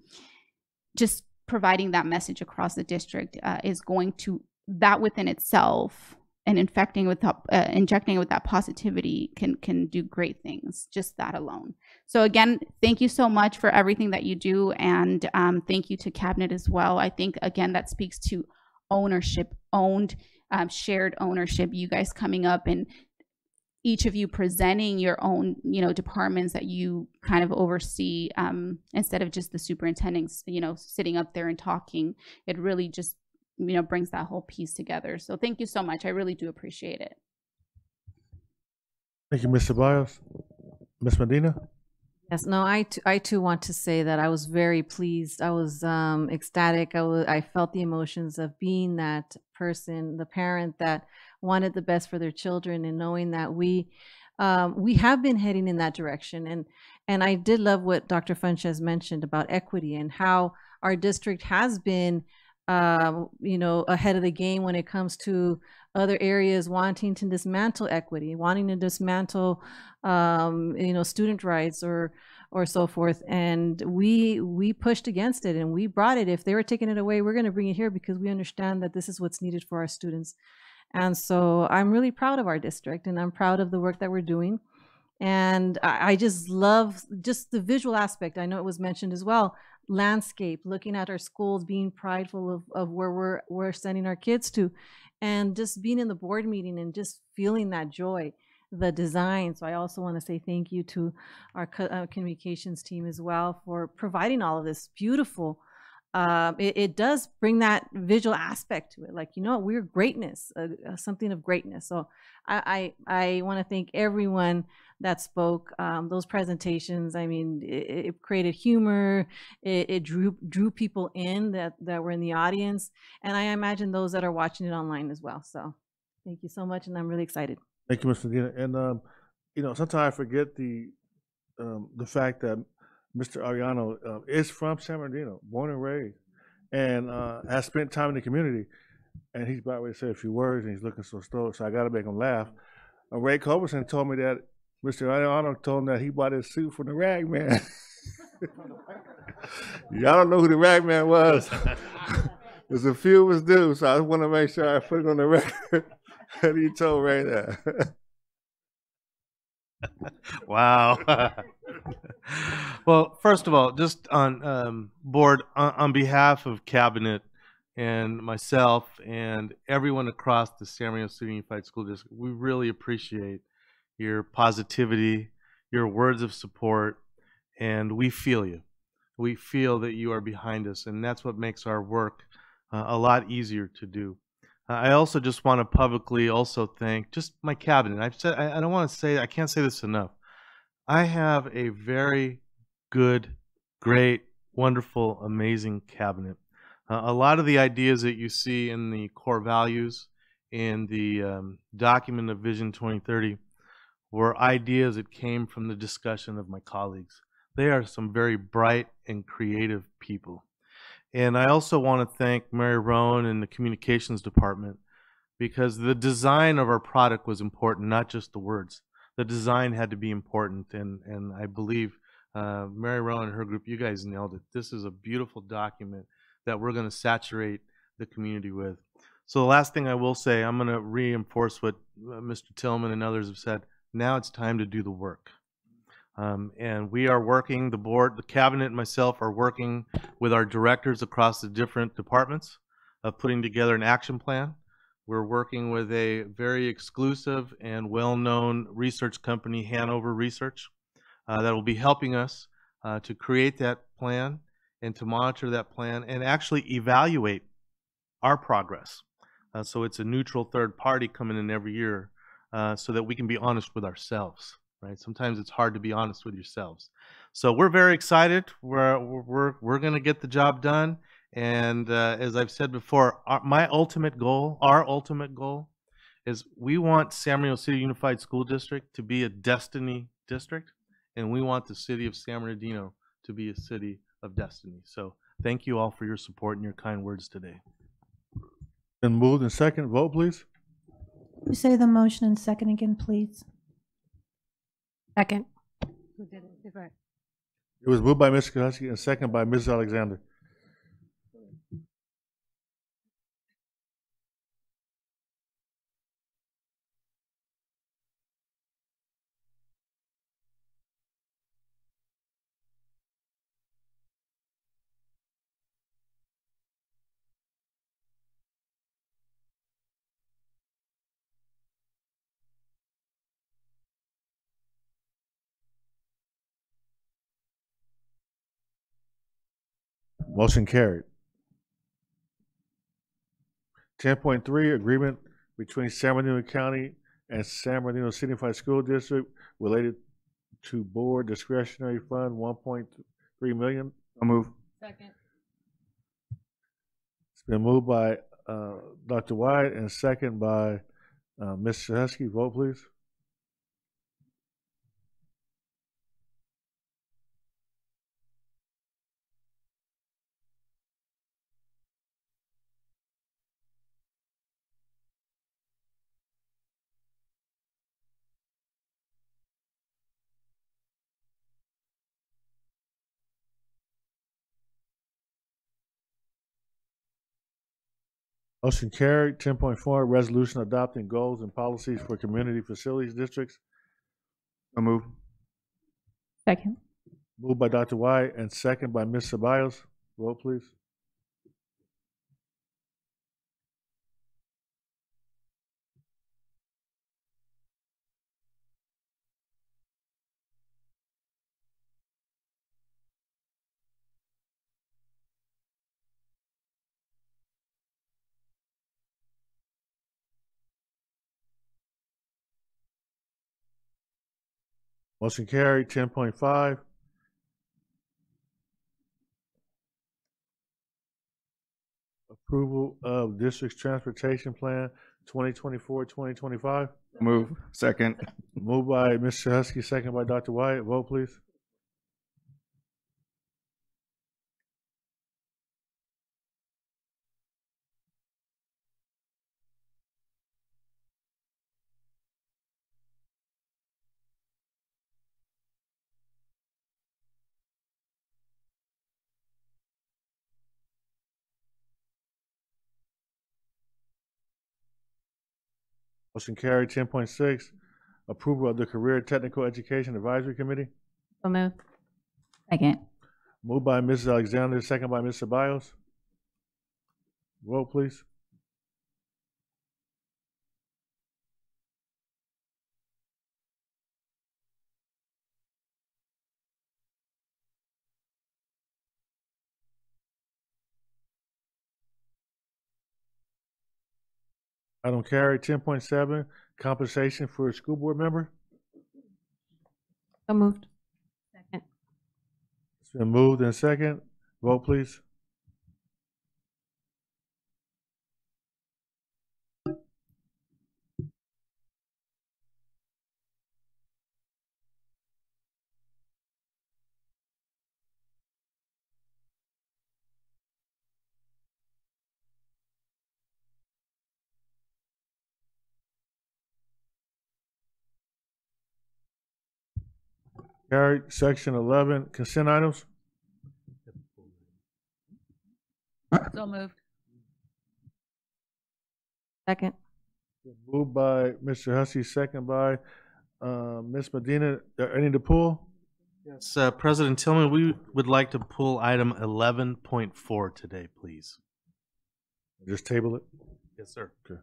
just providing that message across the district uh, is going to that within itself and infecting with uh, injecting with that positivity can can do great things just that alone so again thank you so much for everything that you do and um, thank you to cabinet as well i think again that speaks to ownership owned um, shared ownership you guys coming up and each of you presenting your own you know departments that you kind of oversee um, instead of just the superintendents you know sitting up there and talking it really just you know brings that whole piece together so thank you so much i really do appreciate it Thank you, Mr. Biles. Ms. Medina? Yes, no, I too, I too want to say that I was very pleased. I was um, ecstatic. I I felt the emotions of being that person, the parent that wanted the best for their children, and knowing that we um, we have been heading in that direction. And and I did love what Dr. Fuentes mentioned about equity and how our district has been uh, you know, ahead of the game when it comes to other areas wanting to dismantle equity, wanting to dismantle, um, you know, student rights or or so forth. And we we pushed against it and we brought it. If they were taking it away, we're going to bring it here because we understand that this is what's needed for our students. And so I'm really proud of our district and I'm proud of the work that we're doing. And I, I just love just the visual aspect. I know it was mentioned as well. Landscape, looking at our schools, being prideful of, of where we're we're sending our kids to, and just being in the board meeting and just feeling that joy, the design. So I also want to say thank you to our co- uh, communications team as well for providing all of this beautiful um, it, it does bring that visual aspect to it. Like, you know, we're greatness, uh, uh, something of greatness. So I, I, I want to thank everyone that spoke. Um, those presentations, I mean, it, it created humor. It, it, drew drew people in that, that were in the audience. And I imagine those that are watching it online as well. So thank you so much. And I'm really excited. Thank you, Mr. Medina. And, um, you know, sometimes I forget the, um, the fact that Mr. Arellano uh, is from San Bernardino, born and raised, and uh, has spent time in the community. And he's about ready to say a few words, and he's looking so stoic, so I got to make him laugh. Uh, Ray Culberson told me that Mr. Arellano told him that he bought his suit from the rag man. Y'all don't know who the rag man was. There's a few of us do, so I want to make sure I put it on the record that he told Ray that. wow. well, first of all, just on um, board, on, on, behalf of cabinet and myself and everyone across the San Marino Unified School District, we really appreciate your positivity, your words of support, and we feel you. We feel that you are behind us, and that's what makes our work uh, a lot easier to do. I also just want to publicly also thank just my cabinet. I've said I, I don't want to say I can't say this enough. I have a very good, great, wonderful, amazing cabinet. Uh, a lot of the ideas that you see in the core values in the um, document of Vision 2030 were ideas that came from the discussion of my colleagues. They are some very bright and creative people. And I also want to thank Mary Rowan and the communications department because the design of our product was important, not just the words. The design had to be important, and, and I believe uh, Mary Rowan and her group, you guys nailed it. This is a beautiful document that we're going to saturate the community with. So the last thing I will say, I'm going to reinforce what uh, Mr. Tillman and others have said. Now it's time to do the work. Um, and we are working, the board, the cabinet and myself are working with our directors across the different departments of putting together an action plan. We're working with a very exclusive and well-known research company, Hanover Research, uh, that will be helping us uh, to create that plan and to monitor that plan and actually evaluate our progress. Uh, so it's a neutral third party coming in every year uh, so that we can be honest with ourselves right? Sometimes it's hard to be honest with yourselves. So we're very excited. We're we're we're going to get the job done. And uh, as I've said before, our, my ultimate goal, our ultimate goal, is we want San Bernardino City Unified School District to be a destiny district, and we want the city of San Bernardino to be a city of destiny. So thank you all for your support and your kind words today. And moved and second. Vote, please. You say the motion and second again, please. Second. Who did it? It was moved by Mr. Husky and second by Mrs. Alexander. Motion carried. Ten point three, agreement between San Bernardino County and San Bernardino City Unified School District related to board discretionary fund, one point three million. I'll move. Second. It's been moved by, uh, Dr. Wyatt and second by, uh, Ms. Shahesky. Vote, please. Motion carried. Ten point four, resolution adopting goals and policies for community facilities districts. So move. Second. Moved by Dr. Wyatt and second by Ms. Ceballos. Vote, please. Motion carried. Ten point five. Approval of district's transportation plan 2024-2025. Move. Second. Moved by Mr. Husky, second by Dr. Wyatt. Vote, please. Motion carried. Ten point six, approval of the Career Technical Education Advisory Committee. So moved. Second. Moved by Mrs. Alexander, second by Mr. Bios. Vote, please. Item carried. Ten point seven, compensation for a school board member. So moved. Second. It's been moved and second. Vote, please. Carried. Section eleven, consent items. So moved. Second. Moved by Mr. Hussey, second by uh, Ms. Medina. Uh, Any to pull? Yes, uh, President Tillman, we would like to pull item eleven point four today, please. Just table it? Yes, sir. Okay.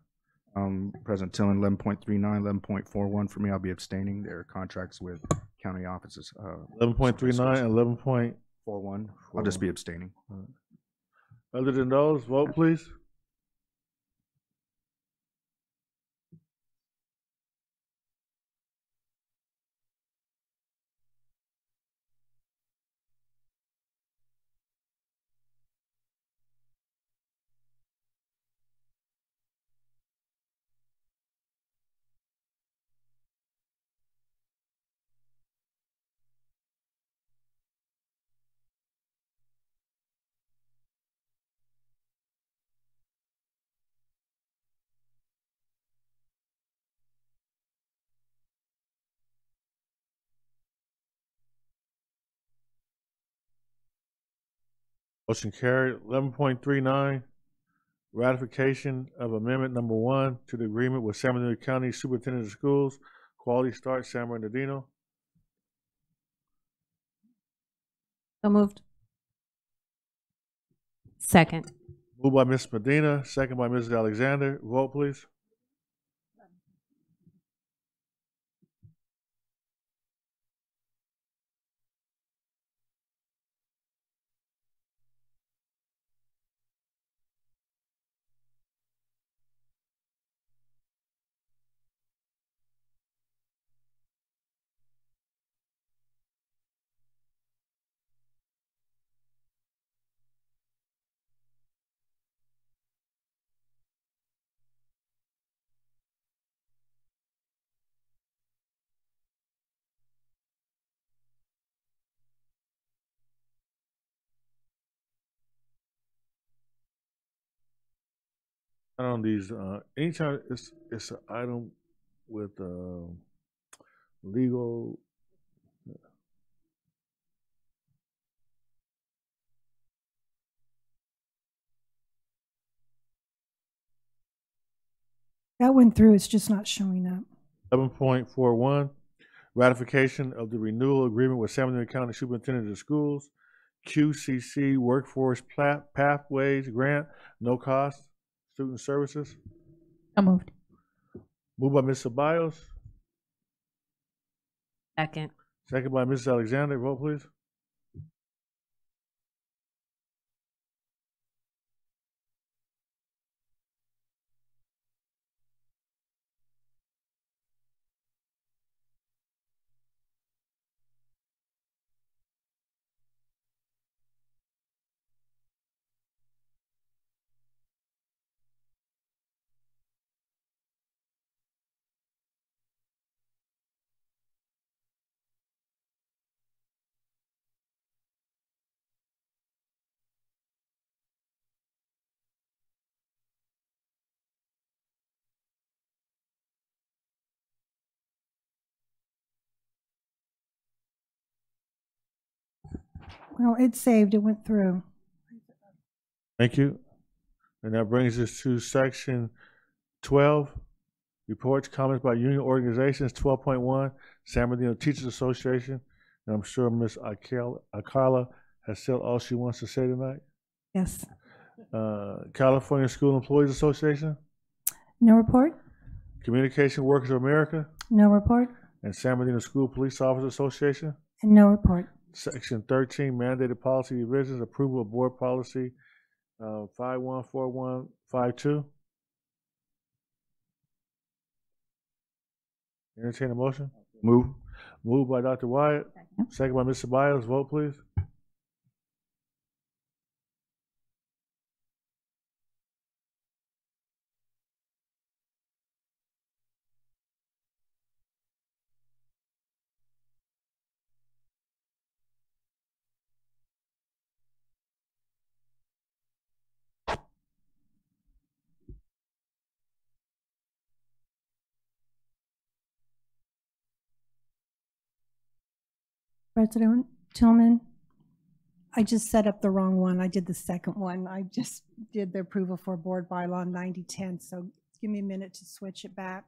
Um, President Tillman, eleven point three nine, eleven point four one, for me, I'll be abstaining. There are contracts with county offices. uh, Eleven point three nine, eleven point, Four one, I'll just be abstaining. other than those, vote please. Motion carried. Eleven point three nine, ratification of amendment number one to the agreement with San Bernardino County Superintendent of Schools, Quality Start San Bernardino. So moved. Second. Moved by Ms. Medina, second by Mrs. Alexander. Vote please. On these, uh, anytime it's, it's an item with, uh, legal. That went through, it's just not showing up. Eleven point four one, ratification of the renewal agreement with San Bernardino County Superintendent of Schools, QCC Workforce Pathways Grant, no cost, student services. So moved. Moved by Ms. Ceballos, Second. second by Mrs. Alexander. Vote please. Well, it saved, it went through. Thank you. And that brings us to section twelve, reports, comments by union organizations, twelve point one, San Bernardino Teachers Association. And I'm sure Ms. Alcala has said all she wants to say tonight. Yes. Uh, California School Employees Association, No report? Communication Workers of America, No report? and San Bernardino School Police Officers Association. And no report. Section thirteen, mandated policy revisions, approval of board policy, uh, five one four one five two. Entertain a motion? Move. Moved by Dr. Wyatt, second by Mr. Biles, vote please. President Tillman, I just set up the wrong one. I did the second one. I just did the approval for board bylaw 9010, so give me a minute to switch it back.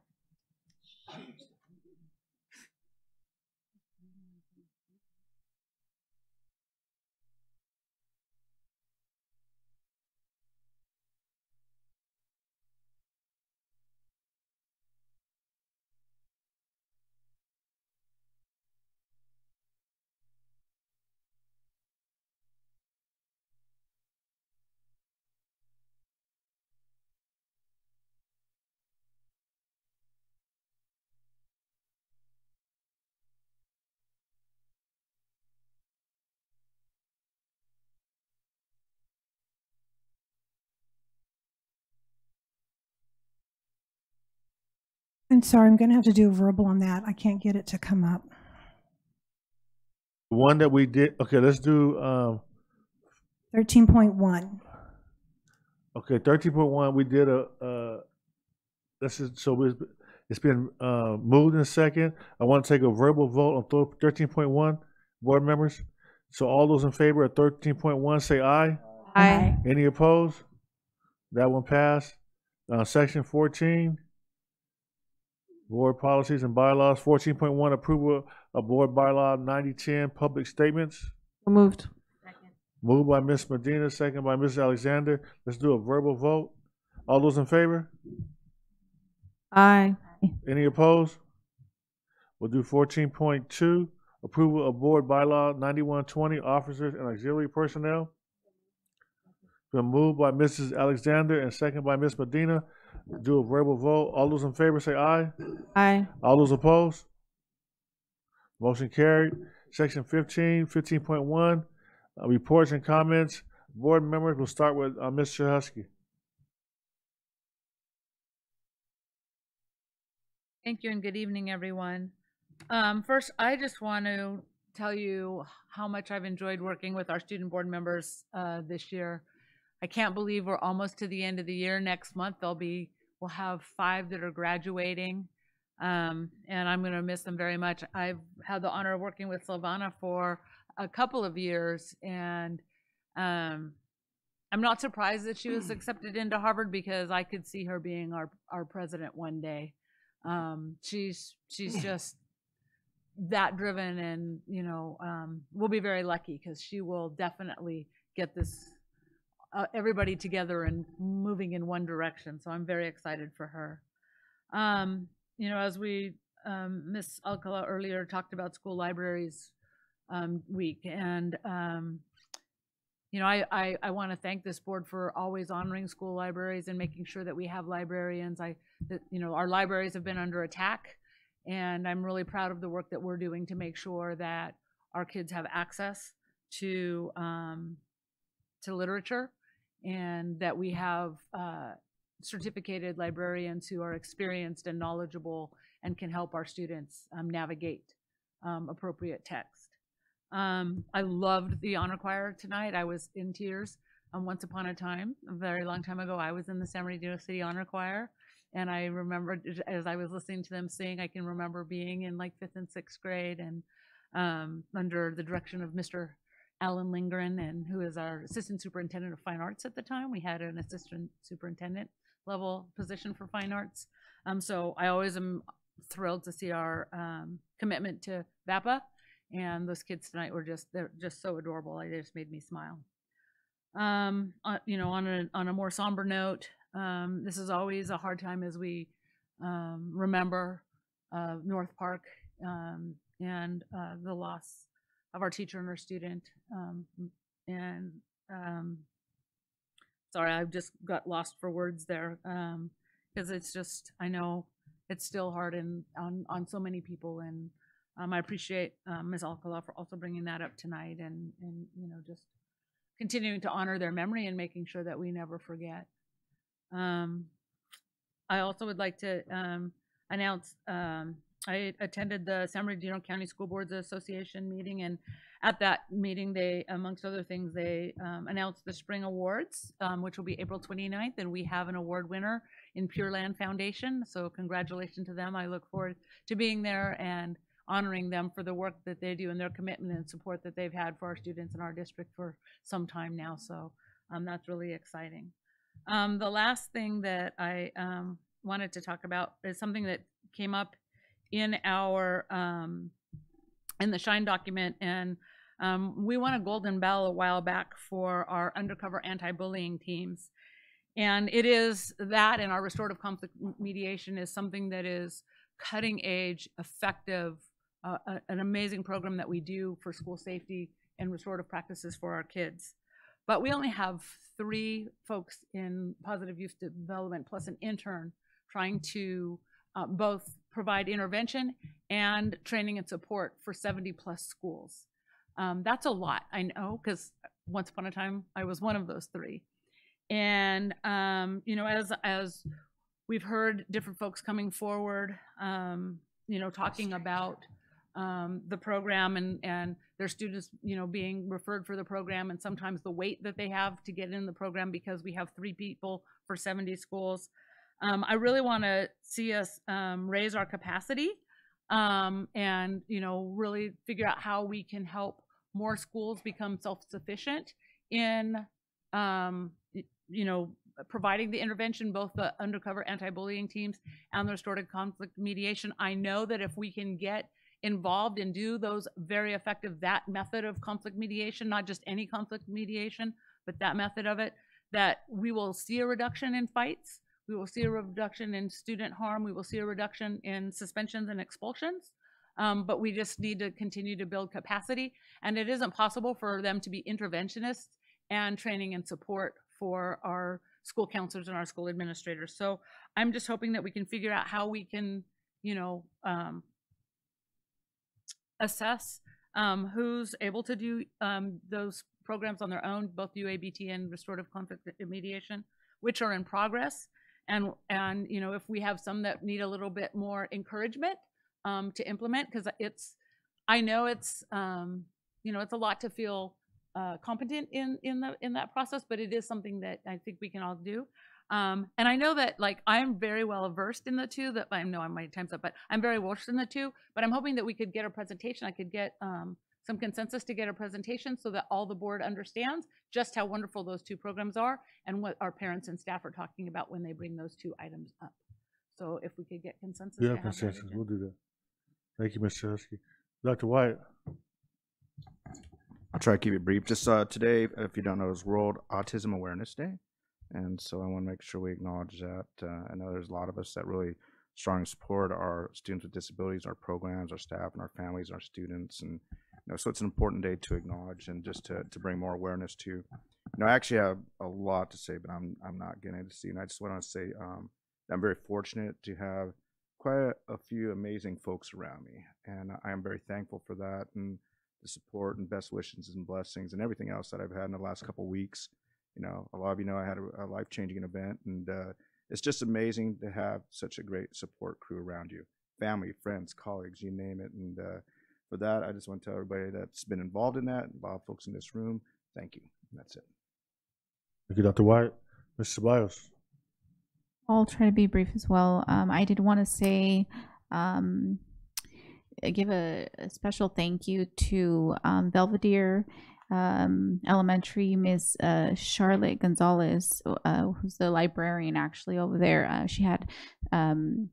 I'm sorry, I'm going to have to do a verbal on that. I can't get it to come up. One that we did, okay, let's do, um, 13.1. okay, thirteen point one, we did a, uh, this is, so it's, it's been, uh, moved in a second. I want to take a verbal vote on thirteen point one, board members. So all those in favor of thirteen point one, say aye. Aye. Any opposed? That one passed. Uh, section fourteen, board policies and bylaws, fourteen point one, approval of board bylaw ninety-ten, public statements. So moved. Moved by Ms. Medina, second by Ms. Alexander. Let's do a verbal vote. All those in favor? Aye. Any opposed? We'll do fourteen point two, approval of board bylaw ninety-one twenty, officers and auxiliary personnel. Been moved by Mrs. Alexander and second by Ms. Medina. Do a verbal vote. All those in favor say aye. Aye. All those opposed? Motion carried. Section 15, 15.1, uh, reports and comments. Board members, we'll start with uh, Ms. Husky. Thank you and good evening, everyone. Um, first, I just want to tell you how much I've enjoyed working with our student board members uh, this year. I can't believe we're almost to the end of the year. Next month, there'll be, we'll have five that are graduating. Um, and I'm going to miss them very much. I've had the honor of working with Sylvana for a couple of years, and um, I'm not surprised that she was accepted into Harvard because I could see her being our our president one day. Um, she's she's just that driven, and you know, um, we'll be very lucky because she will definitely get this everybody together and moving in one direction. So I'm very excited for her. Um, you know, as we um, Miss Alcala earlier talked about school libraries um, week, and um, you know, I, I, I want to thank this board for always honoring school libraries and making sure that we have librarians. I, that, you know, our libraries have been under attack, and I'm really proud of the work that we're doing to make sure that our kids have access to um, to literature, and that we have uh, certificated librarians who are experienced and knowledgeable and can help our students um, navigate um, appropriate text. Um, I loved the honor choir tonight. I was in tears. Um, once upon a time, a very long time ago, I was in the San Bernardino City Honor Choir, and I remember as I was listening to them sing, I can remember being in like fifth and sixth grade, and um, under the direction of Mr. Alan Lindgren, and who is our assistant superintendent of fine arts at the time. We had an assistant superintendent level position for fine arts. Um, so I always am thrilled to see our um, commitment to VAPA and those kids tonight were just they're just so adorable. They just made me smile. Um, uh, you know, on a on a more somber note, um, this is always a hard time as we um, remember uh, North Park um, and uh, the loss of our teacher and our student. Um, and um, sorry, I've just got lost for words there because it's just I know it's still hard and on on so many people and um, I appreciate um, Ms. Alcala for also bringing that up tonight and, and, you know, just continuing to honor their memory and making sure that we never forget. Um, I also would like to um, announce um, I attended the San Bernardino County School Boards Association meeting, and at that meeting, they, amongst other things, they um, announced the Spring Awards, which will be April 29th, and we have an award winner in Pure Land Foundation. So congratulations to them. I look forward to being there and honoring them for the work that they do and their commitment and support that they've had for our students in our district for some time now. So um, that's really exciting. Um, the last thing that I um, wanted to talk about is something that came up in our um, in the Shine document, and um, we won a golden bell a while back for our undercover anti-bullying teams. And it is that and our restorative conflict mediation is something that is cutting edge, effective, uh, a, an amazing program that we do for school safety and restorative practices for our kids. But we only have three folks in positive youth development plus an intern trying to uh, both provide intervention and training and support for 70 plus schools. Um, that's a lot, I know, because once upon a time I was one of those three. And um, you know, as as we've heard different folks coming forward, um, you know, talking about um, the program and, and their students, you know, being referred for the program and sometimes the wait that they have to get in the program because we have three people for 70 schools. Um, I really want to see us um, raise our capacity um, and, you know, really figure out how we can help more schools become self-sufficient in, um, you know, providing the intervention, both the undercover anti-bullying teams and the restorative conflict mediation. I know that if we can get involved and do those very effective, that method of conflict mediation, not just any conflict mediation, but that method of it, that we will see a reduction in fights. We will see a reduction in student harm. We will see a reduction in suspensions and expulsions. Um, but we just need to continue to build capacity. And it isn't possible for them to be interventionists and training and support for our school counselors and our school administrators. So I'm just hoping that we can figure out how we can, you know, um, assess um, who's able to do um, those programs on their own, both UABT and restorative conflict mediation, which are in progress. And, and you know, if we have some that need a little bit more encouragement um, to implement, because it's, I know it's, um, you know, it's a lot to feel uh, competent in in the in that process, but it is something that I think we can all do. Um, and I know that like I'm very well versed in the two. That I know I might times up, but I'm very versed in the two. But I'm hoping that we could get a presentation. I could get um, some consensus to get a presentation so that all the board understands just how wonderful those two programs are and what our parents and staff are talking about when they bring those two items up. So if we could get consensus. Yeah, consensus, we'll do that. Thank you, Mr. Husky. Dr. Wyatt? I'll try to keep it brief. Just uh, today, if you don't know, is World Autism Awareness Day, and so I want to make sure we acknowledge that. Uh, I know there's a lot of us that really strongly support our students with disabilities, our programs, our staff, and our families, our students, and you know, so it's an important day to acknowledge and just to, to bring more awareness to. You know, I actually have a lot to say, but I'm I'm not getting to see, and I just want to say um, I'm very fortunate to have quite a, a few amazing folks around me, and I am very thankful for that and the support and best wishes and blessings and everything else that I've had in the last couple weeks. You know, a lot of you know I had a, a life changing event, and uh, it's just amazing to have such a great support crew around you family, friends, colleagues, you name it. And uh, for that, I just want to tell everybody that's been involved in that, a lot of folks in this room, thank you. And that's it. Thank you, Dr. Wyatt. Mr. Ceballos? I'll try to be brief as well. Um, I did want to say, um, give a, a special thank you to um, Belvedere um, Elementary, Miss uh, Charlotte Gonzalez, uh, who's the librarian actually over there. Uh, she had um,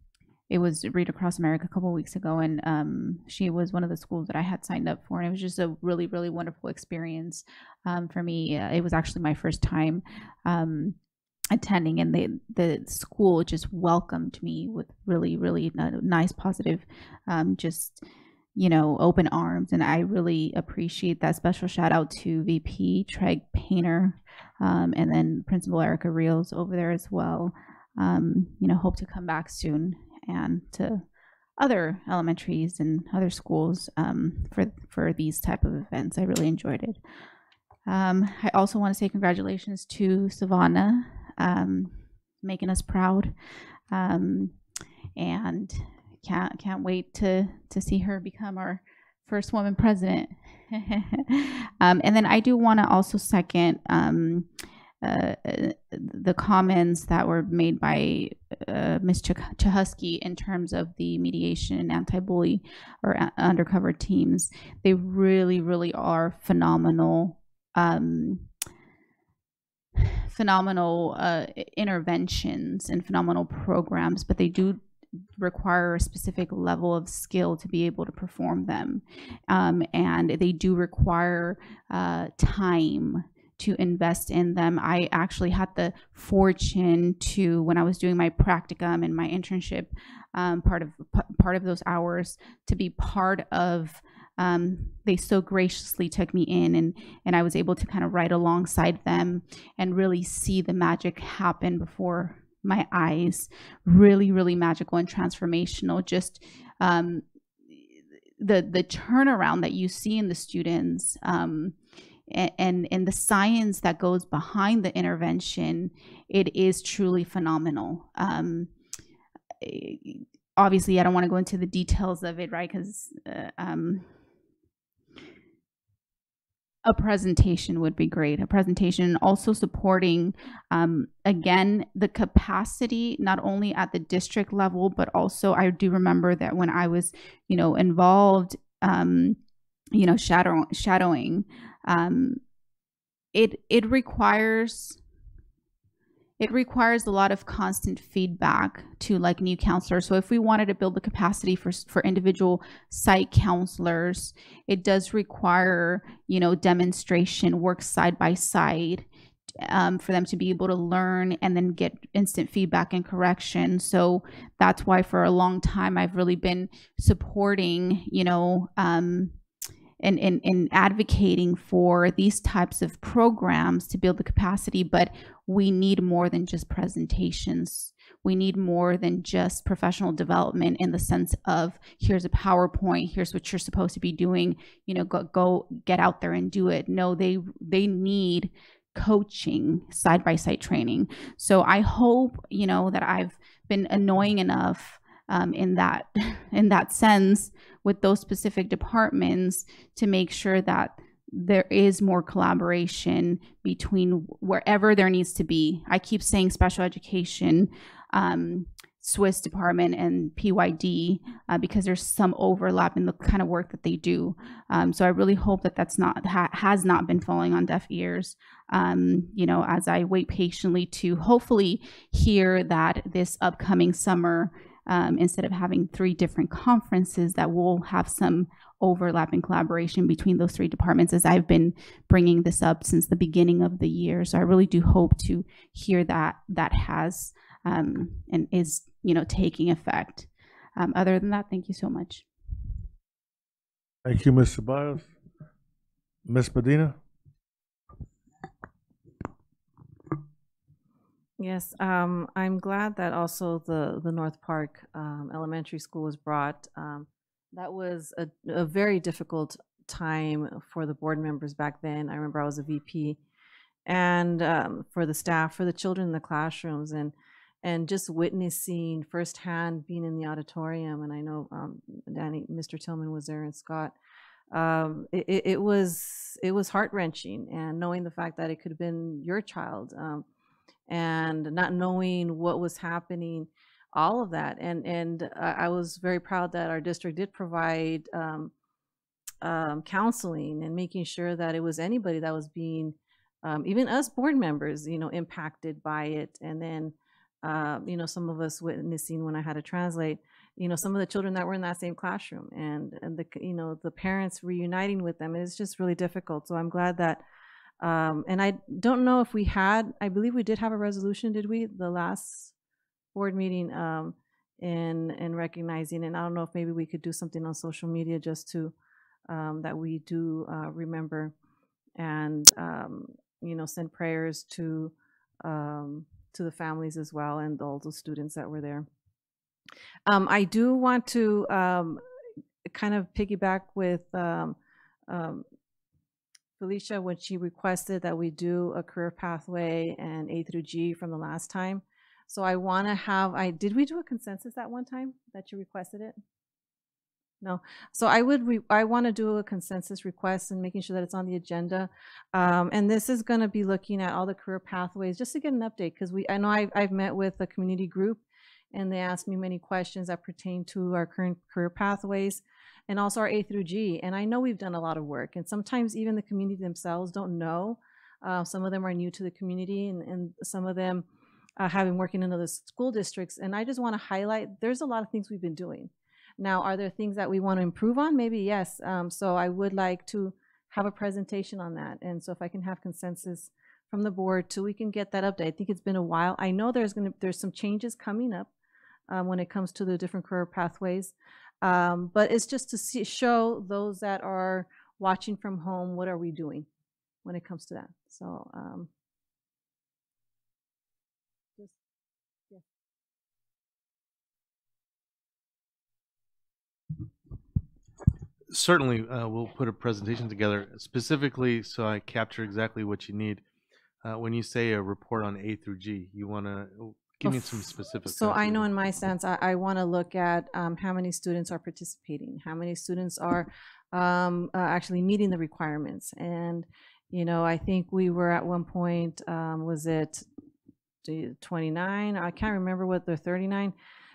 it was Read Across America a couple weeks ago, and um, she was one of the schools that I had signed up for, and it was just a really, really wonderful experience um, for me. It was actually my first time um, attending, and the the school just welcomed me with really, really nice, positive, um, just you know, open arms, and I really appreciate that. Special shout out to VP Treg Painter, um, and then Principal Erica Rios over there as well. Um, you know, hope to come back soon and to other elementaries and other schools um, for for these type of events. I really enjoyed it. Um, I also want to say congratulations to Savannah, um, making us proud, um, and can't can't wait to to see her become our first woman president. um, and then I do want to also second um, uh, the comments that were made by uh, Ms. Ch- Chahusky in terms of the mediation and anti-bully or a- undercover teams. They really, really are phenomenal. Um, phenomenal uh, interventions and phenomenal programs, but they do require a specific level of skill to be able to perform them. Um, and they do require uh, time to invest in them. I actually had the fortune to, when I was doing my practicum and my internship, um, part of part of those hours, to be part of. Um, they so graciously took me in, and and I was able to kind of ride alongside them and really see the magic happen before my eyes. Really, really magical and transformational. Just um, the the turnaround that you see in the students um, a- and and the science that goes behind the intervention it is truly phenomenal. Um, eh, obviously i don't want to go into the details of it right because uh, um, a presentation would be great. A presentation also supporting um, again the capacity not only at the district level but also i do remember that when i was you know involved um, you know shadow, shadowing um, it it requires it requires a lot of constant feedback to like new counselors. So if we wanted to build the capacity for for individual site counselors it does require you know demonstration work side by side um, for them to be able to learn and then get instant feedback and correction. So that's why for a long time i've really been supporting you know um, and, and, and advocating for these types of programs to build the capacity, but we need more than just presentations. We need more than just professional development in the sense of here's a PowerPoint, here's what you're supposed to be doing, you know, go, go get out there and do it. No, they they need coaching, side by side training. So I hope, you know, that I've been annoying enough um, in that in that sense with those specific departments to make sure that there is more collaboration between wherever there needs to be. I keep saying special education. Um, Swiss department and PYD uh, because there's some overlap in the kind of work that they do. Um, so I really hope that that's not ha- has not been falling on deaf ears. Um, you know, as I wait patiently to hopefully hear that this upcoming summer, um, instead of having three different conferences, that we'll have some overlap and collaboration between those three departments as I've been bringing this up since the beginning of the year. So I really do hope to hear that that has um, and is you know taking effect. Um, other than that, thank you so much. Thank you, Mr. Ceballos. Ms. Medina? Yes, um, I'm glad that also the, the North Park, um, Elementary School was brought. Um, that was a, a very difficult time for the board members back then. I remember I was a VP and, um, for the staff, for the children in the classrooms and, and just witnessing firsthand being in the auditorium. And I know, um, Danny, Mr. Tillman was there and Scott. Um, it, it, was, it was heart wrenching and knowing the fact that it could have been your child. Um, and not knowing what was happening, all of that. And and I I was very proud that our district did provide um, um, counseling and making sure that it was anybody that was being, um, even us board members, you know, impacted by it. And then, um, you know, some of us witnessing when I had to translate, you know, some of the children that were in that same classroom and and the you know the parents reuniting with them. It's just really difficult. So I'm glad that. Um, and I don't know if we had, I believe we did have a resolution, did we, the last board meeting, um, in, in recognizing, and I don't know if maybe we could do something on social media just to, um, that we do, uh, remember and, um, you know, send prayers to, um, to the families as well and all the students that were there. Um, I do want to, um, kind of piggyback with, um, Felicia when she requested that we do a career pathway and A through G from the last time. So I want to have, I, did we do a consensus that one time that you requested it? No. So I would, re, I want to do a consensus request and making sure that it's on the agenda. Um, and this is going to be looking at all the career pathways just to get an update because we, I know I've, I've met with a community group and they asked me many questions that pertain to our current career pathways and also our A through G. And I know we've done a lot of work, and sometimes even the community themselves don't know. Uh, some of them are new to the community, and, and some of them uh, have been working in other school districts. And I just want to highlight there's a lot of things we've been doing. Now, are there things that we want to improve on? Maybe yes. Um, so I would like to have a presentation on that. And so if I can have consensus from the board till we can get that update. I think it's been a while. I know there's going to there's some changes coming up um, when it comes to the different career pathways. Um, but it's just to see, show those that are watching from home what are we doing when it comes to that. So um. Certainly, uh, we'll put a presentation together specifically so I capture exactly what you need. Uh, when you say a report on A through G, you want to give me some specifics. So I know in my sense, I, I want to look at um, how many students are participating, how many students are um, uh, actually meeting the requirements. And, you know, I think we were at one point, um, was it the 29? I can't remember what the 39.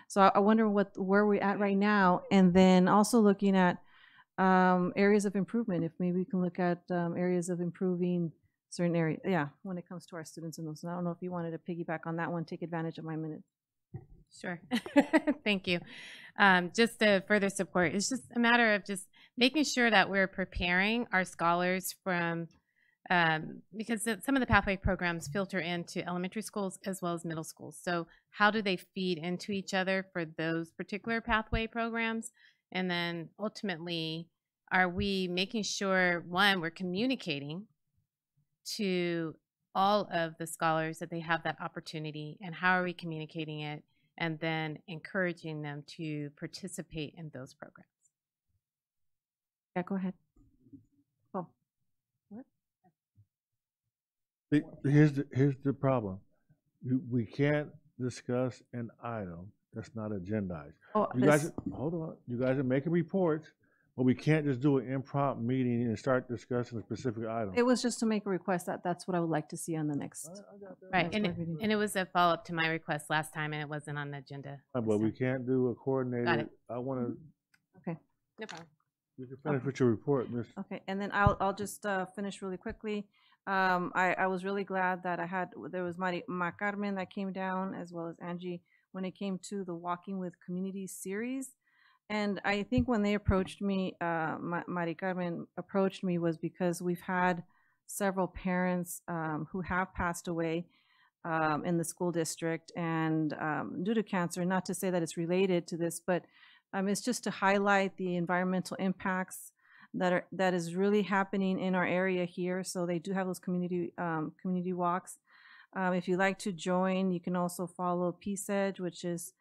So I, I wonder what where we're at right now. And then also looking at um, areas of improvement, if maybe we can look at um, areas of improving certain area, yeah, when it comes to our students and those. And I don't know if you wanted to piggyback on that one, take advantage of my minute. Sure. Thank you. Um, just to further support, it's just a matter of just making sure that we're preparing our scholars from, um, because some of the pathway programs filter into elementary schools as well as middle schools. So how do they feed into each other for those particular pathway programs? And then ultimately, are we making sure, one, we're communicating to all of the scholars that they have that opportunity and how are we communicating it and then encouraging them to participate in those programs. Yeah, go ahead. Oh, what? Here's the, here's the problem. We can't discuss an item that's not agendized. Oh, You guys, hold on, you guys are making reports, but we can't just do an impromptu meeting and start discussing a specific item. It was just to make a request that that's what I would like to see on the next. Right, and it, and it was a follow-up to my request last time, and it wasn't on the agenda. Uh, But we can't do a coordinated, I wanna, Okay. No problem. you can finish with your report, Ms. Okay, and then I'll, I'll just uh, finish really quickly. Um, I, I was really glad that I had, there was Mari, Ma Carmen that came down, as well as Angie, when it came to the Walking with Communities series. And I think when they approached me, uh, Ma- Mari Carmen approached me was because we've had several parents um, who have passed away um, in the school district and um, due to cancer, not to say that it's related to this, but um, it's just to highlight the environmental impacts that are that is really happening in our area here. So they do have those community um, community walks. Um, if you'd like to join, you can also follow Peace Edge, which is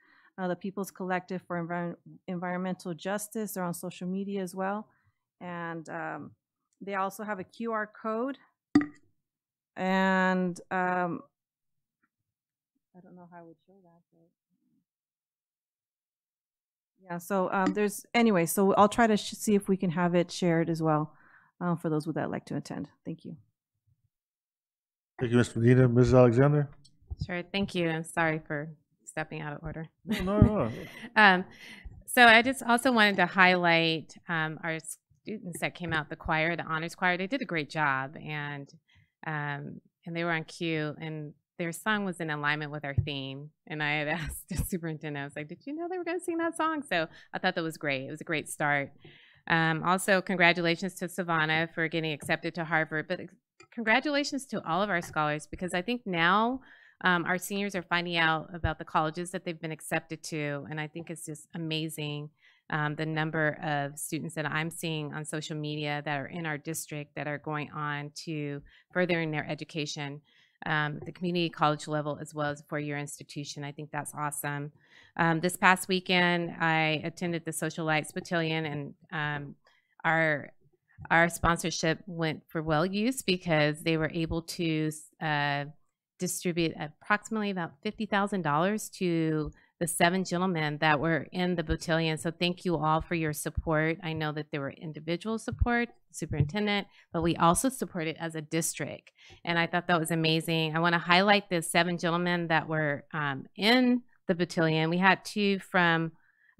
uh, the People's Collective for Envir- Environmental Justice. They're on social media as well, and um, they also have a QR code. And um, I don't know how I would show that. But... Yeah, so um, there's, anyway, so I'll try to sh- see if we can have it shared as well uh, for those that like to attend. Thank you. Thank you, Ms. Medina. Mrs. Alexander? Sure, thank you, and sorry for stepping out of order. No, no, no. um, so I just also wanted to highlight um, our students that came out, the choir, the honors choir. They did a great job, and um, and they were on cue, and their song was in alignment with our theme. And I had asked the superintendent, I was like, "Did you know they were going to sing that song?" So I thought that was great. It was a great start. Um, also, congratulations to Savannah for getting accepted to Harvard, but congratulations to all of our scholars because I think now um, our seniors are finding out about the colleges that they've been accepted to, and I think it's just amazing um, the number of students that I'm seeing on social media that are in our district that are going on to furthering their education. Um, the community college level as well as a four-year institution. I think that's awesome. Um, this past weekend, I attended the Social Lights Battalion, and um, our our sponsorship went for well use because they were able to uh, distribute approximately about fifty thousand dollars to the seven gentlemen that were in the battalion. So thank you all for your support. I know that there were individual support, superintendent, but we also supported as a district, and I thought that was amazing. I want to highlight the seven gentlemen that were um, in the battalion. We had two from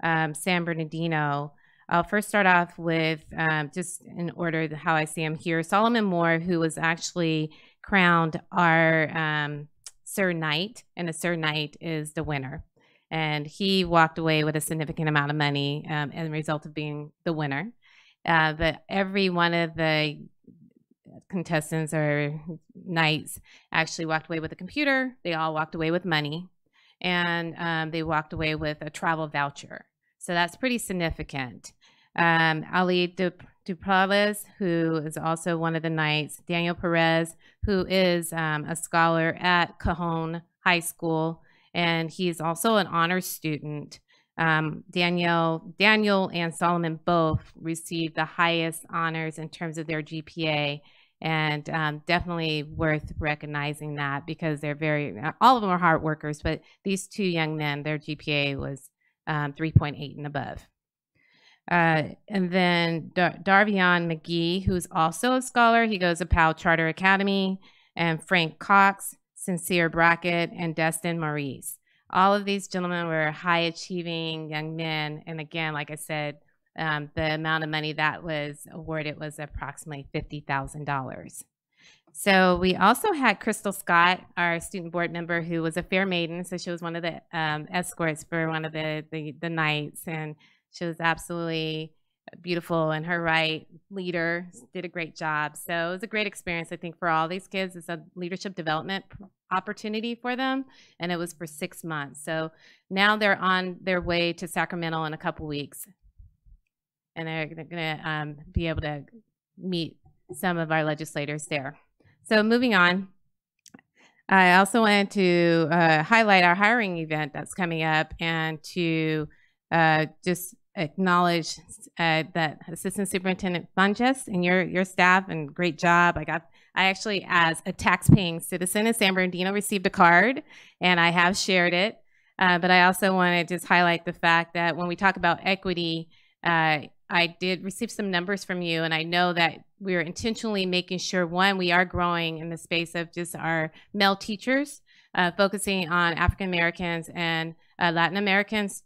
um, San Bernardino. I'll first start off with um, just in order how I see him here. Solomon Moore, who was actually crowned our um, Sir Knight, and a Sir Knight is the winner. And he walked away with a significant amount of money um, as a result of being the winner. Uh, but every one of the contestants or knights actually walked away with a computer. They all walked away with money, and um, they walked away with a travel voucher. So that's pretty significant. Um, Ali Dup- Duprales, who is also one of the knights, Daniel Perez, who is um, a scholar at Cajon High School, and he's also an honors student. Um, Daniel, Daniel and Solomon both received the highest honors in terms of their GPA, and um, definitely worth recognizing that because they're very, all of them are hard workers, but these two young men, their GPA was um, 3.8 and above. Uh, and then Dar- Darvion McGee, who's also a scholar, he goes to PAL Charter Academy, and Frank Cox, Sincere Brackett, and Destin Maurice. All of these gentlemen were high achieving young men. And again, like I said, um, the amount of money that was awarded was approximately $50,000. So we also had Crystal Scott, our student board member, who was a fair maiden. So she was one of the um, escorts for one of the, the the knights, and she was absolutely beautiful and her right. Leader did a great job. So it was a great experience, I think, for all these kids. It's a leadership development opportunity for them, and it was for six months. So now they're on their way to Sacramento in a couple weeks, and they're going to um, be able to meet some of our legislators there. So moving on, I also wanted to uh, highlight our hiring event that's coming up and to uh, just acknowledge uh, that Assistant Superintendent Funches and your your staff and great job. I got I actually, as a tax-paying citizen in San Bernardino, received a card, and I have shared it. Uh, but I also want to just highlight the fact that when we talk about equity, uh, I did receive some numbers from you, and I know that we're intentionally making sure one, we are growing in the space of just our male teachers, uh, focusing on African Americans and uh, Latin Americans,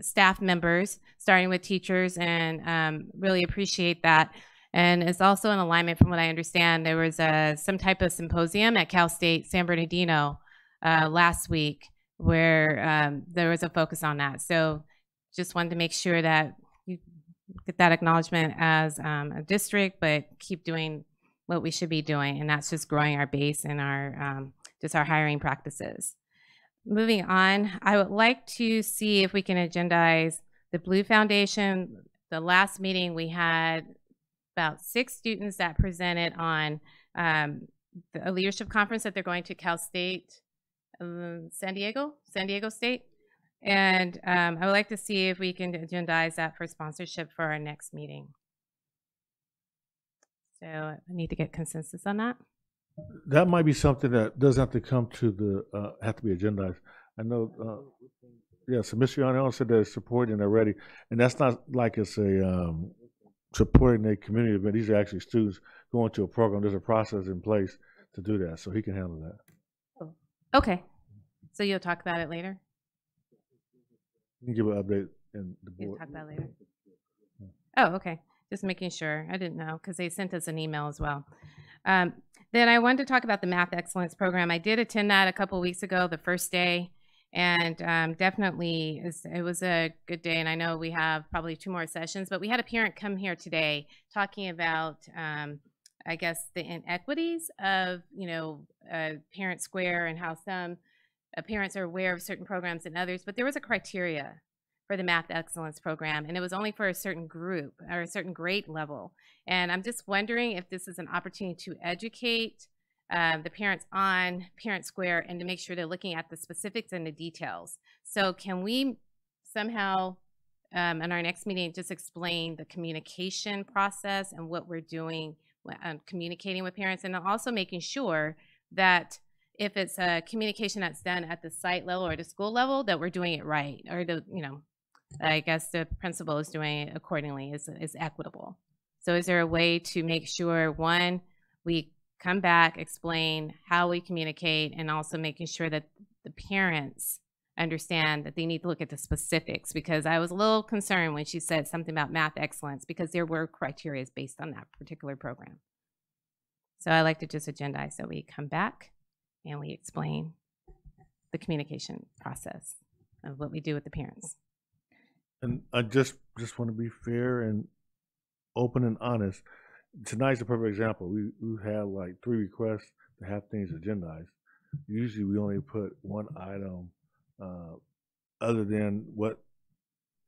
staff members, starting with teachers, and um, really appreciate that. And it's also in alignment from what I understand. There was a, some type of symposium at Cal State San Bernardino uh, last week where um, there was a focus on that. So just wanted to make sure that you get that acknowledgement as um, a district, but keep doing what we should be doing, and that's just growing our base and our um, just our hiring practices. Moving on, I would like to see if we can agendize the Blue Foundation. The last meeting we had about six students that presented on um, the, a leadership conference that they're going to Cal State, um, San Diego, San Diego State. And um, I would like to see if we can agendize that for sponsorship for our next meeting. So I need to get consensus on that. That might be something that doesn't have to come to the, uh, have to be agendized. I know, uh, yeah, so Mr. Yarnell said they're supporting already, and that's not like it's a, um, supporting a community event. These are actually students going to a program. There's a process in place to do that, so he can handle that. Okay. So you'll talk about it later? You can give an update in the You'll board. talk about it later? Oh, okay. Just making sure. I didn't know because they sent us an email as well. Um, then I wanted to talk about the Math Excellence Program. I did attend that a couple weeks ago, the first day, and um, definitely it was a good day. And I know we have probably two more sessions, but we had a parent come here today talking about, um, I guess, the inequities of you know Parent Square and how some uh, parents are aware of certain programs and others, but there was a criteria for the math excellence program, and it was only for a certain group or a certain grade level. And I'm just wondering if this is an opportunity to educate um, the parents on Parent Square and to make sure they're looking at the specifics and the details. So, can we somehow um, in our next meeting just explain the communication process and what we're doing, um, communicating with parents, and also making sure that if it's a communication that's done at the site level or the school level, that we're doing it right, or the you know, I guess the principal is doing accordingly, is is equitable. So, is there a way to make sure one we come back, explain how we communicate, and also making sure that the parents understand that they need to look at the specifics because I was a little concerned when she said something about math excellence because there were criteria based on that particular program. So I like to just agendize so we come back and we explain the communication process of what we do with the parents. And I just, just want to be fair and open and honest. Tonight's a perfect example. We, we had like three requests to have things agendized. Usually we only put one item, uh, other than what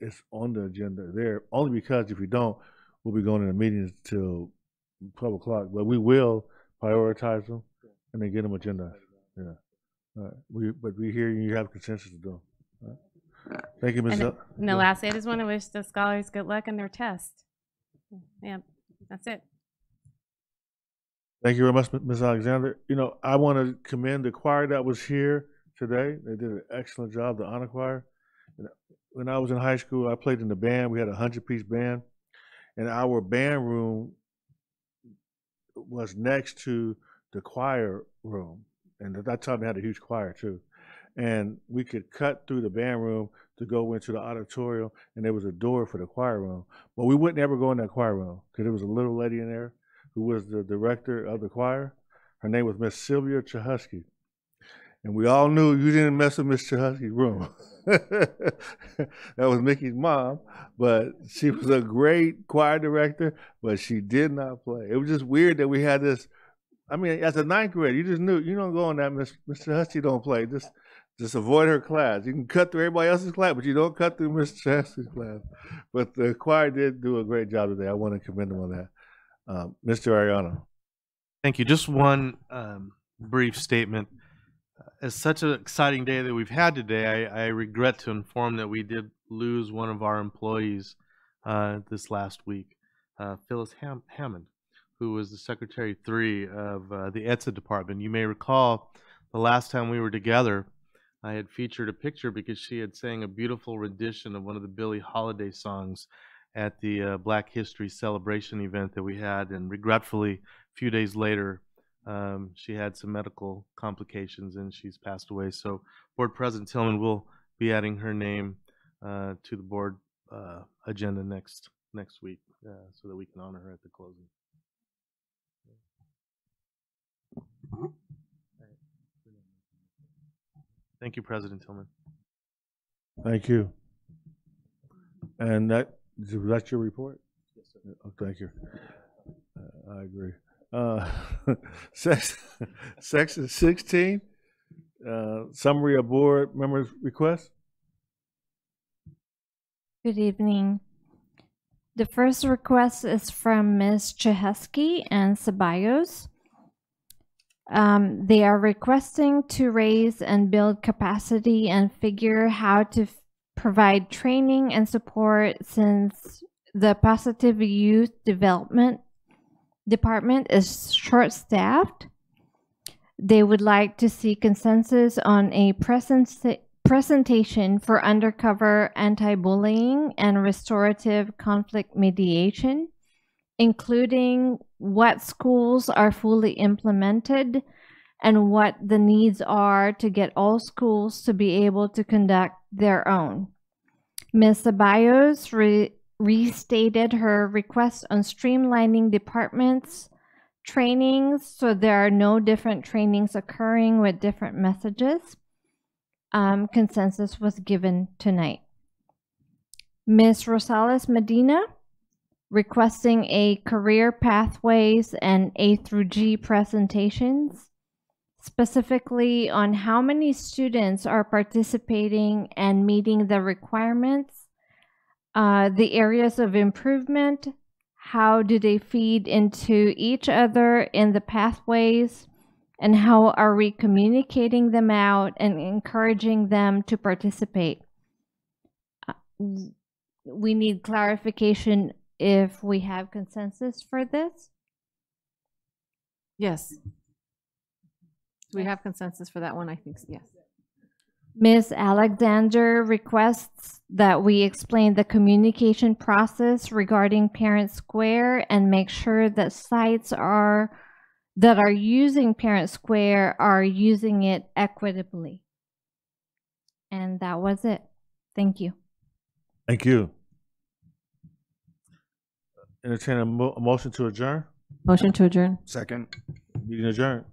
is on the agenda there, only because if we don't, we'll be going into meetings till twelve o'clock, but we will prioritize them and then get them agendized. Yeah. All right. We, but we hear you have consensus to do. 'Em. All right. Thank you, Ms. And, El- and the last, I just want to wish the scholars good luck on their test. Yeah, that's it. Thank you very much, Ms. Alexander. You know, I want to commend the choir that was here today. They did an excellent job, the honor choir. Uh, when I was in high school, I played in the band. We had a hundred-piece band, and our band room was next to the choir room, and at that time they had a huge choir too. And we could cut through the band room to go into the auditorium, and there was a door for the choir room. But we wouldn't ever go in that choir room because there was a little lady in there who was the director of the choir. Her name was Miss Sylvia Chahusky. And we all knew you didn't mess with Miss Chahusky's room. that was Mickey's mom, but she was a great choir director, but she did not play. It was just weird that we had this. I mean, as a ninth grader, you just knew you don't go in that Miss Mr. Husky don't play. Just just avoid her class. You can cut through everybody else's class, but you don't cut through Mr. Husky's class. But the choir did do a great job today. I want to commend them on that. Um, Mr. Arellano. Thank you. Just one um, brief statement. It's such an exciting day that we've had today. I, I regret to inform that we did lose one of our employees uh, this last week, uh, Phyllis Ham- Hammond, who was the Secretary 3 of uh, the ETSA department. You may recall the last time we were together, I had featured a picture because she had sang a beautiful rendition of one of the Billie Holiday songs at the uh, Black History Celebration event that we had, and regretfully, a few days later, um, she had some medical complications and she's passed away. So, Board President Tillman will be adding her name uh, to the board uh, agenda next next week, uh, so that we can honor her at the closing. Thank you, President Tillman. Thank you. And that, that's your report? Yes, sir. Thank you. Uh, I agree. Uh, Section sixteen, uh, summary of board members' requests. Good evening. The first request is from Ms. Chehesky and Ceballos. Um, they are requesting to raise and build capacity and figure how to f- provide training and support since the positive youth development department is short staffed. They would like to see consensus on a present presentation for undercover anti bullying and restorative conflict mediation, including what schools are fully implemented and what the needs are to get all schools to be able to conduct their own. Ms. Ceballos re- restated her request on streamlining departments trainings so there are no different trainings occurring with different messages um, consensus was given tonight. Ms. Rosales Medina requesting a career pathways and A through G presentations, specifically on how many students are participating and meeting the requirements, uh, the areas of improvement, how do they feed into each other in the pathways, and how are we communicating them out and encouraging them to participate? Uh, We need clarification if we have consensus for this. Yes. Do we have consensus for that one? I think, so, yes. Ms. Alexander requests that we explain the communication process regarding Parent Square and make sure that sites are that are using Parent Square are using it equitably. And that was it. Thank you. Thank you. Entertain a mo- a motion to adjourn? Motion to adjourn. Second. Meeting adjourned.